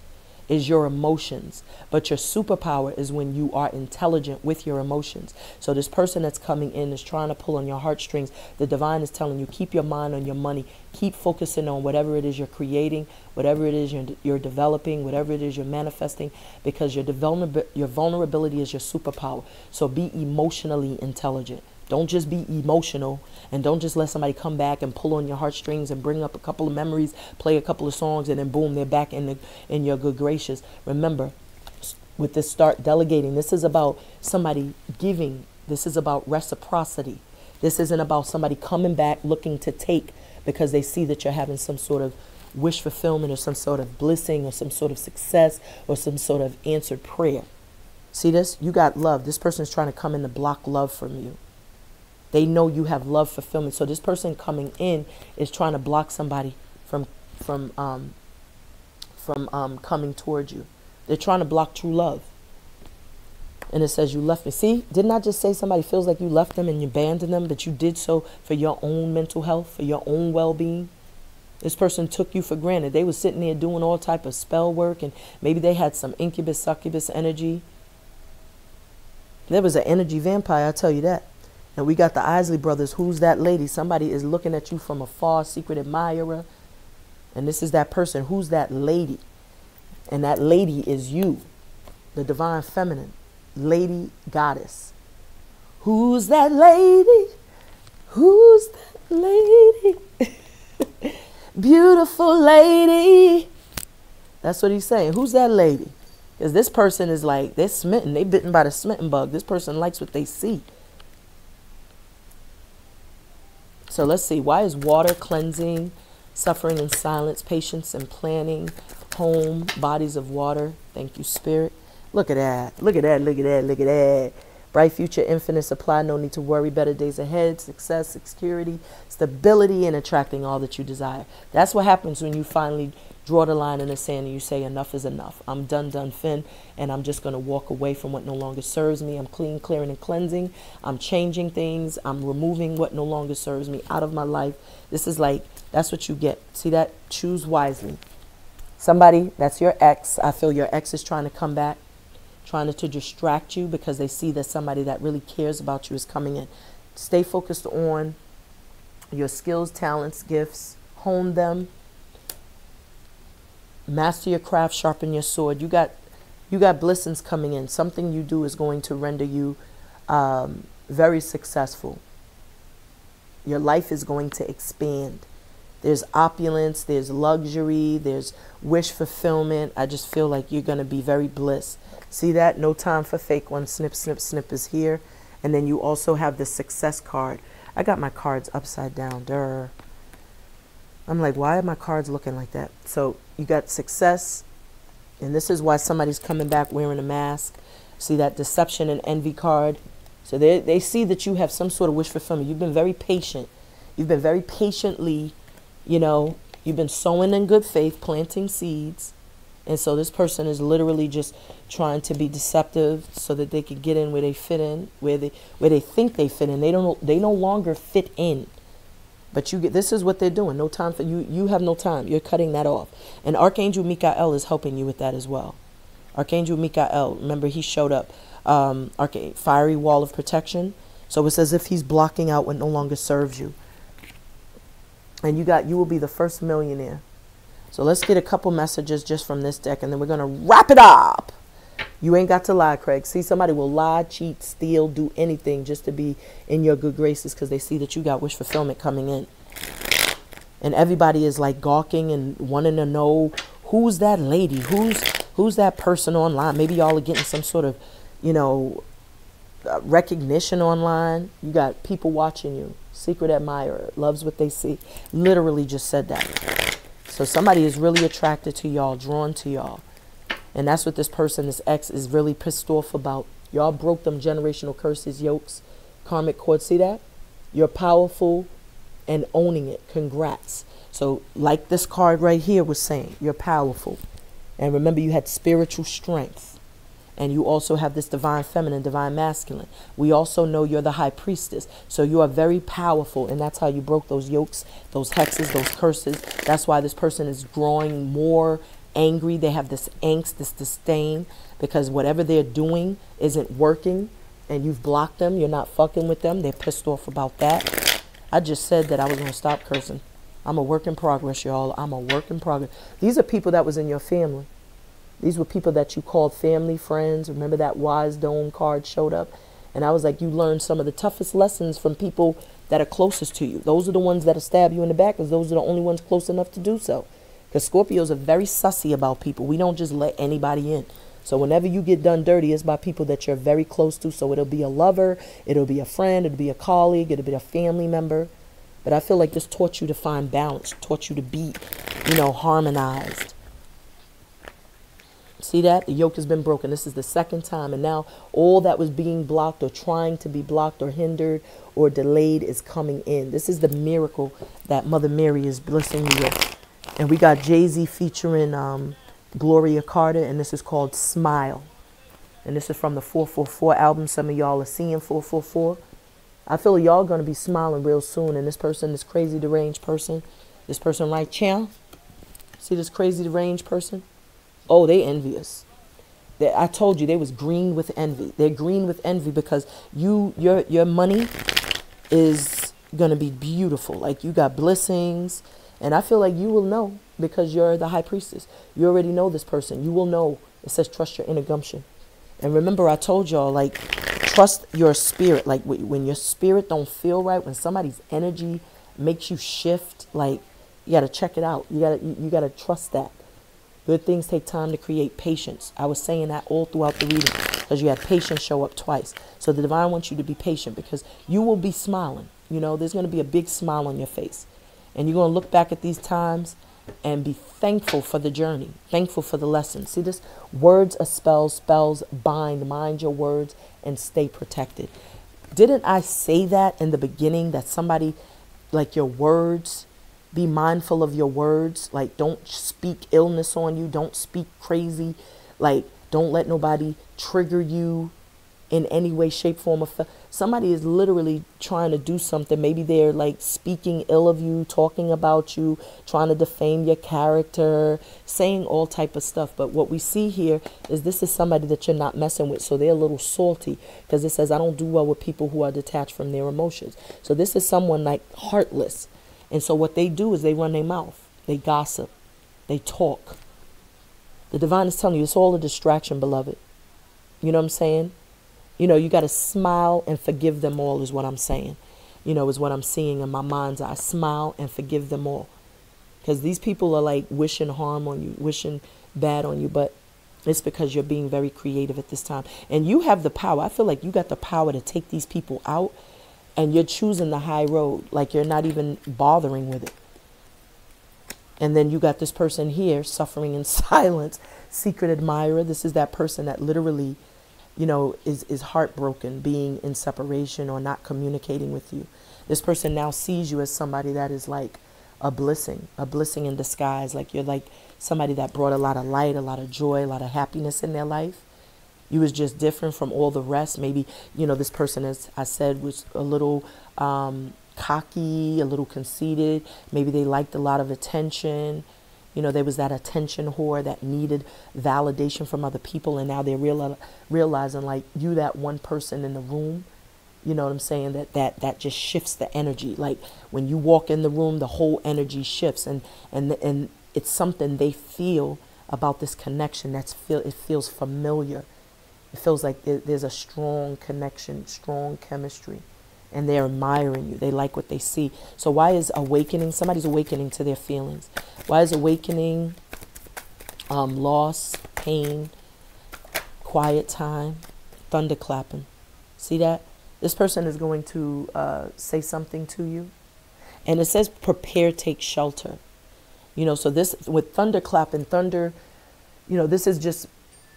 is your emotions. But your superpower is when you are intelligent with your emotions. So this person that's coming in is trying to pull on your heartstrings. The divine is telling you, keep your mind on your money. Keep focusing on whatever it is you're creating, whatever it is you're, you're developing, whatever it is you're manifesting, because your, your vulnerability is your superpower. So be emotionally intelligent. Don't just be emotional and don't just let somebody come back and pull on your heartstrings and bring up a couple of memories, play a couple of songs, and then boom, they're back in the in your good gracious. Remember, with this start delegating, this is about somebody giving. This is about reciprocity. This isn't about somebody coming back looking to take because they see that you're having some sort of wish fulfillment or some sort of blessing or some sort of success or some sort of answered prayer. See this? You got love. This person is trying to come in to block love from you. They know you have love fulfillment. So this person coming in is trying to block somebody from from um, from um, coming towards you. They're trying to block true love. And it says you left me. See, didn't I just say somebody feels like you left them and you abandoned them, but you did so for your own mental health, for your own well-being? This person took you for granted. They were sitting there doing all type of spell work, and maybe they had some incubus, succubus energy. There was an energy vampire, I tell you that. And we got the Isley brothers. Who's that lady? Somebody is looking at you from afar, secret admirer. And this is that person. Who's that lady? And that lady is you, the divine feminine, lady goddess. Who's that lady? Who's that lady? Beautiful lady. That's what he's saying. Who's that lady? Because this person is like, they're smitten. They're bitten by the smitten bug. This person likes what they see. So let's see. Why is water cleansing, suffering in silence, patience and planning, home, bodies of water? Thank you, Spirit. Look at that. Look at that. Look at that. Look at that. Bright future, infinite supply, no need to worry, better days ahead, success, security, stability, and attracting all that you desire. That's what happens when you finally draw the line in the sand and you say enough is enough. I'm done, done, fin, and I'm just going to walk away from what no longer serves me. I'm clean, clearing, and cleansing. I'm changing things. I'm removing what no longer serves me out of my life. This is like, that's what you get. See that? Choose wisely. Somebody, that's your ex. I feel your ex is trying to come back, trying to distract you because they see that somebody that really cares about you is coming in. Stay focused on your skills, talents, gifts, hone them master your craft, sharpen your sword. You got you got blessings coming in. Something you do is going to render you um, very successful. Your life is going to expand. There's opulence, there's luxury, there's wish fulfillment. I just feel like you're going to be very bliss. See that? No time for fake one. Snip, snip, snip is here. And then you also have the success card. I got my cards upside down. Durr. I'm like, why are my cards looking like that? So you got success, and this is why somebody's coming back wearing a mask. See that deception and envy card? So they, they see that you have some sort of wish fulfillment. You've been very patient. You've been very patiently, you know, you've been sowing in good faith, planting seeds. And so this person is literally just trying to be deceptive so that they can get in where they fit in, where they where they think they fit in. They don't they no longer fit in. But you get this is what they're doing. No time for you. You have no time. You're cutting that off. And Archangel Michael is helping you with that as well. Archangel Michael, remember he showed up. Um, Archangel, fiery wall of protection. So it's as if he's blocking out what no longer serves you. And you got you will be the first millionaire. So let's get a couple messages just from this deck and then we're going to wrap it up. You ain't got to lie, Craig. See, somebody will lie, cheat, steal, do anything just to be in your good graces because they see that you got wish fulfillment coming in. And everybody is like gawking and wanting to know who's that lady? Who's who's that person online? Maybe y'all are getting some sort of, you know, uh, recognition online. You got people watching you. Secret admirer loves what they see. Literally just said that. So somebody is really attracted to y'all, drawn to y'all. And that's what this person, this ex, is really pissed off about. Y'all broke them generational curses, yokes, karmic cords. See that? You're powerful and owning it. Congrats. So, like this card right here was saying, you're powerful. And remember, you had spiritual strength and you also have this divine feminine, divine masculine. We also know you're the high priestess. So you are very powerful, and that's how you broke those yokes, those hexes, those curses. That's why this person is growing more angry. They have this angst, this disdain, because whatever they're doing isn't working, and you've blocked them. You're not fucking with them. They're pissed off about that. I just said that I was to stop cursing. I'm a work in progress, y'all. I'm a work in progress. These are people that was in your family. These were people that you called family, friends. Remember that wise dome card showed up? And I was like, you learned some of the toughest lessons from people that are closest to you. Those are the ones that'll stab you in the back because those are the only ones close enough to do so. Because Scorpios are very sussy about people. We don't just let anybody in. So whenever you get done dirty, it's by people that you're very close to. So it'll be a lover, it'll be a friend, it'll be a colleague, it'll be a family member. But I feel like this taught you to find balance, taught you to be, you know, harmonized. See that? The yoke has been broken. This is the second time. And now all that was being blocked or trying to be blocked or hindered or delayed is coming in. This is the miracle that Mother Mary is blessing you with. And we got Jay Z featuring um, Gloria Carter, and this is called Smile. And this is from the 444 album. Some of y'all are seeing 444. I feel y'all going to be smiling real soon. And this person, this crazy deranged person, this person right here, see this crazy deranged person? Oh, they envious. They, I told you they was green with envy. They're green with envy because you your your money is gonna be beautiful. Like you got blessings, and I feel like you will know because you're the high priestess. You already know this person. You will know. It says trust your inner gumption. And remember, I told y'all like trust your spirit. Like when your spirit don't feel right, when somebody's energy makes you shift, like you gotta check it out. You gotta you, you gotta trust that. Good things take time to create patience. I was saying that all throughout the reading because you had patience show up twice. So the divine wants you to be patient because you will be smiling. You know, there's going to be a big smile on your face. And you're going to look back at these times and be thankful for the journey, thankful for the lesson. See this? Words are spells, spells bind. Mind your words and stay protected. Didn't I say that in the beginning that somebody, like your words, be mindful of your words. Like, don't speak illness on you. Don't speak crazy. Like, don't let nobody trigger you in any way, shape, form, or fa- somebody is literally trying to do something. Maybe they're like speaking ill of you, talking about you, trying to defame your character, saying all type of stuff. But what we see here is this is somebody that you're not messing with, so they're a little salty because it says I don't do well with people who are detached from their emotions. So this is someone like heartless and so what they do is they run their mouth, they gossip, they talk. The divine is telling you it's all a distraction, beloved. You know what I'm saying? You know, you got to smile and forgive them all, is what I'm saying. You know, is what I'm seeing in my mind's eye. Smile and forgive them all. Because these people are like wishing harm on you, wishing bad on you, but it's because you're being very creative at this time. And you have the power. I feel like you got the power to take these people out and you're choosing the high road like you're not even bothering with it and then you got this person here suffering in silence secret admirer this is that person that literally you know is is heartbroken being in separation or not communicating with you this person now sees you as somebody that is like a blessing a blessing in disguise like you're like somebody that brought a lot of light a lot of joy a lot of happiness in their life you was just different from all the rest. Maybe, you know, this person, as I said, was a little um, cocky, a little conceited. Maybe they liked a lot of attention. You know, there was that attention whore that needed validation from other people, and now they're real, realizing, like, you, that one person in the room, you know what I'm saying? That, that that just shifts the energy. Like when you walk in the room, the whole energy shifts, and and and it's something they feel about this connection that's feel it feels familiar. It feels like there's a strong connection, strong chemistry, and they're admiring you. They like what they see. So why is awakening? Somebody's awakening to their feelings. Why is awakening? Um, loss, pain, quiet time, thunder clapping? See that? This person is going to uh, say something to you. And it says, prepare, take shelter. You know, so this with thunderclap and thunder, you know, this is just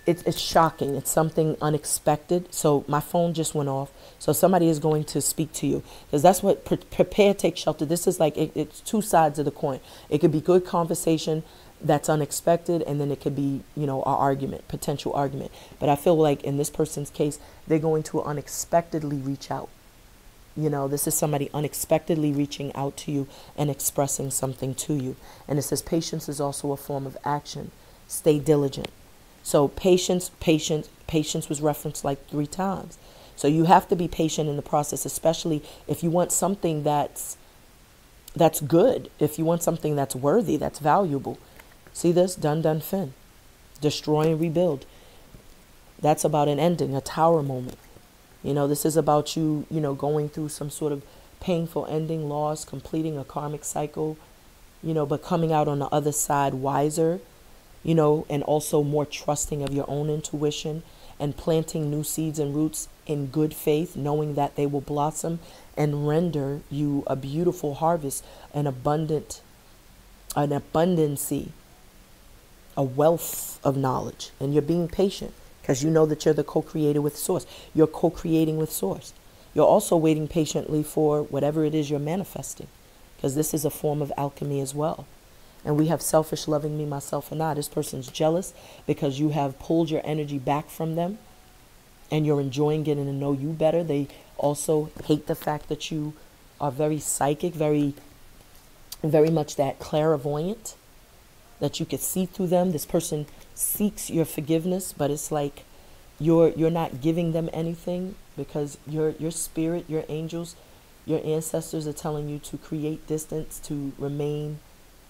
it's it's shocking. It's something unexpected. So my phone just went off. So somebody is going to speak to you because that's what pre- prepare, take shelter. This is like it, it's two sides of the coin. It could be good conversation that's unexpected, and then it could be you know an argument, potential argument. But I feel like in this person's case, they're going to unexpectedly reach out. You know, this is somebody unexpectedly reaching out to you and expressing something to you. And it says patience is also a form of action. Stay diligent. So patience, patience, patience was referenced like three times. So you have to be patient in the process, especially if you want something that's that's good, if you want something that's worthy, that's valuable. See this? Done, done, fin. Destroy and rebuild. That's about an ending, a tower moment. You know, this is about you, you know, going through some sort of painful ending, loss, completing a karmic cycle, you know, but coming out on the other side wiser, you know, and also more trusting of your own intuition and planting new seeds and roots in good faith, knowing that they will blossom and render you a beautiful harvest, an abundant, an abundancy, a wealth of knowledge. And you're being patient because you know that you're the co creator with Source. You're co creating with Source. You're also waiting patiently for whatever it is you're manifesting because this is a form of alchemy as well. And we have selfish loving me, myself, and I. This person's jealous because you have pulled your energy back from them and you're enjoying getting to know you better. They also hate the fact that you are very psychic, very, very much that clairvoyant, that you could see through them. This person seeks your forgiveness, but it's like you're you're not giving them anything because your your spirit, your angels, your ancestors are telling you to create distance, to remain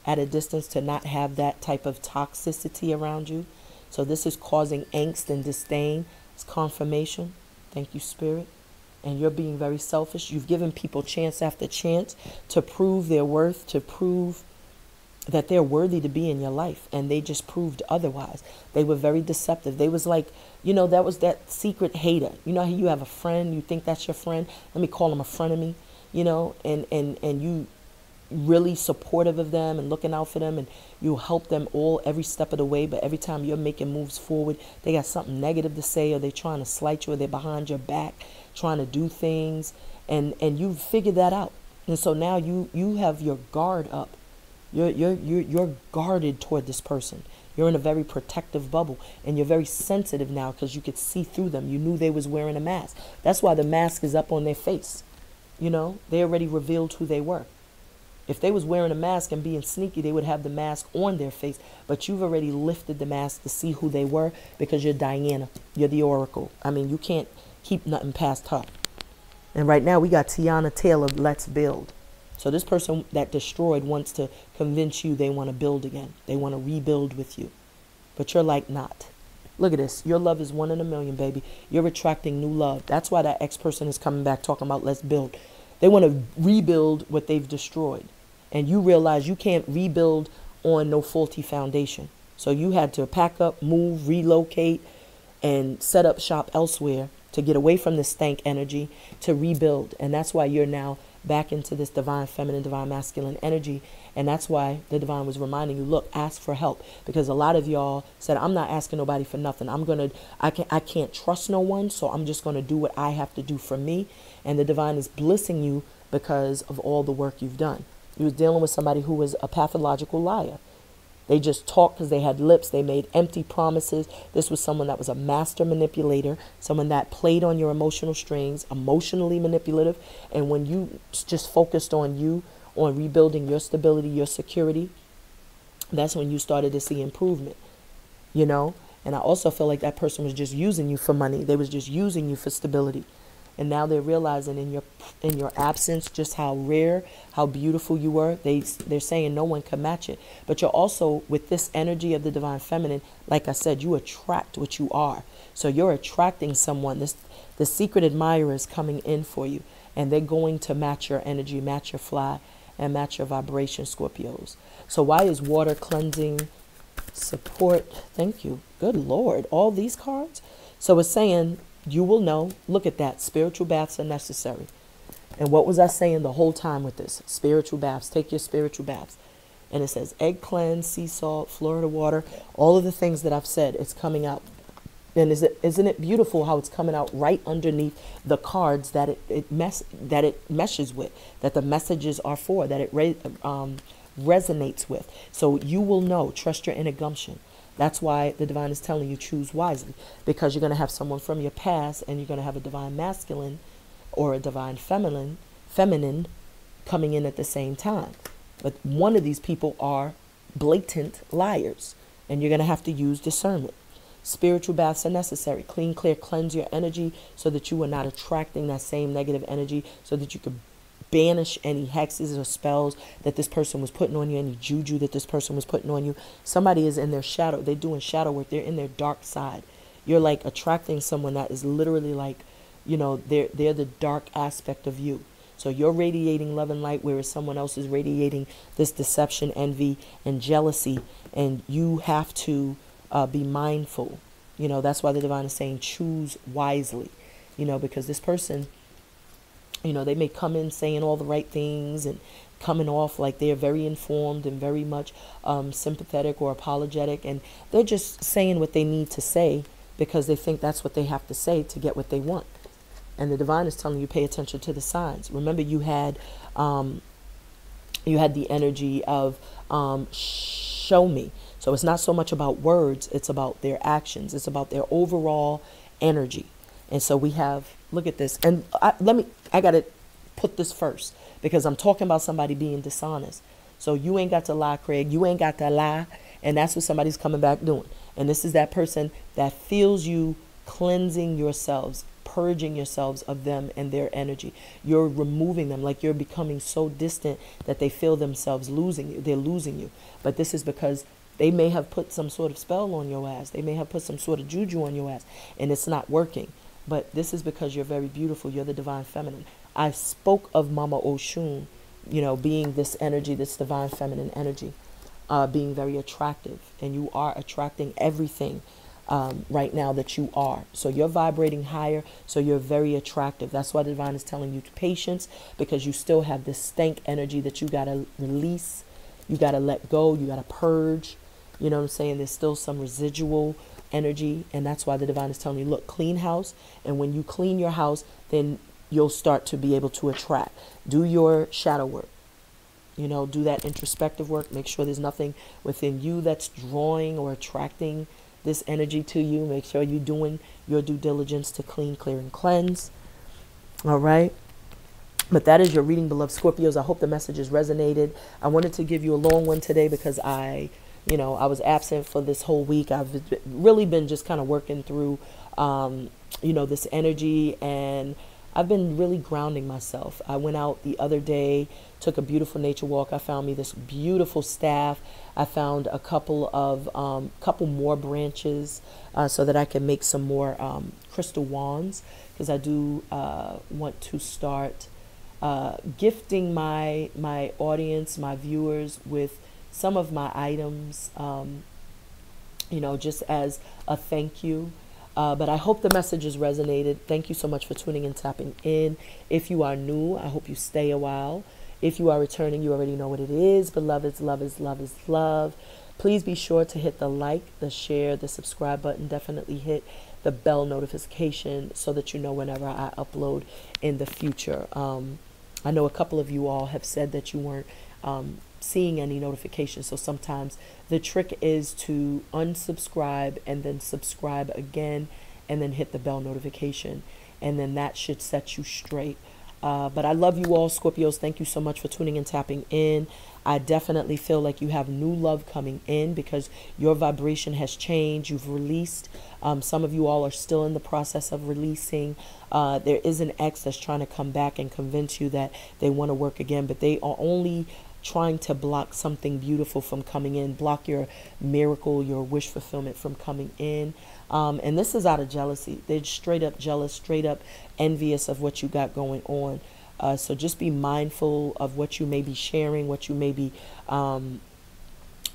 at a distance, to not have that type of toxicity around you. So this is causing angst and disdain. It's confirmation. Thank you, spirit. And you're being very selfish. You've given people chance after chance to prove their worth, to prove that they're worthy to be in your life and they just proved otherwise they were very deceptive they was like you know that was that secret hater you know you have a friend you think that's your friend let me call him a friend of me you know and and and you really supportive of them and looking out for them and you help them all every step of the way but every time you're making moves forward they got something negative to say or they're trying to slight you or they're behind your back trying to do things and and you figure that out and so now you you have your guard up you're, you're, you're, you're guarded toward this person. You're in a very protective bubble and you're very sensitive now because you could see through them. You knew they was wearing a mask. That's why the mask is up on their face. You know, they already revealed who they were. If they was wearing a mask and being sneaky, they would have the mask on their face. But you've already lifted the mask to see who they were because you're Diana. You're the oracle. I mean, you can't keep nothing past her. And right now we got Teyana Taylor, Let's Build. So this person that destroyed wants to convince you they want to build again. They want to rebuild with you. But you're like not. Look at this. Your love is one in a million, baby. You're attracting new love. That's why that ex person is coming back talking about let's build. They want to rebuild what they've destroyed. And you realize you can't rebuild on no faulty foundation. So you had to pack up, move, relocate, and set up shop elsewhere to get away from this stank energy to rebuild. And that's why you're now back into this divine feminine, divine masculine energy. And that's why the divine was reminding you, look, ask for help. Because a lot of y'all said, I'm not asking nobody for nothing. I'm gonna I can't I can't trust no one, so I'm just gonna do what I have to do for me. And the divine is blessing you because of all the work you've done. You was dealing with somebody who was a pathological liar. They just talked because they had lips. They made empty promises. This was someone that was a master manipulator, someone that played on your emotional strings, emotionally manipulative. And when you just focused on you, on rebuilding your stability, your security, that's when you started to see improvement, you know? And I also feel like that person was just using you for money. They was just using you for stability. And now they're realizing in your in your absence just how rare how beautiful you were. They they're saying no one can match it. But you're also with this energy of the divine feminine like i said you attract what you are. So you're attracting someone. This the secret admirer is coming in for you. And they're going to match your energy match your fly and match your vibration scorpios. So why is water cleansing support? Thank you. Good lord. All these cards? So it's saying you will know. Look at that. Spiritual baths are necessary. And what was I saying the whole time with this? Spiritual baths. Take your spiritual baths. And it says egg cleanse, sea salt, Florida water, all of the things that I've said, it's coming out. And is it, isn't it beautiful how it's coming out right underneath the cards that it, it mess that it meshes with, that the messages are for, that it re, um, resonates with. So you will know. Trust your inner gumption. That's why the divine is telling you choose wisely because you're going to have someone from your past and you're going to have a divine masculine or a divine feminine feminine coming in at the same time. But one of these people are blatant liars and you're going to have to use discernment. Spiritual baths are necessary. Clean, clear, cleanse your energy so that you are not attracting that same negative energy so that you can banish any hexes or spells that this person was putting on you, any juju that this person was putting on you. Somebody is in their shadow. They're doing shadow work. They're in their dark side. You're like attracting someone that is literally like, you know, they're they're the dark aspect of you. So you're radiating love and light, whereas someone else is radiating this deception, envy, and jealousy. And you have to uh, be mindful. You know, that's why the divine is saying choose wisely. You know, because this person you know, they may come in saying all the right things and coming off like they're very informed and very much um, sympathetic or apologetic, and they're just saying what they need to say because they think that's what they have to say to get what they want. And the divine is telling you pay attention to the signs. Remember, you had um, you had the energy of um, show me. So it's not so much about words; it's about their actions. It's about their overall energy. And so we have look at this. And I, let me, I got to put this first because I'm talking about somebody being dishonest. So you ain't got to lie, Craig. You ain't got to lie. And that's what somebody's coming back doing. And this is that person that feels you cleansing yourselves, purging yourselves of them and their energy. You're removing them like you're becoming so distant that they feel themselves losing you. They're losing you. But this is because they may have put some sort of spell on your ass. They may have put some sort of juju on your ass and it's not working. But this is because you're very beautiful. You're the divine feminine. I spoke of Mama Oshun, you know, being this energy, this divine feminine energy, uh, being very attractive. And you are attracting everything um, right now that you are. So you're vibrating higher, so you're very attractive. That's why the divine is telling you patience because you still have this stank energy that you got to release. You got to let go. You got to purge. You know what I'm saying? There's still some residual energy. And that's why the divine is telling you, look, clean house. And when you clean your house, then you'll start to be able to attract. Do your shadow work. You know, do that introspective work. Make sure there's nothing within you that's drawing or attracting this energy to you. Make sure you're doing your due diligence to clean, clear, and cleanse. All right. But that is your reading, beloved Scorpios. I hope the message has resonated. I wanted to give you a long one today because I you know, I was absent for this whole week. I've really been just kind of working through, um, you know, this energy and I've been really grounding myself. I went out the other day, took a beautiful nature walk. I found me this beautiful staff. I found a couple of um, couple more branches uh, so that I can make some more um, crystal wands because I do uh, want to start uh, gifting my my audience, my viewers with some of my items, um, you know, just as a thank you. Uh, but I hope the message has resonated. Thank you so much for tuning and tapping in. If you are new, I hope you stay a while. If you are returning, you already know what it is. Beloveds, love is love is love. Please be sure to hit the like, the share, the subscribe button. Definitely hit the bell notification so that you know whenever I upload in the future. Um, I know a couple of you all have said that you weren't um, seeing any notifications. So sometimes the trick is to unsubscribe and then subscribe again and then hit the bell notification. And then that should set you straight Uh, but I love you all, Scorpios. Thank you so much for tuning and tapping in. I definitely feel like you have new love coming in because your vibration has changed. You've released. Um, some of you all are still in the process of releasing. Uh, there is an ex that's trying to come back and convince you that they want to work again, but they are only trying to block something beautiful from coming in, block your miracle, your wish fulfillment from coming in. Um, and this is out of jealousy. They're straight up jealous, straight up envious of what you got going on. Uh, so just be mindful of what you may be sharing, what you may be um,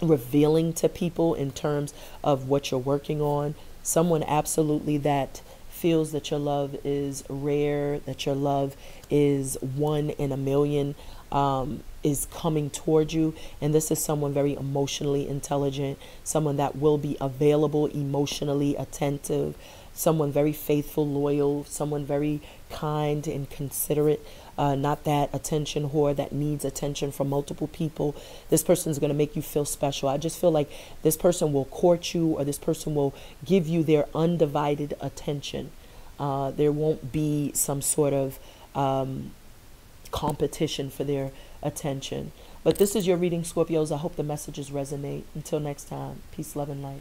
revealing to people in terms of what you're working on. Someone absolutely that feels that your love is rare, that your love is one in a million, um, is coming towards you. And this is someone very emotionally intelligent, someone that will be available, emotionally attentive, someone very faithful, loyal, someone very kind and considerate. Uh, not that attention whore that needs attention from multiple people. This person is going to make you feel special. I just feel like this person will court you or this person will give you their undivided attention. Uh, there won't be some sort of um, competition for their attention. But this is your reading, Scorpios. I hope the messages resonate. Until next time, peace, love, and light.